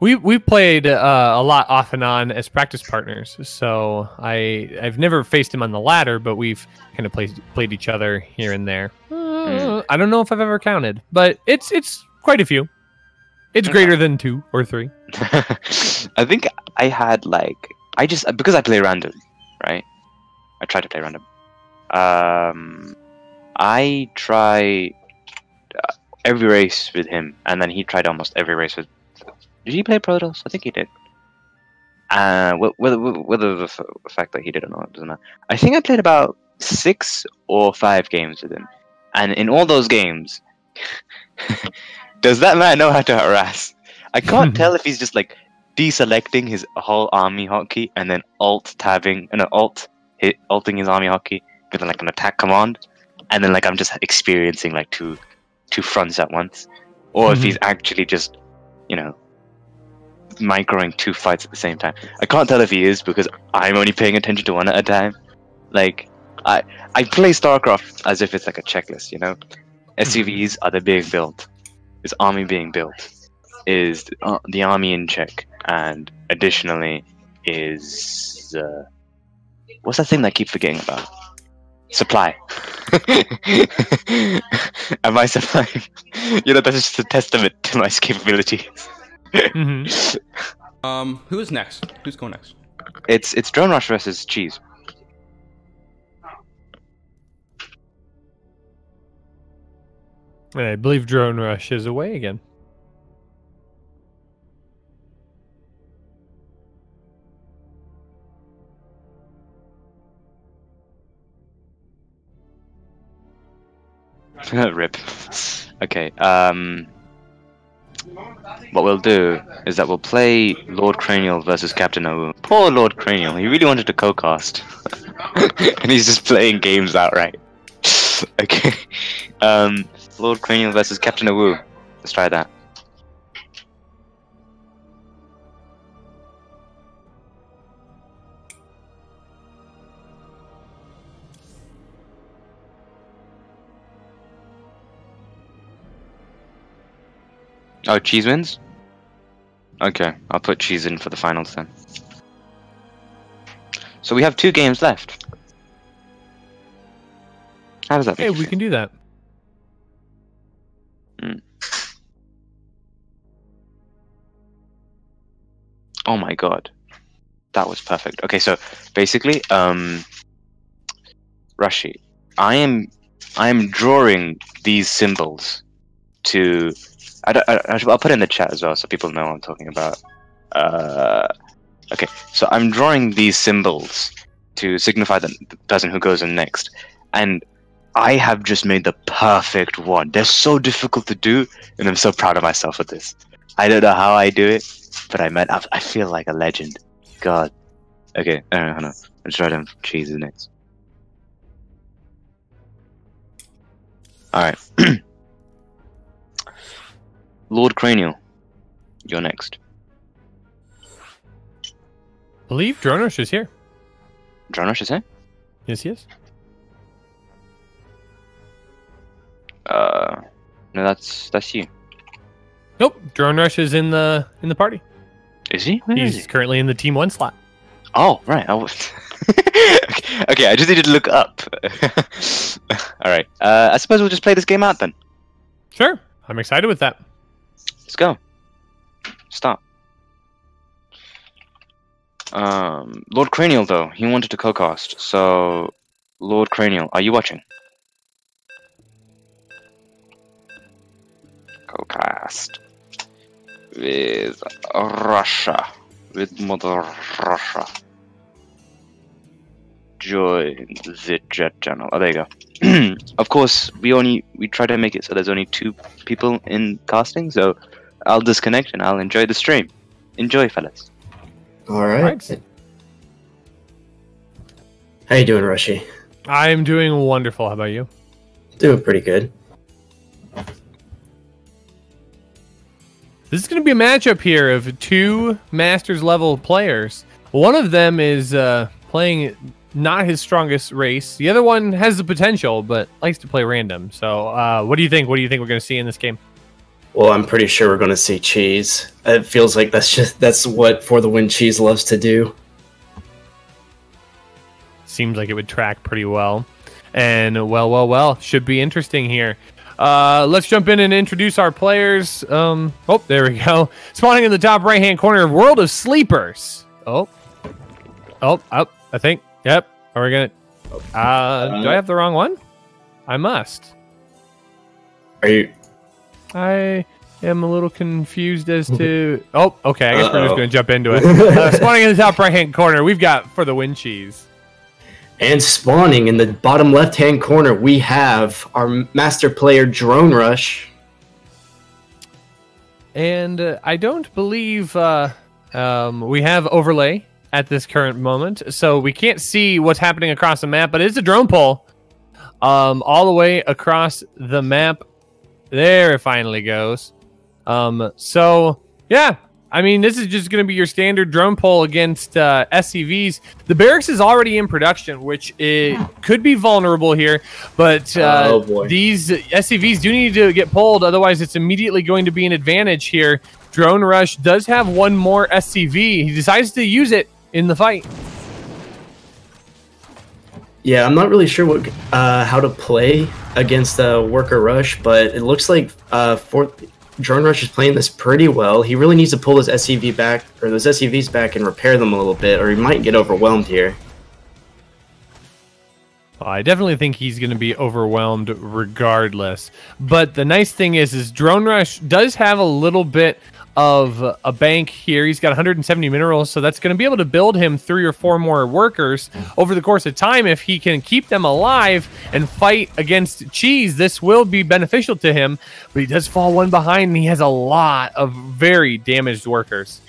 [SPEAKER 2] we we played uh, a lot off and on as practice partners. So I I've never faced him on the ladder, but we've kind of played played each other here and there. Uh, I don't know if I've ever counted, but it's it's quite a few. It's greater than two or three. [laughs]
[SPEAKER 6] I think I had like I just because I play random, right? I try to play random. Um, I try uh, every race with him, and then he tried almost every race with. Did he play Protoss? I think he did. Uh, whether whether the fact that he did or not doesn't matter. I think I played about six or five games with him, and in all those games, [laughs] does that man know how to harass? I can't [laughs] tell if he's just like deselecting his whole army hotkey and then alt tabbing and alt hit alting his army hotkey with like an attack command, and then like I'm just experiencing like two two fronts at once, or if
[SPEAKER 2] Mhm.
[SPEAKER 6] he's actually just you know microing two fights at the same time. I can't tell if he is because I'm only paying attention to one at a time. Like I I play StarCraft as if it's like a checklist, you know. SCVs are they being built? Is army being built? Is uh, the army in check? And additionally, is uh, what's that thing that I keep forgetting about? Supply. [laughs] [laughs] Am I supplying? [laughs] You know, that's just a testament to my capability.
[SPEAKER 2] Hmm [laughs]
[SPEAKER 1] Um, who is next? Who's going next?
[SPEAKER 6] It's it's drone rush versus cheese.
[SPEAKER 2] And I believe Drone Rush is away again. [laughs]
[SPEAKER 6] Rip. Okay. Um. What we'll do is that we'll play Lord Cranial versus Captain Awu. Poor Lord Cranial. He really wanted to co-cast, [laughs] and he's just playing games outright. [laughs] okay. Um. Lord Cranial versus Captain Awu. Let's try that. Oh, cheese wins? Okay, I'll put cheese in for the finals then. So we have two games left. How does that
[SPEAKER 2] Hey, we
[SPEAKER 6] feel?
[SPEAKER 2] can do that.
[SPEAKER 6] Oh my god. That was perfect. Okay, so basically, um Rushy, I am I am drawing these symbols to I, don't- I, I- I'll put it in the chat as well so people know what I'm talking about. Uh okay, so I'm drawing these symbols to signify the, the person who goes in next. And I have just made the perfect one. They're so difficult to do, and I'm so proud of myself for this. I don't know how I do it, but I meant I, I feel like a legend. God. Okay, I don't know. Hold on. Let's try them cheese next. Alright. [clears throat] Lord Cranial, you're next.
[SPEAKER 2] believe Drone Rush is here.
[SPEAKER 6] Drone Rush is here?
[SPEAKER 2] Yes, he is.
[SPEAKER 6] Uh, no, that's that's you.
[SPEAKER 2] Nope, Drone Rush is in the in the party.
[SPEAKER 6] Is he? Where is
[SPEAKER 2] He's
[SPEAKER 6] he?
[SPEAKER 2] currently in the Team One slot.
[SPEAKER 6] Oh, right. I was... [laughs] okay, I just needed to look up. [laughs] All right. Uh, I suppose we'll just play this game out then.
[SPEAKER 2] Sure, I'm excited with that.
[SPEAKER 6] Let's go. Stop. Um, Lord Cranial, though, he wanted to co-cast. So, Lord Cranial, are you watching? Co-cast with Russia, with Mother Russia. Join the jet channel. Oh, there you go. [clears throat] of course, we only we try to make it so there's only two people in casting. So I'll disconnect and I'll enjoy the stream. Enjoy, fellas.
[SPEAKER 7] All right.
[SPEAKER 2] Right.
[SPEAKER 7] How you doing, Rushy?
[SPEAKER 2] I'm doing wonderful. How about you?
[SPEAKER 7] Doing pretty good.
[SPEAKER 2] This is going to be a matchup here of two Masters level players. One of them is uh, playing not his strongest race. The other one has the potential, but likes to play random. So, uh, what do you think? What do you think we're going to see in this game?
[SPEAKER 7] Well, I'm pretty sure we're going to see cheese. It feels like that's just that's what for the win cheese loves to do.
[SPEAKER 2] Seems like it would track pretty well. And well, well, well, should be interesting here. Uh, let's jump in and introduce our players. Um, oh, there we go. Spawning in the top right hand corner of World of Sleepers. Oh, oh, up. I think. Yep. Are we gonna? Uh, do I have the wrong one? I must.
[SPEAKER 7] Are you?
[SPEAKER 2] I am a little confused as to. [laughs] Oh, okay. I guess we're just gonna jump into it. [laughs] Uh, spawning in the top right hand corner, we've got for the win cheese.
[SPEAKER 7] And spawning in the bottom left-hand corner, we have our master player Drone Rush.
[SPEAKER 2] And uh, I don't believe uh, um, we have overlay at this current moment, so we can't see what's happening across the map. But it's a drone pull, um, all the way across the map. There it finally goes. Um, so yeah, I mean this is just going to be your standard drone pull against uh, SCVs. The barracks is already in production, which it could be vulnerable here, but uh,
[SPEAKER 7] Oh,
[SPEAKER 2] these SCVs do need to get pulled, otherwise it's immediately going to be an advantage here. Drone Rush does have one more SCV. He decides to use it in the fight.
[SPEAKER 7] Yeah, I'm not really sure what uh, how to play against the worker rush, but it looks like uh, for drone rush is playing this pretty well. He really needs to pull his SCV back or those SCVs back and repair them a little bit, or he might get overwhelmed here.
[SPEAKER 2] I definitely think he's going to be overwhelmed regardless. But the nice thing is, is Drone Rush does have a little bit of a bank here. He's got 170 minerals, so that's going to be able to build him three or four more workers over the course of time. If he can keep them alive and fight against Cheese, this will be beneficial to him. But he does fall one behind, and he has a lot of very damaged workers.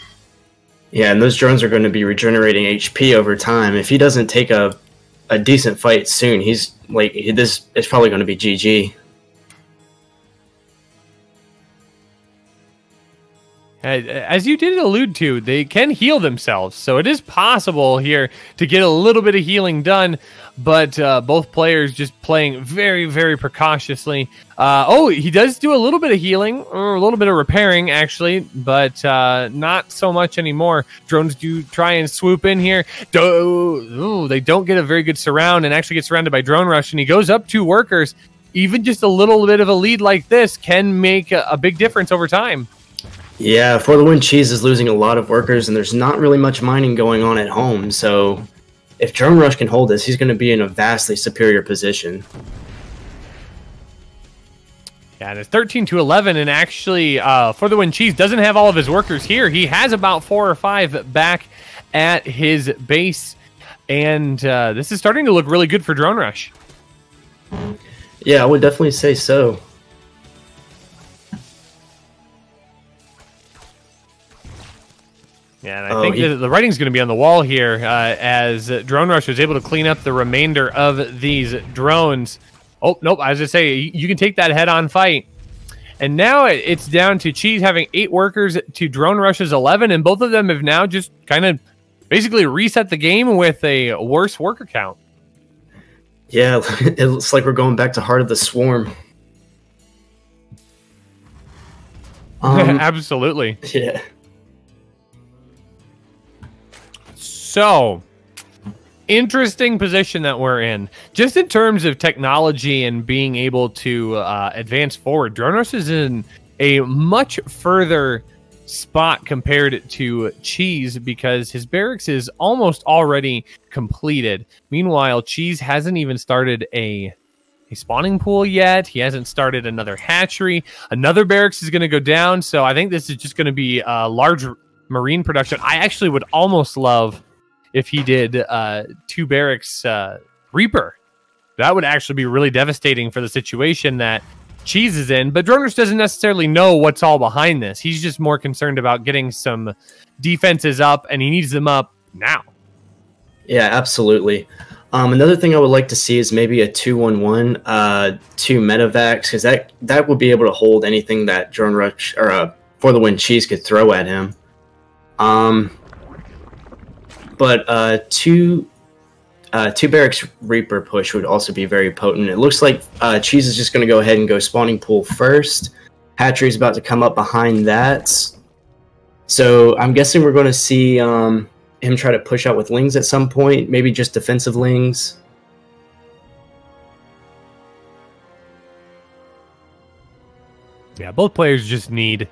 [SPEAKER 7] Yeah, and those drones are going to be regenerating HP over time. If he doesn't take a a decent fight soon, he's like this is probably going to be GG.
[SPEAKER 2] As you did allude to, they can heal themselves, so it is possible here to get a little bit of healing done. But uh, both players just playing very, very precautiously. Uh, oh, he does do a little bit of healing, or a little bit of repairing, actually, but uh, not so much anymore. Drones do try and swoop in here. Do- ooh, they don't get a very good surround, and actually get surrounded by drone rush. And he goes up two workers. Even just a little bit of a lead like this can make a, a big difference over time.
[SPEAKER 7] Yeah, for the win, Cheese is losing a lot of workers, and there's not really much mining going on at home. So, if Drone Rush can hold this, he's going to be in a vastly superior position.
[SPEAKER 2] Yeah, and it's 13 to 11, and actually, uh, for the win, Cheese doesn't have all of his workers here. He has about four or five back at his base, and uh, this is starting to look really good for Drone Rush.
[SPEAKER 7] Yeah, I would definitely say so.
[SPEAKER 2] Yeah, and I
[SPEAKER 7] Oh,
[SPEAKER 2] think
[SPEAKER 7] he-
[SPEAKER 2] the, the writing's going to be on the wall here uh, as Drone Rush was able to clean up the remainder of these drones. Oh, nope. I was just say you, can take that head-on fight. And now it, it's down to Cheese having eight workers to Drone Rush's 11, and both of them have now just kind of basically reset the game with a worse worker count.
[SPEAKER 7] Yeah, [laughs] it looks like we're going back to Heart of the Swarm. [laughs] Um,
[SPEAKER 2] Absolutely.
[SPEAKER 7] yeah.
[SPEAKER 2] So, interesting position that we're in. Just in terms of technology and being able to uh, advance forward, Drone Rush is in a much further spot compared to Cheese because his barracks is almost already completed. Meanwhile, Cheese hasn't even started a a spawning pool yet. He hasn't started another hatchery. Another barracks is going to go down. So I think this is just going to be a large marine production. I actually would almost love if he did uh, two barracks uh, Reaper. That would actually be really devastating for the situation that Cheese is in. But Droners doesn't necessarily know what's all behind this. He's just more concerned about getting some defenses up, and he needs them up now.
[SPEAKER 7] Yeah, absolutely. Um, another thing I would like to see is maybe a two-one-one, uh, two Medivacs, because that that would be able to hold anything that drone rush or uh, for the win cheese could throw at him. Um, but uh, two uh, two barracks reaper push would also be very potent. It looks like uh, cheese is just going to go ahead and go spawning pool first. Hatchery's about to come up behind that. So I'm guessing we're going to see. Um, him try to push out with lings at some point, maybe just defensive lings.
[SPEAKER 2] Yeah, both players just need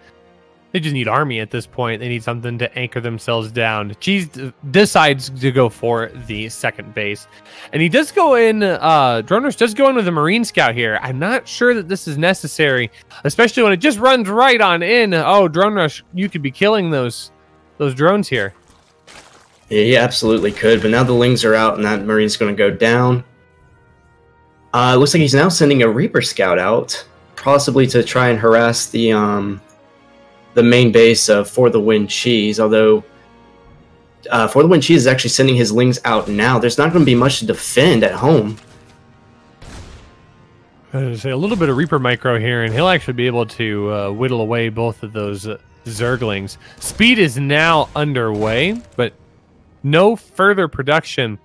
[SPEAKER 2] they just need army at this point. They need something to anchor themselves down. Cheese decides to go for the second base, and he does go in. Uh, Droners does go in with a Marine Scout here. I'm not sure that this is necessary, especially when it just runs right on in. Oh, Drone Rush, you could be killing those those drones here.
[SPEAKER 7] Yeah, he absolutely could, but now the lings are out and that marine's going to go down. Uh, looks like he's now sending a Reaper Scout out, possibly to try and harass the um, the main base of For the Win Cheese. Although uh, For the Win Cheese is actually sending his lings out now. There's not going to be much to defend at home.
[SPEAKER 2] Say a little bit of Reaper micro here, and he'll actually be able to uh, whittle away both of those uh, Zerglings. Speed is now underway, but no further production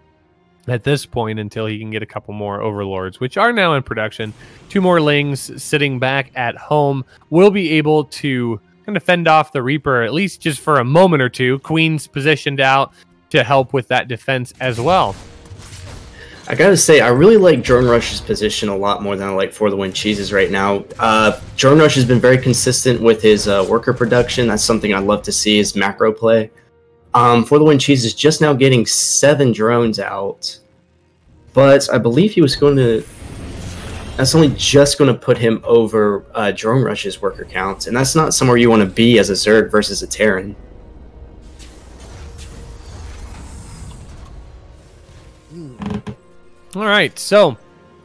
[SPEAKER 2] at this point until he can get a couple more Overlords, which are now in production. Two more Lings sitting back at home will be able to kind of fend off the Reaper, at least just for a moment or two. Queen's positioned out to help with that defense as well.
[SPEAKER 7] I gotta say, I really like Drone Rush's position a lot more than I like For the Win Cheeses right now. Uh, Drone Rush has been very consistent with his uh, worker production. That's something I'd love to see is macro play. Um, For the Win Cheese is just now getting seven drones out, but I believe he was going to. That's only just going to put him over uh, Drone Rush's worker count, and that's not somewhere you want to be as a Zerg versus a Terran.
[SPEAKER 2] All right, so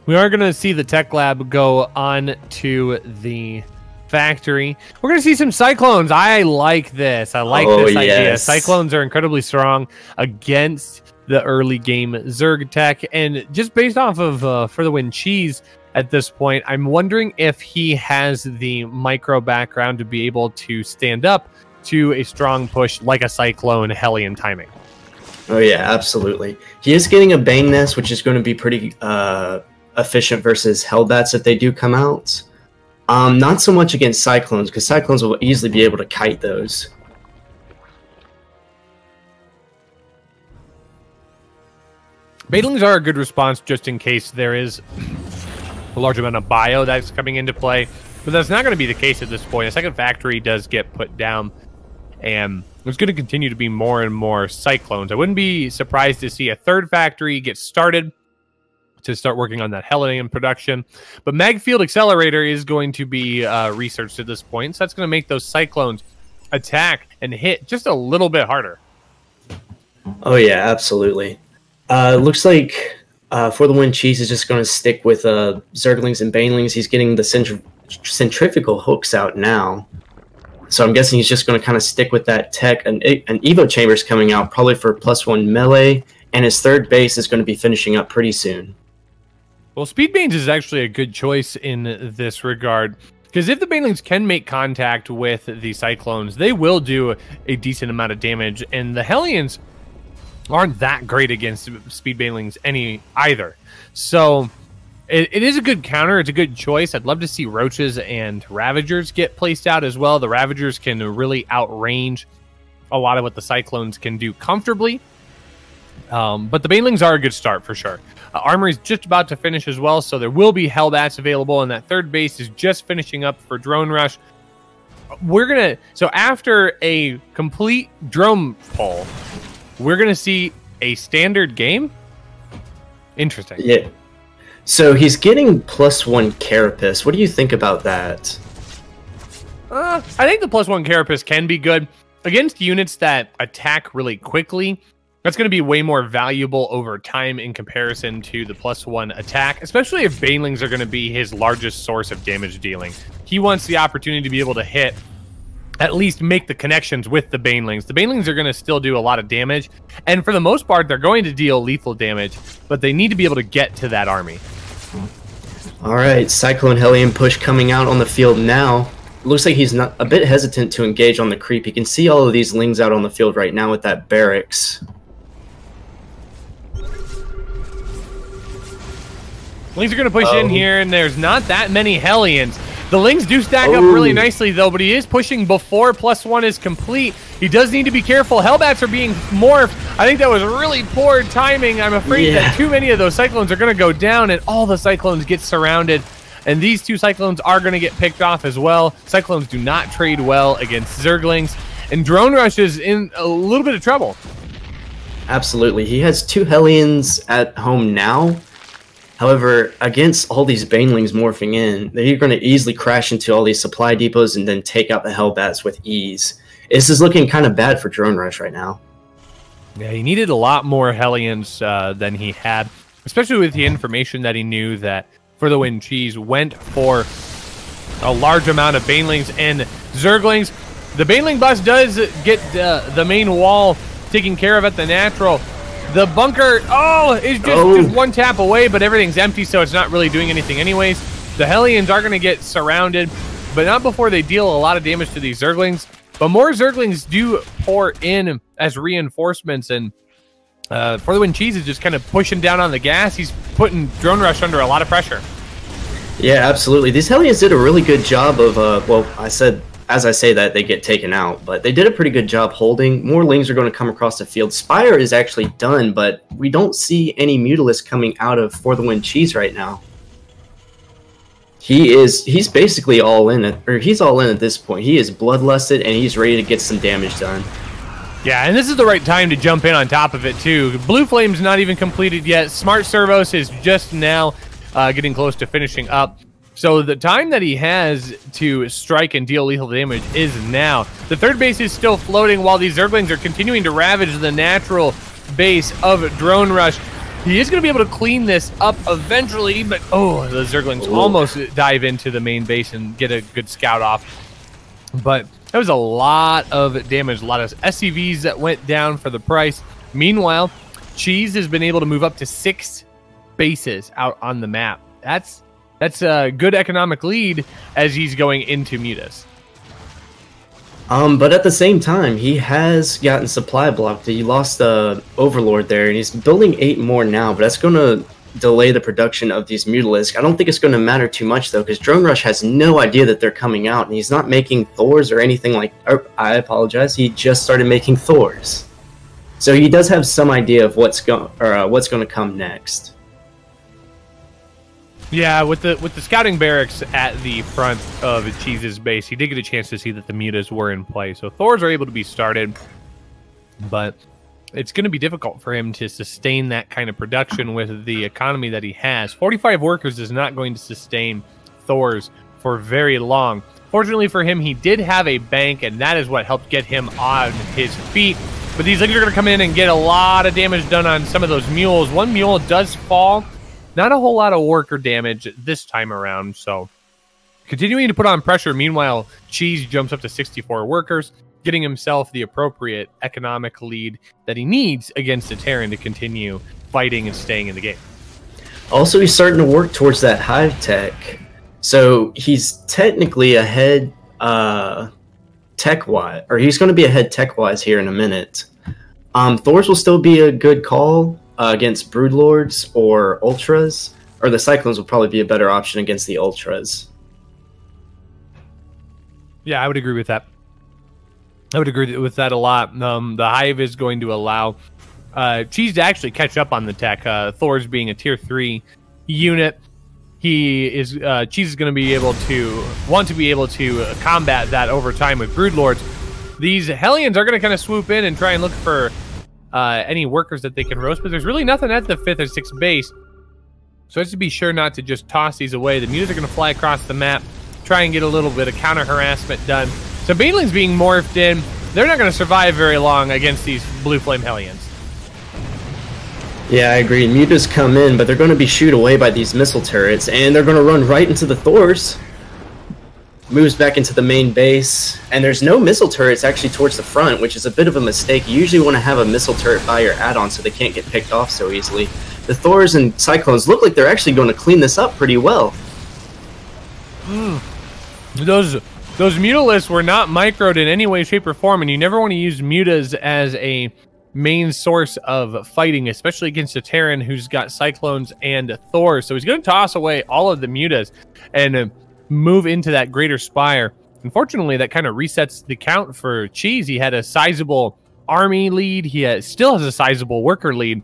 [SPEAKER 2] we are going to see the tech lab go on to the factory. We're going to see some cyclones. I like this. I like
[SPEAKER 7] Oh,
[SPEAKER 2] this idea.
[SPEAKER 7] yes.
[SPEAKER 2] Cyclones are incredibly strong against the early game Zerg tech, and just based off of uh, for the win cheese at this point, I'm wondering if he has the micro background to be able to stand up to a strong push like a cyclone Hellion timing.
[SPEAKER 7] Oh yeah, absolutely. He is getting a Bane Nest, which is going to be pretty uh, efficient versus Hellbats if they do come out. Um, not so much against Cyclones, because Cyclones will easily be able to kite those.
[SPEAKER 2] Banelings are a good response just in case there is a large amount of bio that's coming into play, but that's not going to be the case at this point. A second factory does get put down, and there's going to continue to be more and more cyclones. I wouldn't be surprised to see a third factory get started to start working on that Hellion production. But Magfield Accelerator is going to be uh, researched at this point, so that's going to make those cyclones attack and hit just a little bit harder.
[SPEAKER 7] Oh yeah, absolutely. Uh, looks like uh, for the win, Cheese is just going to stick with uh, Zerglings and Banelings. He's getting the centri- centrifugal hooks out now, so I'm guessing he's just going to kind of stick with that tech. And an Evo Chamber's coming out probably for plus one melee, and his third base is going to be finishing up pretty soon.
[SPEAKER 2] Well, Speed Banes is actually a good choice in this regard. Because if the Banelings can make contact with the Cyclones, they will do a decent amount of damage. And the Hellions aren't that great against Speed Banelings any either. So it, it is a good counter. It's a good choice. I'd love to see Roaches and Ravagers get placed out as well. The Ravagers can really outrange a lot of what the Cyclones can do comfortably. Um, but the Banelings are a good start for sure. Uh, Armory is just about to finish as well, so there will be Hellbats available, and that third base is just finishing up for Drone Rush. We're gonna so after a complete drone pull, we're gonna see a standard game. Interesting.
[SPEAKER 7] Yeah. So he's getting plus one Carapace. What do you think about that?
[SPEAKER 2] Uh, I think the plus one Carapace can be good against units that attack really quickly. That's going to be way more valuable over time in comparison to the plus one attack, especially if Banelings are going to be his largest source of damage dealing. He wants the opportunity to be able to hit, at least make the connections with the Banelings. The Banelings are going to still do a lot of damage, and for the most part, they're going to deal lethal damage, but they need to be able to get to that army.
[SPEAKER 7] All right, Cyclone Hellion push coming out on the field now. Looks like he's not a bit hesitant to engage on the creep. You can see all of these lings out on the field right now with that barracks.
[SPEAKER 2] Lings are going to push in
[SPEAKER 7] Oh.
[SPEAKER 2] here, and there's not that many Hellions. The Lings do stack up really nicely, though, but he is pushing before plus one is complete. He does need to be careful. Hellbats are being morphed. I think that was really poor timing. I'm afraid
[SPEAKER 7] Yeah.
[SPEAKER 2] that too many of those Cyclones are going to go down, and all the Cyclones get surrounded. And these two Cyclones are going to get picked off as well. Cyclones do not trade well against Zerglings. And Drone Rush is in a little bit of trouble.
[SPEAKER 7] Absolutely. He has two Hellions at home now. However, against all these Banelings morphing in, they're going to easily crash into all these supply depots and then take out the Hellbats with ease. This is looking kind of bad for Drone Rush right now.
[SPEAKER 2] Yeah, he needed a lot more Hellions uh, than he had, especially with the information that he knew that For the Win Cheese went for a large amount of Banelings and Zerglings. The Baneling bus does get uh, the main wall taken care of at the natural. The bunker, oh, is just,
[SPEAKER 7] Oh.
[SPEAKER 2] just one tap away, but everything's empty, so it's not really doing anything anyways. The Hellions are going to get surrounded, but not before they deal a lot of damage to these Zerglings. But more Zerglings do pour in as reinforcements, and uh, For the Win Cheese is just kind of pushing down on the gas. He's putting Drone Rush under a lot of pressure.
[SPEAKER 7] Yeah, absolutely. These Hellions did a really good job of, uh, well, I said as I say that, they get taken out. But they did a pretty good job holding. More Lings are going to come across the field. Spire is actually done, but we don't see any Mutalisk coming out of For the Win Cheese right now. He is he's basically all in at, or he's all in at this point. He is bloodlusted and he's ready to get some damage done.
[SPEAKER 2] Yeah, and this is the right time to jump in on top of it too. Blue Flame's not even completed yet. Smart Servos is just now uh, getting close to finishing up. So the time that he has to strike and deal lethal damage is now. The third base is still floating while these Zerglings are continuing to ravage the natural base of Drone Rush. He is going to be able to clean this up eventually, but oh, the Zerglings
[SPEAKER 7] Ooh.
[SPEAKER 2] almost dive into the main base and get a good scout off. But that was a lot of damage, a lot of SCVs that went down for the price. Meanwhile, Cheese has been able to move up to six bases out on the map. That's that's a good economic lead as he's going into Mutas.
[SPEAKER 7] Um, but at the same time, he has gotten supply blocked. He lost the Overlord there, and he's building eight more now. But that's going to delay the production of these Mutalisk. I don't think it's going to matter too much though, because Drone Rush has no idea that they're coming out, and he's not making Thors or anything like. Or, I apologize. He just started making Thors, so he does have some idea of what's going or uh, what's going to come next.
[SPEAKER 2] Yeah, with the with the scouting barracks at the front of Cheese's base, he did get a chance to see that the mutas were in play. So Thors are able to be started, but it's going to be difficult for him to sustain that kind of production with the economy that he has. 45 workers is not going to sustain Thors for very long. Fortunately for him, he did have a bank, and that is what helped get him on his feet. But these things are going to come in and get a lot of damage done on some of those mules. One mule does fall. Not a whole lot of worker damage this time around, so continuing to put on pressure. Meanwhile, Cheese jumps up to 64 workers, getting himself the appropriate economic lead that he needs against the Terran to continue fighting and staying in the game.
[SPEAKER 7] Also, he's starting to work towards that hive tech. So he's technically ahead uh, tech wise, or he's going to be ahead tech wise here in a minute. Um, Thors will still be a good call uh, against Broodlords or Ultras, or the Cyclones will probably be a better option against the Ultras.
[SPEAKER 2] Yeah, I would agree with that. I would agree with that a lot. Um, the Hive is going to allow uh, Cheese to actually catch up on the tech. Uh, Thor's being a tier three unit. He is uh, Cheese is going to be able to want to be able to combat that over time with Broodlords. These Hellions are going to kind of swoop in and try and look for uh, any workers that they can roast, but there's really nothing at the fifth or sixth base. So just be sure not to just toss these away. The mutas are going to fly across the map, try and get a little bit of counter harassment done. So Baneling's being morphed in. They're not going to survive very long against these Blue Flame Hellions.
[SPEAKER 7] Yeah, I agree. Mutas come in, but they're going to be shooed away by these missile turrets, and they're going to run right into the Thors. Moves back into the main base, and there's no missile turrets actually towards the front, which is a bit of a mistake. You usually want to have a missile turret by your add-on so they can't get picked off so easily. The Thors and Cyclones look like they're actually going to clean this up pretty well.
[SPEAKER 2] Those those mutalisks were not microed in any way, shape, or form, and you never want to use mutas as a main source of fighting, especially against a Terran who's got Cyclones and Thor. So he's going to toss away all of the mutas and uh, move into that Greater Spire. Unfortunately, that kind of resets the count for Cheese. He had a sizable army lead. He has, still has a sizable worker lead.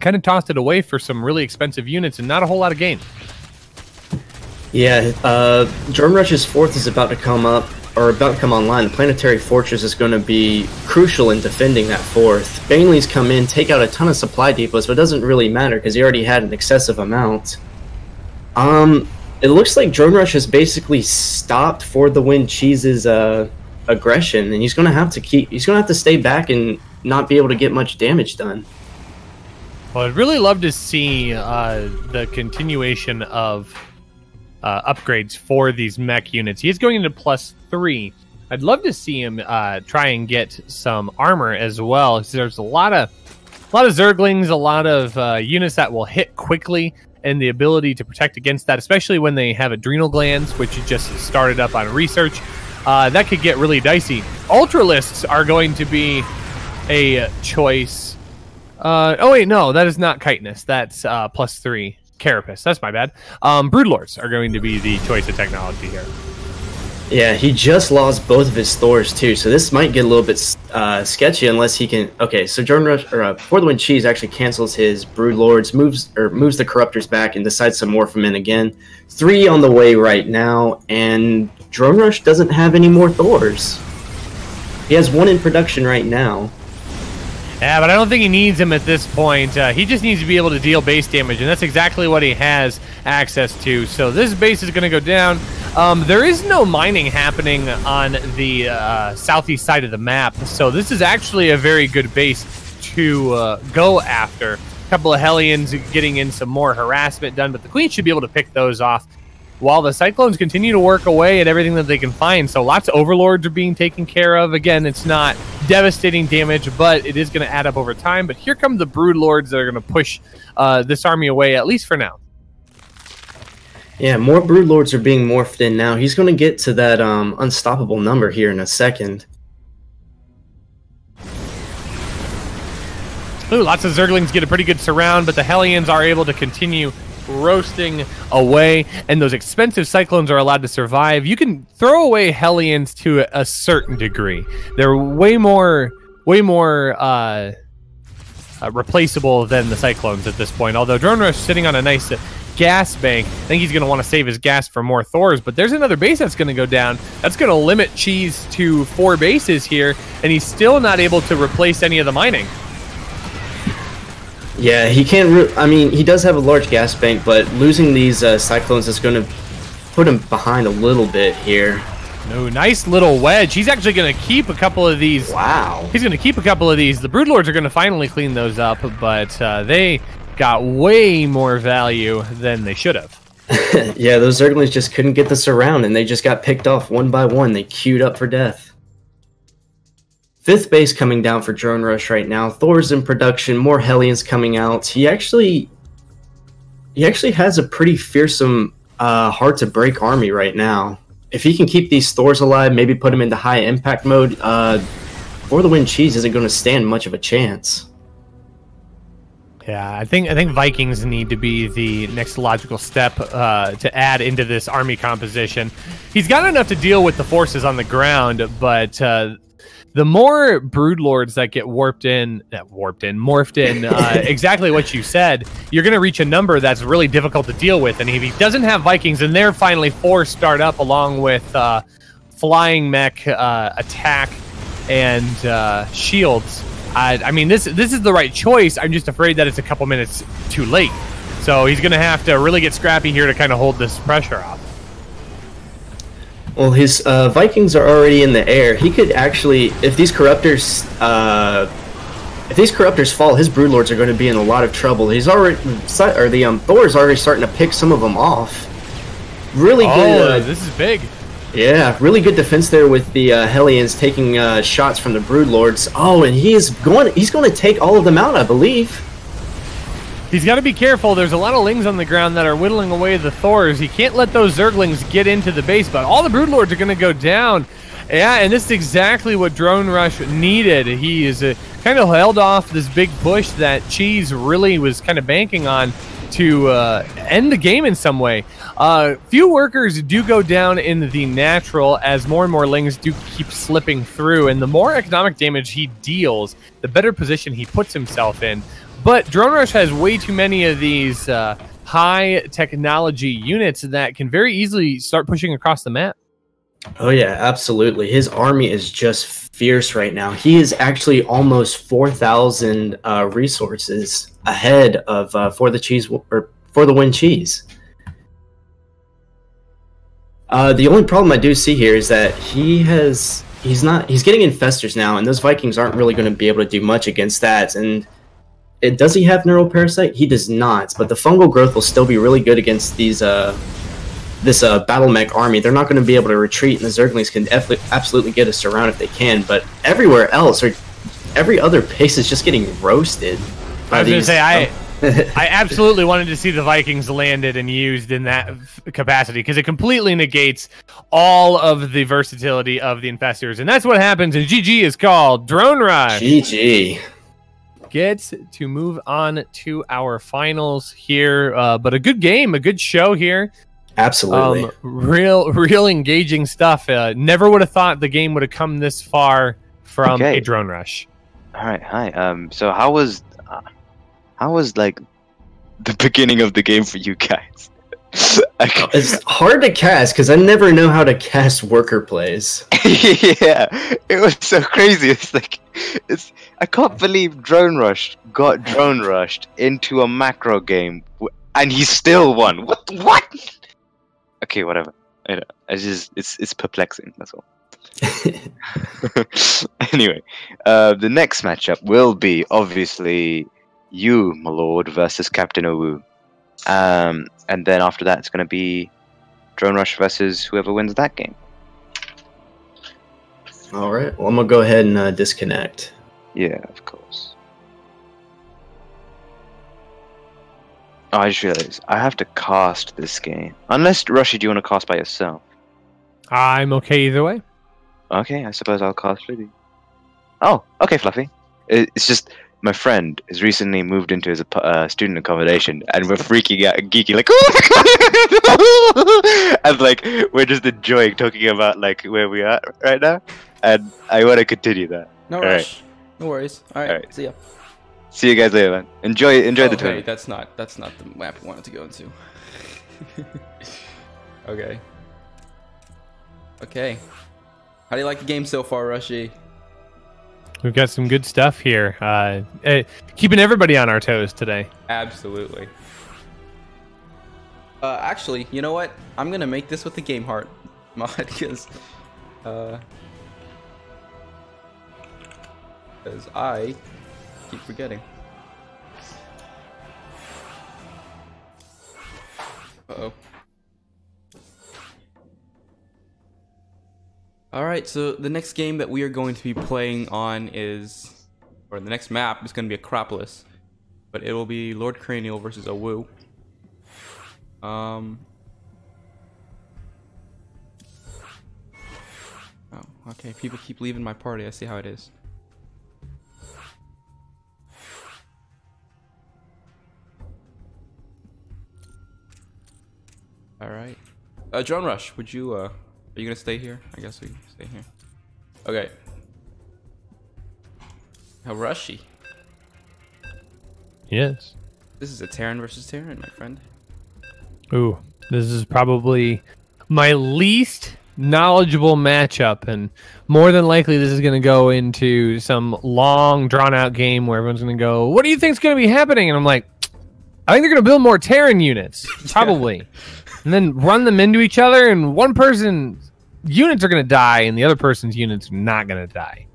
[SPEAKER 2] Kind of tossed it away for some really expensive units and not a whole lot of gain.
[SPEAKER 7] Yeah, uh, Drone Rush's fourth is about to come up, or about to come online. The Planetary Fortress is going to be crucial in defending that fourth. Banelings come in, take out a ton of supply depots, but it doesn't really matter because he already had an excessive amount. Um, it looks like Drone Rush has basically stopped for the win Cheese's uh, aggression, and he's going to have to keep. He's going to have to stay back and not be able to get much damage done.
[SPEAKER 2] Well, I'd really love to see uh, the continuation of uh, upgrades for these mech units. He's going into plus three. I'd love to see him uh, try and get some armor as well. There's a lot of a lot of Zerglings, a lot of uh, units that will hit quickly, and the ability to protect against that, especially when they have adrenal glands, which you just started up on research. Uh, that could get really dicey. Ultralisks are going to be a choice. Uh, oh wait, no, that is not chitinous. That's uh, plus three. Carapace. That's my bad. Um, Broodlords are going to be the choice of technology here.
[SPEAKER 7] Yeah, he just lost both of his Thors too, so this might get a little bit uh, sketchy unless he can. Okay, so Drone Rush or uh, For the Cheese actually cancels his Brood Lords, moves or moves the Corruptors back, and decides to morph them in again. Three on the way right now, and Drone Rush doesn't have any more Thors. He has one in production right now.
[SPEAKER 2] Yeah, but I don't think he needs him at this point. Uh, he just needs to be able to deal base damage, and that's exactly what he has access to. So this base is going to go down. Um, there is no mining happening on the uh, southeast side of the map, so this is actually a very good base to uh, go after. A couple of Hellions getting in some more harassment done, but the Queen should be able to pick those off while the Cyclones continue to work away at everything that they can find. So lots of Overlords are being taken care of. Again, it's not devastating damage, but it is going to add up over time. But here come the Brood Lords that are going to push uh, this army away, at least for now.
[SPEAKER 7] Yeah, more Brood Lords are being morphed in now. He's going to get to that um, unstoppable number here in a second.
[SPEAKER 2] Ooh, lots of Zerglings get a pretty good surround, but the Hellions are able to continue roasting away, and those expensive cyclones are allowed to survive. You can throw away Hellions to a, certain degree. They're way more, way more uh, uh, replaceable than the cyclones at this point. Although Drone Rush sitting on a nice gas bank, I think he's going to want to save his gas for more Thors. But there's another base that's going to go down. That's going to limit Cheese to four bases here, and he's still not able to replace any of the mining.
[SPEAKER 7] Yeah, he can't. I mean, he does have a large gas bank, but losing these uh, cyclones is going to put him behind a little bit here.
[SPEAKER 2] No, nice little wedge. He's actually going to keep a couple of these.
[SPEAKER 7] Wow.
[SPEAKER 2] He's going to keep a couple of these. The Broodlords are going to finally clean those up, but uh, they got way more value than they should have. [laughs]
[SPEAKER 7] yeah, those Zerglings just couldn't get the surround, and they just got picked off one by one. They queued up for death. Fifth base coming down for Drone Rush right now. Thor's in production. More Hellions coming out. He actually, he actually has a pretty fearsome, uh, hard to break army right now. If he can keep these Thors alive, maybe put them into high impact mode, uh, For the Win Cheese isn't going to stand much of a chance.
[SPEAKER 2] Yeah, I think I think Vikings need to be the next logical step uh, to add into this army composition. He's got enough to deal with the forces on the ground, but uh, the more brood lords that get warped in, uh, warped in, morphed in, uh, [laughs] exactly what you said, you're going to reach a number that's really difficult to deal with. And if he doesn't have Vikings, and they're finally forced start up along with uh, flying mech uh, attack and uh, shields. I, I mean, this this is the right choice. I'm just afraid that it's a couple minutes too late. So he's going to have to really get scrappy here to kind of hold this pressure off.
[SPEAKER 7] Well, his uh, Vikings are already in the air. He could actually, if these corruptors, uh, if these corruptors fall, his broodlords are going to be in a lot of trouble. He's already, or the um, Thor is already starting to pick some of them off. Really
[SPEAKER 2] oh,
[SPEAKER 7] good. Uh,
[SPEAKER 2] this is big.
[SPEAKER 7] Yeah, really good defense there with the uh, Hellions taking uh, shots from the broodlords. Oh, and he is going. He's going to take all of them out, I believe.
[SPEAKER 2] He's got to be careful. There's a lot of lings on the ground that are whittling away the Thors. He can't let those Zerglings get into the base, but all the Broodlords are going to go down. Yeah, and this is exactly what Drone Rush needed. He is uh, kind of held off this big push that Cheese really was kind of banking on to uh, end the game in some way. Uh, few workers do go down in the natural as more and more lings do keep slipping through, and the more economic damage he deals, the better position he puts himself in. But Drone Rush has way too many of these uh, high technology units that can very easily start pushing across the map.
[SPEAKER 7] Oh yeah, absolutely. His army is just fierce right now. He is actually almost four thousand uh, resources ahead of uh, for the cheese or for the win cheese. Uh, the only problem I do see here is that he has he's not he's getting infestors now, and those Vikings aren't really going to be able to do much against that. And it, does he have neural parasite? He does not, but the fungal growth will still be really good against these uh this uh battle mech army. They're not going to be able to retreat, and the Zerglings can absolutely get us around if they can. But everywhere else, or every other base is just getting roasted.
[SPEAKER 2] I was going to say I. [laughs] I absolutely wanted to see the Vikings landed and used in that capacity because it completely negates all of the versatility of the infestors, and that's what happens. And GG is called Drone Rush.
[SPEAKER 7] GG
[SPEAKER 2] gets to move on to our finals here. Uh, but a good game, a good show here.
[SPEAKER 7] Absolutely.
[SPEAKER 2] Um, real, [laughs] real engaging stuff. Uh, never would have thought the game would have come this far from
[SPEAKER 6] Okay.
[SPEAKER 2] a drone rush.
[SPEAKER 6] All right, hi. Um, so how was, how was like, the [laughs] beginning of the game for you guys? [laughs]
[SPEAKER 7] It's hard to cast because I never know how to cast worker plays. [laughs]
[SPEAKER 6] yeah, it was so crazy. It's like, it's I can't believe Drone Rush got Drone Rushed into a macro game, and he still won. What? What? Okay, whatever. I just it's it's perplexing. That's all. anyway, uh, the next matchup will be obviously you, my lord, versus Captain Awu. Um, and then after that, it's going to be Drone Rush versus whoever wins that game.
[SPEAKER 7] All right. Well, I'm gonna go ahead and uh, disconnect.
[SPEAKER 6] Yeah, of course. Oh, I just realized I have to cast this game. Unless Rushy, do you want to cast by yourself?
[SPEAKER 2] I'm okay either way.
[SPEAKER 6] Okay, I suppose I'll cast with you. Oh, okay, Fluffy. It's just my friend has recently moved into his uh, student accommodation, and we're freaking out and geeking like, [laughs] oh [laughs] and like we're just enjoying talking about like where we are right now, and I want to continue that.
[SPEAKER 1] No
[SPEAKER 6] All right.
[SPEAKER 1] rush. No worries. All right.
[SPEAKER 6] All right.
[SPEAKER 1] See ya.
[SPEAKER 6] See you guys later, man. Enjoy, enjoy
[SPEAKER 1] oh,
[SPEAKER 6] the
[SPEAKER 1] hey, that's not that's not the map we wanted to go into. [laughs] okay. Okay. How do you like the game so far, Rushy?
[SPEAKER 2] We've got some good stuff here. Uh, eh, keeping everybody on our toes today.
[SPEAKER 1] Absolutely. Uh, actually, you know what? I'm gonna make this with the Game Heart [laughs] mod because, uh, because I keep forgetting. Uh oh. All right, so the next game that we are going to be playing on is, or the next map is going to be Acropolis but it will be Lord Cranial versus Awu. Um. Oh, okay. People keep leaving my party. I see how it is. All right. Uh, Drone Rush, would you? Uh, are you gonna stay here? I guess we stay here. Okay. How rushy.
[SPEAKER 2] Yes.
[SPEAKER 1] This is a Terran versus Terran, my friend.
[SPEAKER 2] Ooh, this is probably my least knowledgeable matchup, and more than likely, this is going to go into some long, drawn-out game where everyone's going to go, "What do you think's going to be happening?" And I'm like, "I think they're going to build more Terran units, [laughs] probably, and then run them into each other, and one person's units are going to die, and the other person's units are not going to die."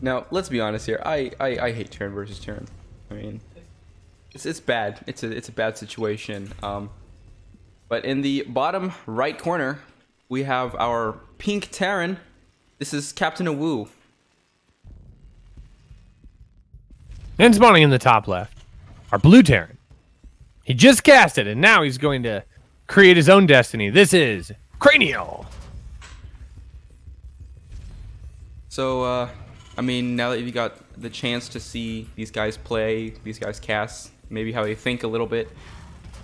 [SPEAKER 1] Now, let's be honest here. I, I, I hate turn versus turn. I mean, it's, it's bad. It's a it's a bad situation. Um, but in the bottom right corner, we have our pink Terran. This is Captain Awu.
[SPEAKER 2] And spawning in the top left, our blue Terran. He just cast it, and now he's going to create his own destiny. This is Cranial.
[SPEAKER 1] So, uh, I mean, now that you got the chance to see these guys play, these guys cast, maybe how they think a little bit,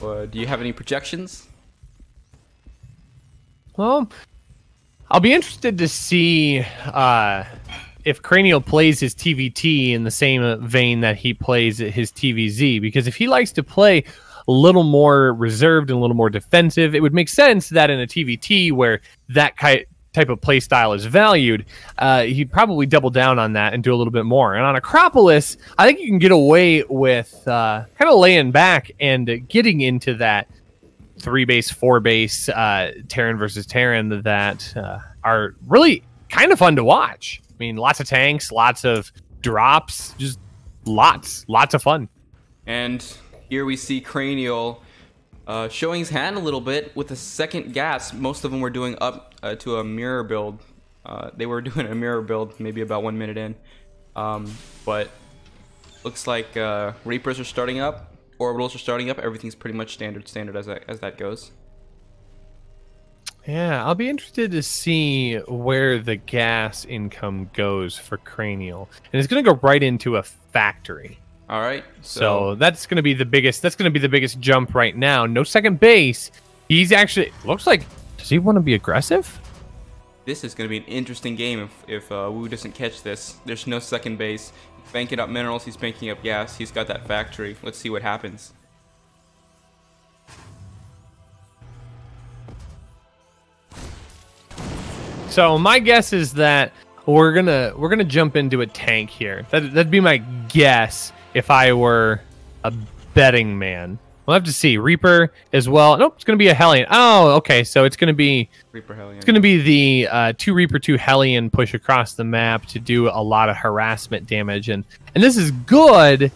[SPEAKER 1] uh, do you have any projections?
[SPEAKER 2] Well, I'll be interested to see uh, if Cranial plays his TVT in the same vein that he plays his TVZ. Because if he likes to play a little more reserved and a little more defensive, it would make sense that in a TVT where that ki- type of play style is valued, uh, he'd probably double down on that and do a little bit more. And on Acropolis, I think you can get away with uh, kind of laying back and getting into that three base, four base uh, Terran versus Terran that uh, are really kind of fun to watch. I mean, lots of tanks, lots of drops, just lots, lots of fun.
[SPEAKER 1] And here we see Cranial uh, showing his hand a little bit with a second gas. Most of them were doing up uh, to a mirror build. Uh, they were [laughs] doing a mirror build maybe about one minute in. Um, but looks like uh, Reapers are starting up. Orbitals are starting up. Everything's pretty much standard standard as that, as that goes.
[SPEAKER 2] Yeah, I'll be interested to see where the gas income goes for Cranial. And it's going to go right into a factory.
[SPEAKER 1] All right.
[SPEAKER 2] So, that's going to be the biggest that's going to be the biggest jump right now. No second base. He's actually looks like. Does he want to be aggressive?
[SPEAKER 1] This is going to be an interesting game if, if uh, Wu doesn't catch this. There's no second base. He's banking up minerals. He's banking up gas. He's got that factory. Let's see what happens.
[SPEAKER 2] So my guess is that we're gonna we're gonna jump into a tank here. That that'd be my guess if I were a betting man. We'll have to see. Reaper as well. Nope, it's gonna be a Hellion. Oh, okay. So it's gonna be
[SPEAKER 1] Reaper Hellion.
[SPEAKER 2] it's gonna be the uh, two Reaper two Hellion push across the map to do a lot of harassment damage, and and this is good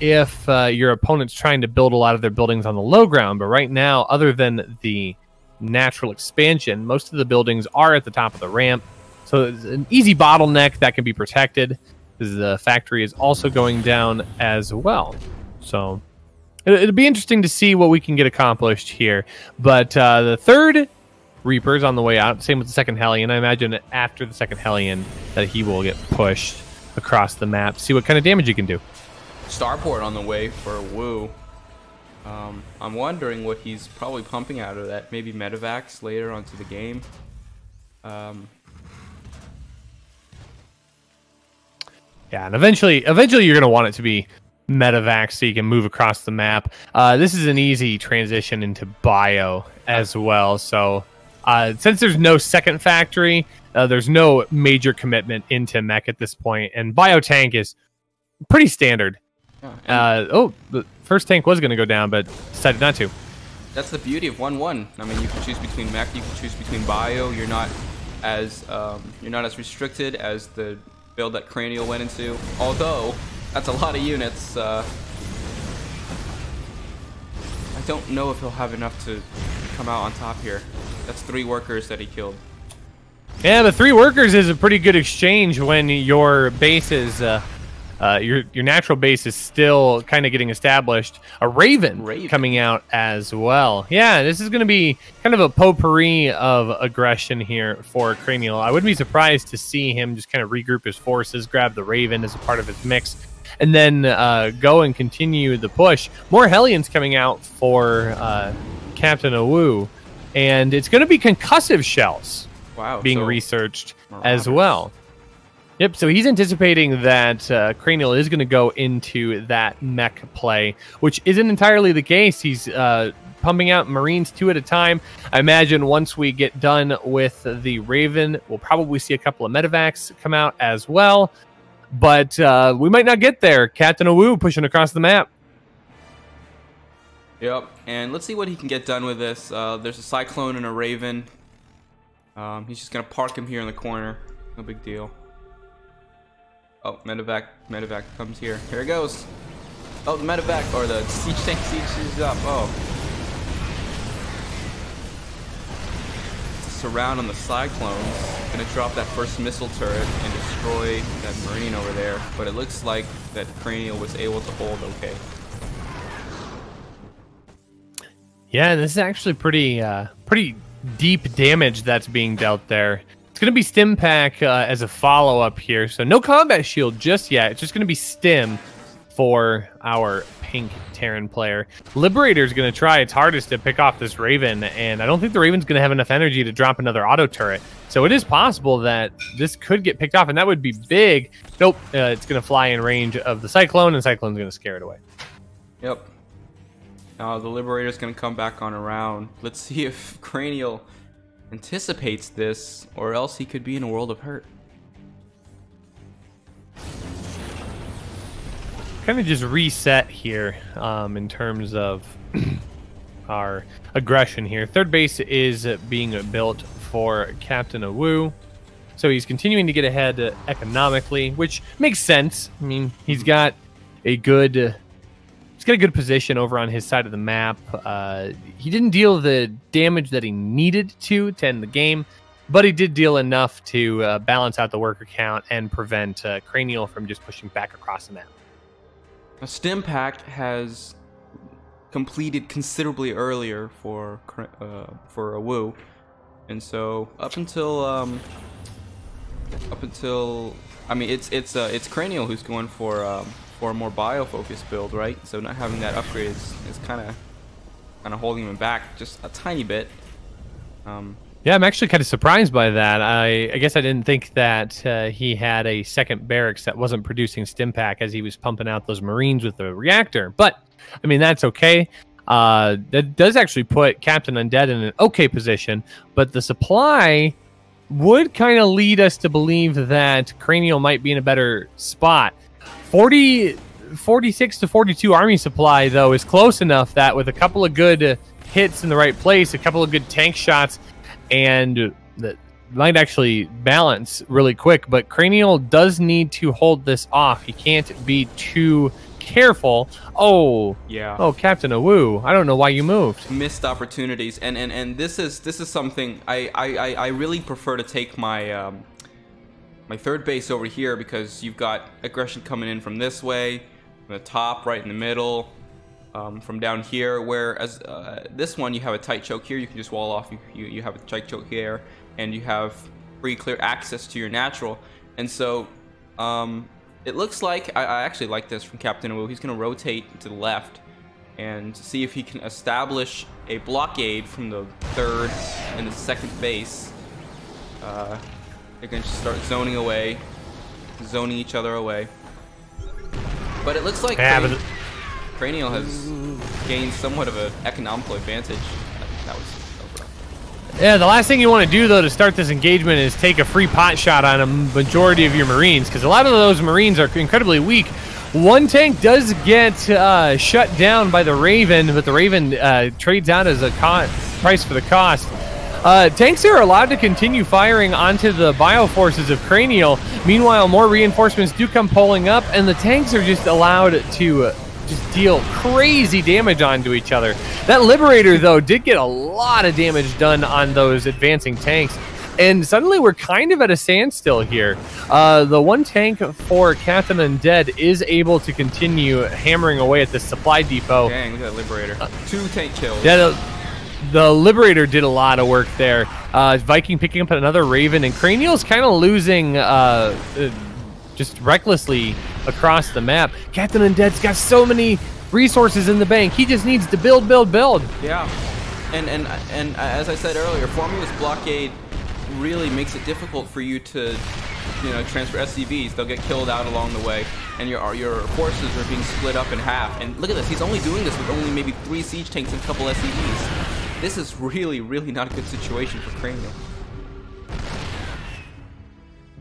[SPEAKER 2] if uh, your opponent's trying to build a lot of their buildings on the low ground. But right now, other than the natural expansion, most of the buildings are at the top of the ramp. So it's an easy bottleneck that can be protected. The factory is also going down as well. So it- it'll be interesting to see what we can get accomplished here. But uh, the third Reaper's on the way out. Same with the second Hellion. I imagine after the second Hellion that he will get pushed across the map. See what kind of damage he can do.
[SPEAKER 1] Starport on the way for Wu. Um, I'm wondering what he's probably pumping out of that. Maybe Medivacs later onto the game. Um,
[SPEAKER 2] Yeah, and eventually, eventually, you're gonna want it to be Medivac so you can move across the map. Uh, this is an easy transition into bio as well. So, uh, since there's no second factory, uh, there's no major commitment into mech at this point, and bio tank is pretty standard. Uh, oh, the first tank was gonna go down, but decided not to.
[SPEAKER 1] that's the beauty of one-one. I mean, you can choose between mech, you can choose between bio. You're not as um, you're not as restricted as the build that Cranial went into. Although that's a lot of units. Uh, I don't know if he'll have enough to come out on top here. That's three workers that he killed.
[SPEAKER 2] Yeah, the three workers is a pretty good exchange when your base is uh, uh, your your natural base is still kind of getting established. A Raven,
[SPEAKER 1] Raven.
[SPEAKER 2] coming out as well. Yeah, this is going to be kind of a potpourri of aggression here for Cranial. I wouldn't be surprised to see him just kind of regroup his forces, grab the Raven as a part of his mix, and then uh, go and continue the push. More Hellions coming out for uh, Captain Awu, and it's going to be concussive shells
[SPEAKER 1] Wow.
[SPEAKER 2] being
[SPEAKER 1] so-
[SPEAKER 2] researched as well. Yep, so he's anticipating that uh, Cranial is going to go into that mech play, which isn't entirely the case. He's uh, pumping out Marines two at a time. I imagine once we get done with the Raven, we'll probably see a couple of Medivacs come out as well. But uh, we might not get there. Captain Awu pushing across the map.
[SPEAKER 1] Yep, and let's see what he can get done with this. Uh, there's a Cyclone and a Raven. Um, he's just gonna park him here in the corner. No big deal. Oh, Medivac, Medivac comes here. Here it goes. Oh, the Medivac or the siege tank sieges up. Oh. Surround on the Cyclones. Gonna drop that first missile turret and destroy that Marine over there. But it looks like that Cranial was able to hold okay.
[SPEAKER 2] Yeah, this is actually pretty uh, pretty deep damage that's being dealt there. It's going to be Stim Pack uh, as a follow up here, so no combat shield just yet. It's just going to be Stim for our pink Terran player. Liberator's going to try its hardest to pick off this Raven, and I don't think the Raven's going to have enough energy to drop another auto turret. So it is possible that this could get picked off, and that would be big. Nope, uh, it's going to fly in range of the Cyclone, and Cyclone's going to scare it away.
[SPEAKER 1] Yep. Now the Liberator's gonna come back on around. Let's see if [laughs] Cranial anticipates this, or else he could be in a world of hurt.
[SPEAKER 2] kind of just reset here um, in terms of [clears throat] our aggression here. Third base is being built for Captain Awu. So he's continuing to get ahead economically, which makes sense. I mean, he's got a good got a good position over on his side of the map. Uh, he didn't deal the damage that he needed to to end the game, but he did deal enough to uh, balance out the worker count and prevent uh, Cranial from just pushing back across the map.
[SPEAKER 1] Now, Stim Pack has completed considerably earlier for uh, for a Woo, and so up until um, up until I mean it's it's uh, it's Cranial who's going for um, for a more bio focused build, right? So not having that upgrade is, kind of kind of holding him back just a tiny bit. Um,
[SPEAKER 2] Yeah, I'm actually kind of surprised by that. I, I guess I didn't think that uh, he had a second barracks that wasn't producing stim pack as he was pumping out those Marines with the reactor. But I mean, that's okay. Uh, that does actually put Captain Undead in an okay position, but the supply would kind of lead us to believe that Cranial might be in a better spot. 40, 46 to 42 army supply, though, is close enough that with a couple of good hits in the right place, a couple of good tank shots, and that might actually balance really quick. But Cranial does need to hold this off. He can't be too careful. Oh,
[SPEAKER 1] yeah.
[SPEAKER 2] oh, Captain Awu, I don't know why you moved.
[SPEAKER 1] missed opportunities and and and this is this is something I I I, I really prefer to take my um my third base over here because you've got aggression coming in from this way from the top right in the middle um, from down here whereas uh, this one you have a tight choke here. You can just wall off. You, you, you have a tight choke here and you have free clear access to your natural. And so um, it looks like I, I actually like this from Captain Wu. He's gonna rotate to the left and see if he can establish a blockade from the third and the second base. Uh, they're going to start zoning away, zoning each other away. But it looks like
[SPEAKER 2] Yeah,
[SPEAKER 1] Cran- Cranial has gained somewhat of an economical advantage. That, that was.
[SPEAKER 2] Yeah, the last thing you want to do though to start this engagement is take a free pot shot on a majority of your Marines because a lot of those Marines are incredibly weak. One tank does get uh, shut down by the Raven, but the Raven uh, trades out as a price for the cost. Uh, tanks are allowed to continue firing onto the bioforces of Cranial. Meanwhile, more reinforcements do come pulling up, and the tanks are just allowed to uh, just deal crazy damage onto each other. That Liberator, though, did get a lot of damage done on those advancing tanks. And suddenly we're kind of at a standstill here. Uh, the one tank for Captain Undead is able to continue hammering away at the supply depot.
[SPEAKER 1] Dang, look at that Liberator. Two tank kills.
[SPEAKER 2] Yeah, the, Liberator did a lot of work there. Uh, Viking picking up another Raven, and Cranial's kind of losing uh, uh, just recklessly across the map. Captain Undead's got so many resources in the bank. He just needs to build, build, build.
[SPEAKER 1] Yeah, and and and as I said earlier, forming this blockade really makes it difficult for you to, you know, transfer SCVs. They'll get killed out along the way, and your your forces are being split up in half. And look at this, he's only doing this with only maybe three siege tanks and a couple SCVs. This is really, really not a good situation for Cranial.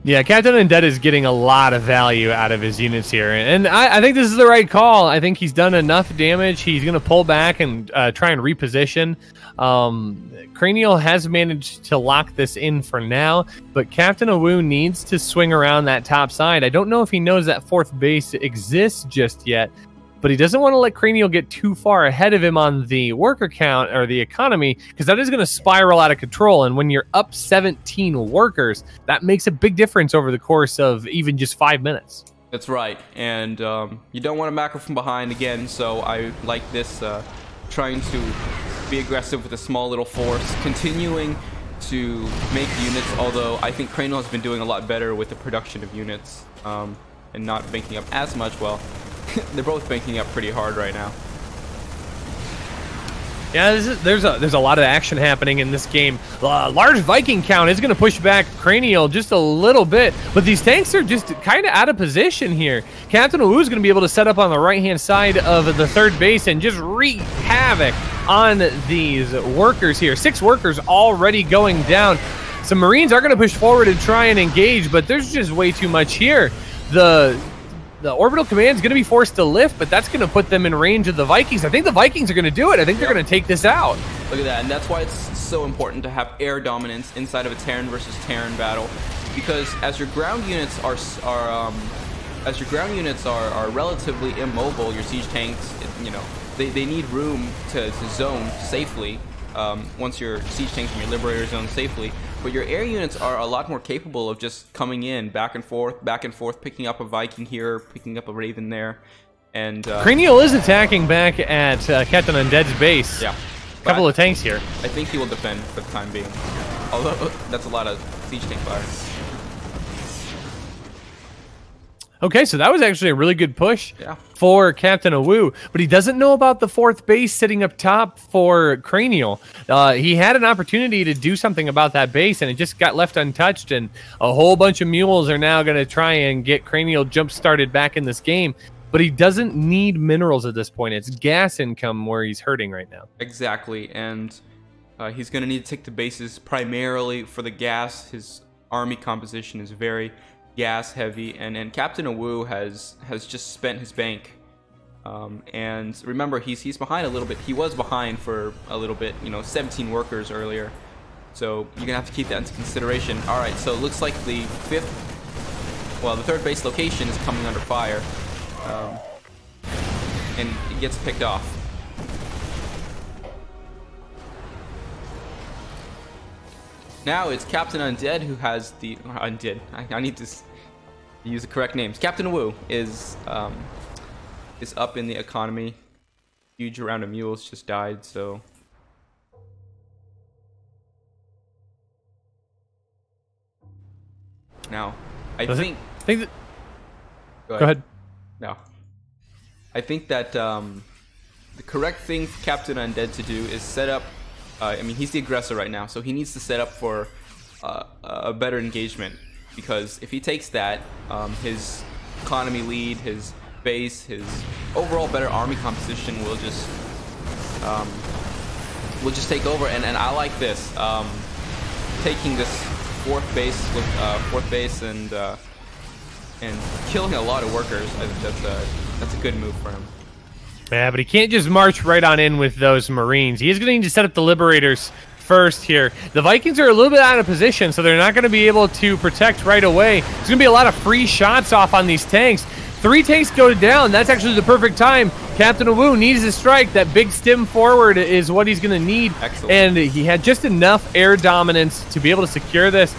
[SPEAKER 2] Yeah, Captain Undead is getting a lot of value out of his units here, and I, I think this is the right call. I think he's done enough damage. He's going to pull back and uh, try and reposition. Um, Cranial has managed to lock this in for now, but Captain Awu needs to swing around that top side. I don't know if he knows that fourth base exists just yet, but he doesn't want to let Cranial get too far ahead of him on the worker count or the economy because that is going to spiral out of control. And when you're up 17 workers, that makes a big difference over the course of even just five minutes.
[SPEAKER 1] That's right, and um, you don't want to macro from behind again. So I like this, uh, trying to be aggressive with a small little force, continuing to make units. Although I think Cranial has been doing a lot better with the production of units um, and not banking up as much. Well, [laughs] they're both banking up pretty hard right now.
[SPEAKER 2] Yeah, is, there's a there's a lot of action happening in this game. Uh, large Viking count is going to push back Cranial just a little bit, but these tanks are just kind of out of position here. Captain Wu is going to be able to set up on the right hand side of the third base and just wreak havoc on these workers here. Six workers already going down. Some Marines are going to push forward and try and engage, but there's just way too much here. The the orbital command is going to be forced to lift, but that's going to put them in range of the Vikings. I think the Vikings are going to do it. I think they're going to take this out.
[SPEAKER 1] Look at that, and that's why it's so important to have air dominance inside of a Terran versus Terran battle, because as your ground units are are um, as your ground units are, are relatively immobile, your siege tanks, you know, they, they need room to, to zone safely. Um, once your siege tanks and your liberator zone safely, but your air units are a lot more capable of just coming in back and forth, back and forth, picking up a Viking here, picking up a Raven there, and uh,
[SPEAKER 2] Cranial is attacking back at uh, Captain Undead's base.
[SPEAKER 1] yeah,
[SPEAKER 2] A couple of tanks here.
[SPEAKER 1] I think he will defend for the time being. Although that's a lot of siege tank fire.
[SPEAKER 2] Okay, so that was actually a really good push
[SPEAKER 1] Yeah.
[SPEAKER 2] for Captain Awu, but he doesn't know about the fourth base sitting up top for Cranial. Uh, he had an opportunity to do something about that base, and it just got left untouched. And a whole bunch of mules are now going to try and get Cranial jump started back in this game. But he doesn't need minerals at this point. It's gas income where he's hurting right now.
[SPEAKER 1] Exactly, and uh, he's going to need to take the bases primarily for the gas. His army composition is very gas heavy, and, and Captain Awu has has just spent his bank. Um, and remember, he's he's behind a little bit. He was behind for a little bit, you know, 17 workers earlier. So you're gonna have to keep that into consideration. All right, so it looks like the fifth, well, the third base location is coming under fire, um, and it gets picked off. Now it's Captain Undead who has the Undead. I, I need to use the correct names. Captain Wu is um, is up in the economy. Huge round of mules just died, so now I
[SPEAKER 2] Does it-
[SPEAKER 1] think.
[SPEAKER 2] I think that, go ahead.
[SPEAKER 1] No. I think that um, the correct thing for Captain Undead to do is set up. Uh, I mean, he's the aggressor right now, so he needs to set up for uh, a better engagement. Because if he takes that, um, his economy lead, his base, his overall better army composition will just um, will just take over. And, and I like this, um, taking this fourth base, with, uh, fourth base, and uh, and killing a lot of workers. That's a that's a good move for him.
[SPEAKER 2] Yeah, but he can't just march right on in with those Marines. He is going to need to set up the Liberators first here. The Vikings are a little bit out of position, so they're not going to be able to protect right away. There's going to be a lot of free shots off on these tanks. Three tanks go down. That's actually the perfect time. Captain Awu needs a strike. That big stim forward is what he's going to need.
[SPEAKER 1] Excellent.
[SPEAKER 2] And he had just enough air dominance to be able to secure this.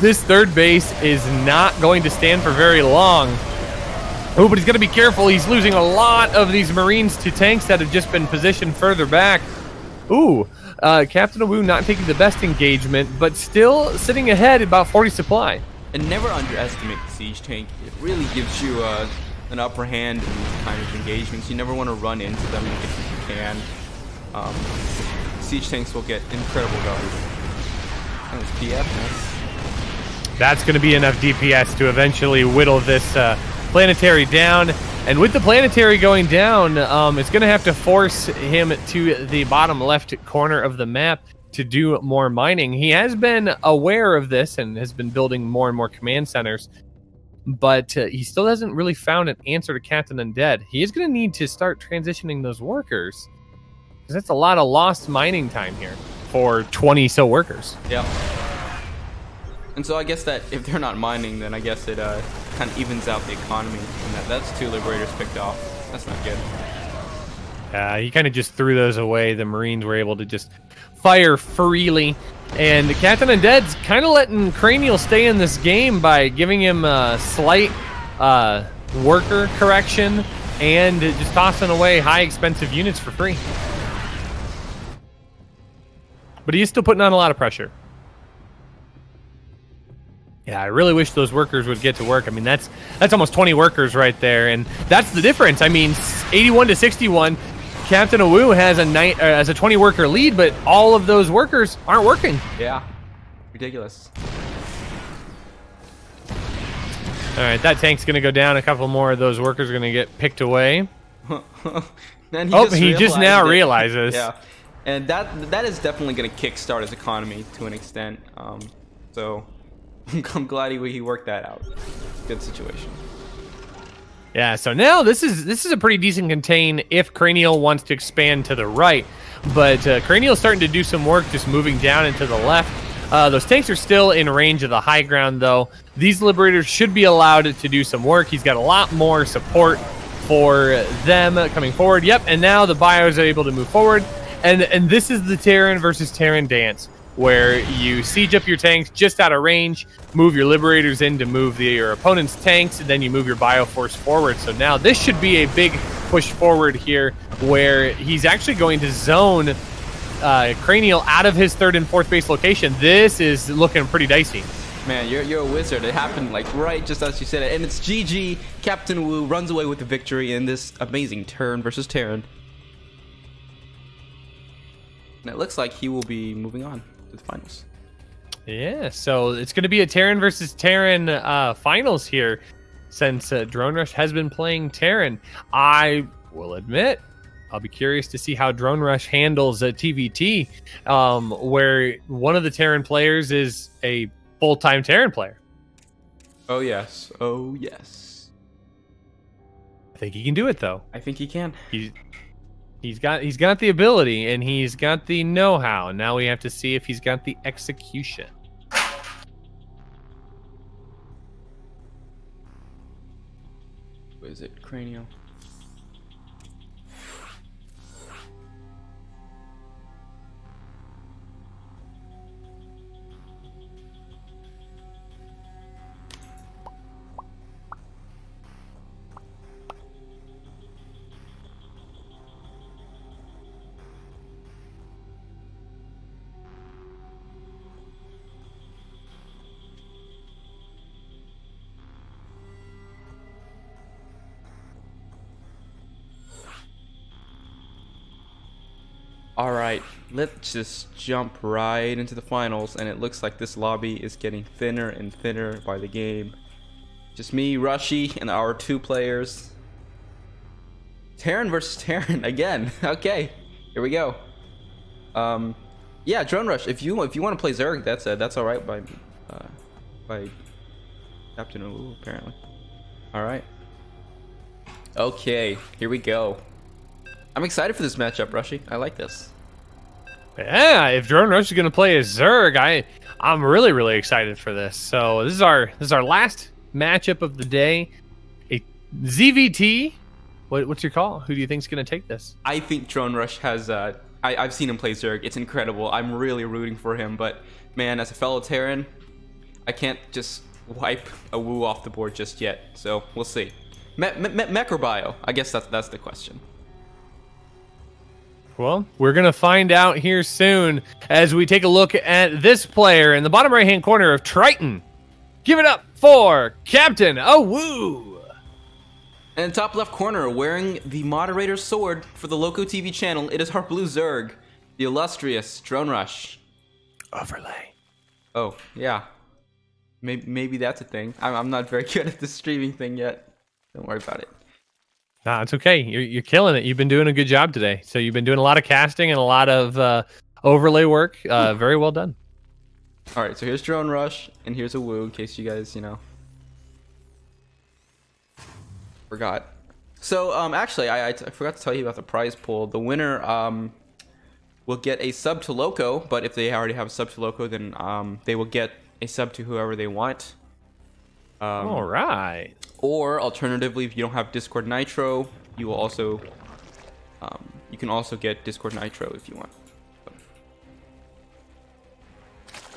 [SPEAKER 2] This third base is not going to stand for very long. Oh, but he's got to be careful. He's losing a lot of these Marines to tanks that have just been positioned further back. Ooh, uh, Captain Awu not taking the best engagement, but still sitting ahead about 40 supply.
[SPEAKER 1] And never underestimate the siege tank. It really gives you uh, an upper hand in these kind of engagements. You never want to run into them if you can. Um, siege tanks will get incredible value. That was PF. Nice.
[SPEAKER 2] That's going to be enough DPS to eventually whittle this uh, planetary down. And with the planetary going down, um, it's going to have to force him to the bottom left corner of the map to do more mining. He has been aware of this and has been building more and more command centers, but uh, he still hasn't really found an answer to Captain Undead. He is going to need to start transitioning those workers because that's a lot of lost mining time here for 20 so workers.
[SPEAKER 1] Yeah. And so I guess that if they're not mining, then I guess it uh, kind of evens out the economy. And that, that's two liberators picked off. That's not good.
[SPEAKER 2] Uh, he kind of just threw those away. The Marines were able to just fire freely. And Captain Undead's kind of letting Cranial stay in this game by giving him a slight uh, worker correction and just tossing away high expensive units for free. But he is still putting on a lot of pressure. Yeah, I really wish those workers would get to work. I mean, that's that's almost 20 workers right there, and that's the difference. I mean, 81 to 61. Captain Awu has a night uh, as a 20 worker lead, but all of those workers aren't working.
[SPEAKER 1] Yeah. Ridiculous.
[SPEAKER 2] All right, that tank's gonna go down. A couple more of those workers are gonna get picked away. [laughs]
[SPEAKER 1] Then
[SPEAKER 2] Oh, he just now
[SPEAKER 1] it.
[SPEAKER 2] realizes. [laughs]
[SPEAKER 1] Yeah, and that that is definitely going to kickstart his economy to an extent. Um, so [laughs] I'm glad he he worked that out. Good situation.
[SPEAKER 2] Yeah, so now this is this is a pretty decent contain if Cranial wants to expand to the right, but uh, Cranial's starting to do some work just moving down into the left. Uh, those tanks are still in range of the high ground, though. These liberators should be allowed to do some work. He's got a lot more support for them coming forward. Yep, and now the bios are able to move forward. And and this is the Terran versus Terran dance, where you siege up your tanks just out of range, move your liberators in to move the, your opponent's tanks, and then you move your bioforce forward. So now this should be a big push forward here, where he's actually going to zone uh, Cranial out of his third and fourth base location. This is looking pretty dicey.
[SPEAKER 1] Man, you're, you're a wizard. It happened like right just as you said it. And it's GG. Captain Wu runs away with the victory in this amazing turn versus Terran. And it looks like he will be moving on to the finals.
[SPEAKER 2] Yeah, so it's going to be a Terran versus Terran uh, finals here since uh, Drone Rush has been playing Terran. I will admit, I'll be curious to see how Drone Rush handles a TVT, um, where one of the Terran players is a full time Terran player.
[SPEAKER 1] Oh, yes. Oh, yes.
[SPEAKER 2] I think he can do it, though.
[SPEAKER 1] I think he can.
[SPEAKER 2] He's he's got he's got the ability and he's got the know-how. Now we have to see if he's got the execution.
[SPEAKER 1] What is it? Cranial. All right, let's just jump right into the finals, and it looks like this lobby is getting thinner and thinner by the game. Just me, Rushy, and our two players. Terran versus Terran [laughs] again. [laughs] okay, here we go. Um, yeah, Drone Rush. If you if you want to play Zerg, that's uh, that's all right by uh, by Captain Wu apparently. All right. Okay, here we go. I'm excited for this matchup, Rushy. I like this.
[SPEAKER 2] Yeah, if Drone Rush is going to play as Zerg, I I'm really really excited for this. So this is our this is our last matchup of the day. A ZVT. What, what's your call? Who do you think's going to take this?
[SPEAKER 1] I think Drone Rush has. Uh, I, I've seen him play Zerg. It's incredible. I'm really rooting for him. But man, as a fellow Terran, I can't just wipe Awu off the board just yet. So we'll see. Me- me- me- mech or bio? I guess that's that's the question.
[SPEAKER 2] Well, we're going to find out here soon as we take a look at this player in the bottom right hand corner of Triton. Give it up for Captain Awu.
[SPEAKER 1] And top left corner, wearing the moderator's sword for the Loco TV channel, it is our blue Zerg, the illustrious Drone Rush.
[SPEAKER 2] Overlay.
[SPEAKER 1] Oh, yeah. Maybe, maybe that's a thing. I'm, I'm not very [laughs] good at the streaming thing yet. Don't worry about it.
[SPEAKER 2] Nah, it's okay. You're, you're killing it. You've been doing a good job today. So you've been doing a lot of casting and a lot of uh, overlay work. Uh, very well done.
[SPEAKER 1] All right, so here's Drone Rush, and here's Awu, in case you guys, you know, forgot. So, um, actually, I, I forgot to tell you about the prize pool. The winner, um, will get a sub to Loco, but if they already have a sub to Loco, then um, they will get a sub to whoever they want. Um,
[SPEAKER 2] All right.
[SPEAKER 1] Or alternatively, if you don't have Discord Nitro, you will also, um, you can also get Discord Nitro if you want.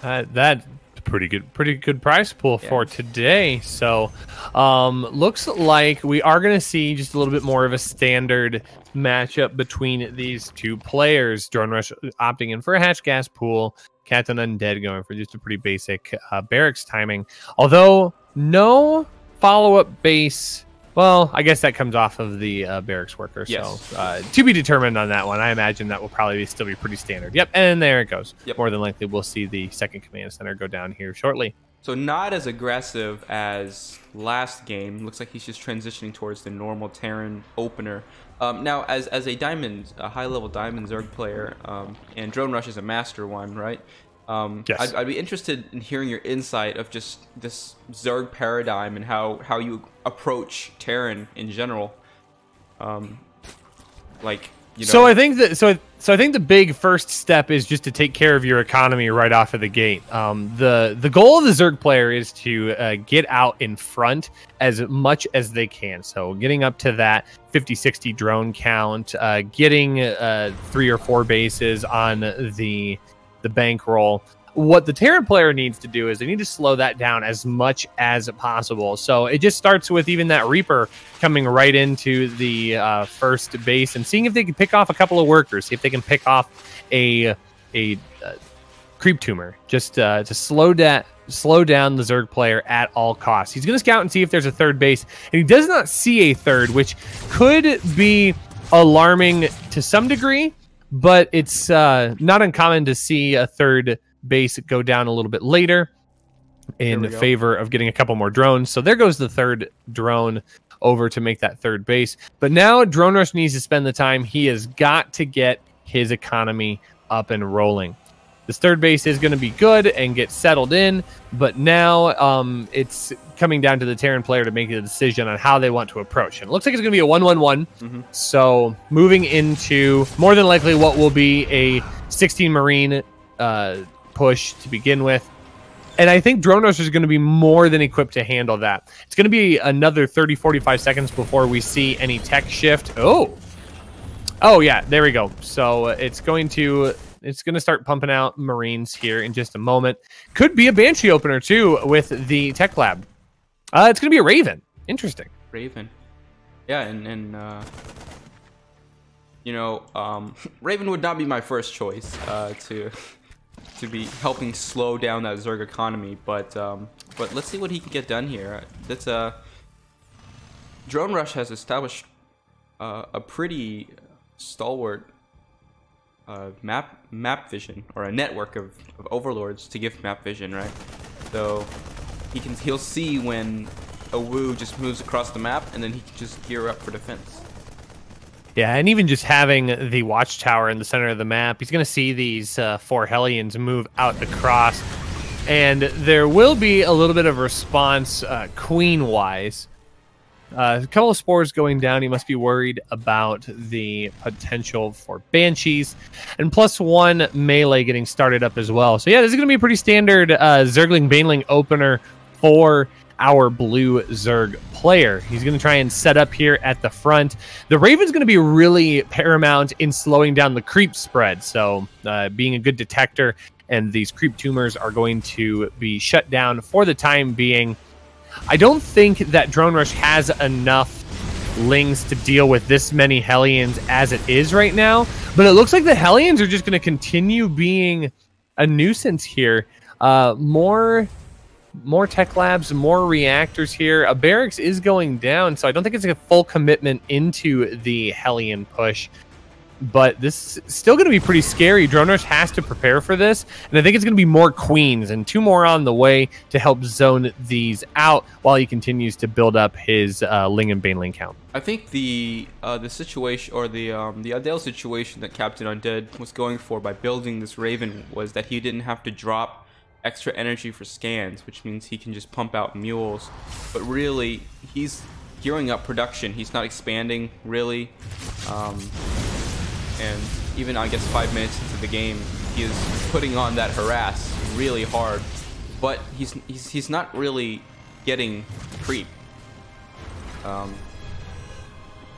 [SPEAKER 2] Uh, that's pretty good, pretty good price pool for today. So, um, looks like we are going to see just a little bit more of a standard matchup between these two players. Drone Rush opting in for a hatch gas pool. Captain Undead going for just a pretty basic uh, barracks timing. Although no follow up base. Well, I guess that comes off of the uh, barracks worker.
[SPEAKER 1] Yes.
[SPEAKER 2] So uh, to be determined on that one. I imagine that will probably still be pretty standard. Yep, and there it goes.
[SPEAKER 1] Yep.
[SPEAKER 2] More than likely, we'll see the second command center go down here shortly.
[SPEAKER 1] So not as aggressive as last game. Looks like he's just transitioning towards the normal Terran opener. Um, now, as as a diamond, a high level diamond Zerg player, um, and Drone Rush is a master one, right? Um,
[SPEAKER 2] Yes.
[SPEAKER 1] I'd, I'd be interested in hearing your insight of just this Zerg paradigm and how how you approach Terran in general. Um, like you know.
[SPEAKER 2] So I think that so so I think the big first step is just to take care of your economy right off of the gate. Um, the the goal of the Zerg player is to uh, get out in front as much as they can. So getting up to that 50 60 drone count, uh, getting uh, three or four bases on the the bankroll. What the Terran player needs to do is they need to slow that down as much as possible. So it just starts with even that Reaper coming right into the uh, first base and seeing if they can pick off a couple of workers, see if they can pick off a a uh, creep tumor, just uh, to slow that slow down the Zerg player at all costs. He's going to scout and see if there's a third base, and he does not see a third, which could be alarming to some degree, but it's uh, not uncommon to see a third base go down a little bit later in
[SPEAKER 1] go.
[SPEAKER 2] favor of getting a couple more drones. So there goes the third drone over to make that third base. But now Drone Rush needs to spend the time. He has got to get his economy up and rolling. This third base is going to be good and get settled in, but now um, it's coming down to the Terran player to make a decision on how they want to approach. And it looks like it's going to be a 1 1 1.
[SPEAKER 1] Mhm.
[SPEAKER 2] So moving into more than likely what will be a 16 Marine uh, push to begin with. And I think Drone Rush is going to be more than equipped to handle that. It's going to be another 30, 45 seconds before we see any tech shift. Oh, oh yeah, there we go. So uh, it's going to it's going to start pumping out Marines here in just a moment. Could be a Banshee opener too with the Tech Lab. Uh, it's going to be a Raven. Interesting.
[SPEAKER 1] Raven. Yeah, and and uh, you know, um, [laughs] Raven would not be my first choice uh, to [laughs] to be helping slow down that Zerg economy, but um, but let's see what he can get done here. That's a Drone Rush has established uh, a pretty stalwart map map vision or a network of, of overlords to give map vision, right? So he can he'll see when Awu just moves across the map, and then he can just gear up for defense.
[SPEAKER 2] Yeah, and even just having the watchtower in the center of the map, he's going to see these uh, four Hellions move out across. And there will be a little bit of response uh, queen wise. Uh, a couple of spores going down. He must be worried about the potential for banshees, and plus one melee getting started up as well. So yeah, this is going to be a pretty standard uh, Zergling Baneling opener for our blue Zerg player. He's going to try and set up here at the front. The Raven's going to be really paramount in slowing down the creep spread. So uh, being a good detector, and these creep tumors are going to be shut down for the time being. I don't think that Drone Rush has enough lings to deal with this many Hellions as it is right now, but it looks like the Hellions are just going to continue being a nuisance here. Uh, more more tech labs, more reactors here. A barracks is going down, so I don't think it's a full commitment into the Hellion push. But this is still going to be pretty scary. Drone Rush has to prepare for this, and I think it's going to be more queens and two more on the way to help zone these out while he continues to build up his uh, Ling and Baneling count.
[SPEAKER 1] I think the uh, the situation or the um, the ideal situation that Captain Undead was going for by building this Raven was that he didn't have to drop extra energy for scans, which means he can just pump out mules. But really, he's gearing up production. He's not expanding really. Um, and even I guess five minutes into the game, he is putting on that harass really hard. But he's he's he's not really getting creep. Um,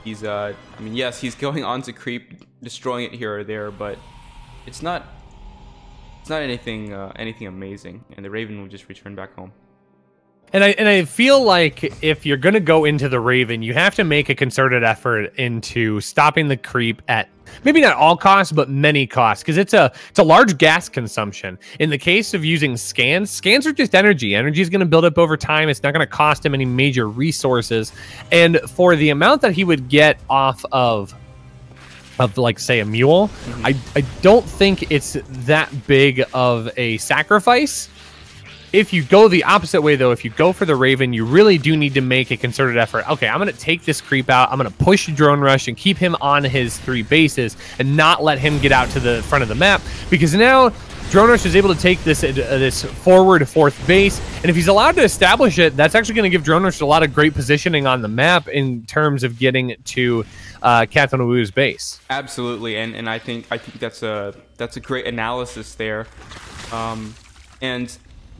[SPEAKER 1] he's uh, I mean, yes, he's [laughs] going on to creep, destroying it here or there, but it's not it's not anything uh, anything amazing, and the Raven will just return back home.
[SPEAKER 2] And I and I feel like if you're gonna go into the Raven, you have to make a concerted effort into stopping the creep at maybe not all costs, but many costs, because it's a it's a large gas consumption. In the case of using scans, scans are just energy. Energy is gonna build up over time. It's not gonna cost him any major resources. And for the amount that he would get off of of like say a mule, mm-hmm. I, I don't think it's that big of a sacrifice. If you go the opposite way, though, if you go for the Raven, you really do need to make a concerted effort. Okay, I'm going to take this creep out. I'm going to push Drone Rush and keep him on his three bases and not let him get out to the front of the map because now Drone Rush is able to take this uh, this forward fourth base, and if he's allowed to establish it, that's actually going to give Drone Rush a lot of great positioning on the map in terms of getting to uh, Captain Wu's base.
[SPEAKER 1] Absolutely, and and I think I think that's a that's a great analysis there, um, and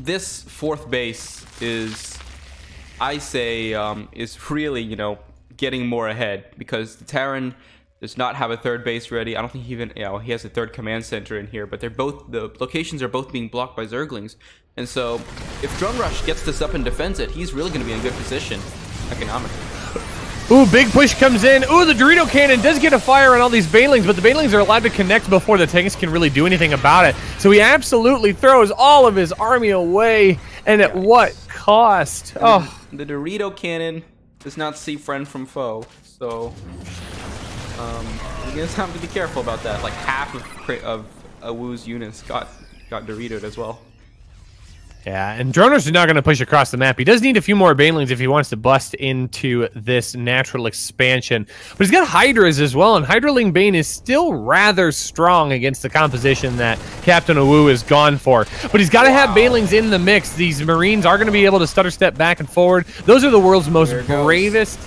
[SPEAKER 1] this fourth base is, I say, um, is really you know getting more ahead because the Terran does not have a third base ready. I don't think he even you know he has a third command center in here, but they're both the locations are both being blocked by Zerglings, and so if Drone Rush gets this up and defends it, he's really going to be in good position economically.
[SPEAKER 2] Ooh, big push comes in. Ooh, the Dorito cannon does get a fire on all these Banelings, but the Banelings are allowed to connect before the tanks can really do anything about it. So he absolutely throws all of his army away And at what cost?
[SPEAKER 1] And
[SPEAKER 2] Oh,
[SPEAKER 1] the, the Dorito cannon does not see friend from foe, so um, you're gonna have to be careful about that. Like half of of Awu's units got got Doritoed as well.
[SPEAKER 2] Yeah, and Droner's not going to push across the map. He does need a few more Banelings if he wants to bust into this natural expansion. But he's got Hydras as well, and Hydraling Bane is still rather strong against the composition that Captain Awu is gone for. But he's got to have Banelings in the mix. These Marines are going to be able to stutter step back and forward. Those are the world's most bravest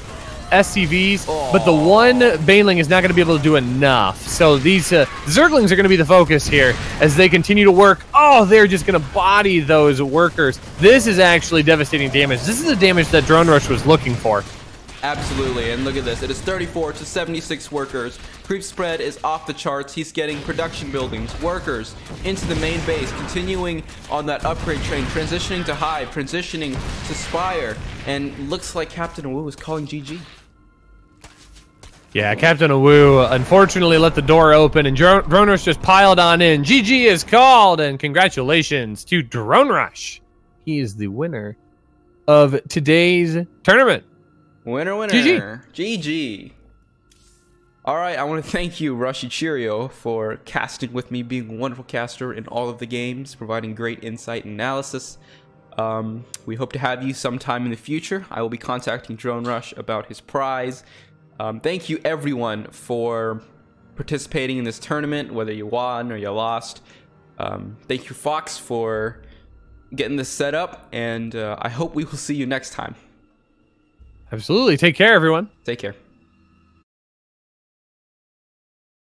[SPEAKER 2] SCVs, but the one Baneling is not going to be able to do enough. So these uh, Zerglings are going to be the focus here as they continue to work. Oh, they're just going to body those workers. This is actually devastating damage. This is the damage that Drone Rush was looking for.
[SPEAKER 1] Absolutely, and look at this. It is 34 to 76 workers. Creep spread is off the charts. He's getting production buildings, workers into the main base, continuing on that upgrade train, transitioning to Hive, transitioning to Spire, and looks like Captain Wu is calling GG.
[SPEAKER 2] Yeah, Captain Awu unfortunately let the door open and Dro- Drone Rush just piled on in. GG is called, and congratulations to Drone Rush. He is the winner of today's tournament.
[SPEAKER 1] Winner, winner.
[SPEAKER 2] GG.
[SPEAKER 1] GG. All right, I want to thank you, Rushy Cheerio, for casting with me, being a wonderful caster in all of the games, providing great insight and analysis. Um, we hope to have you sometime in the future. I will be contacting Drone Rush about his prize. Um, thank you, everyone, for participating in this tournament, whether you won or you lost. Um, thank you, Fox, for getting this set up, and uh, I hope we will see you next time.
[SPEAKER 2] Absolutely. Take care, everyone.
[SPEAKER 1] Take care.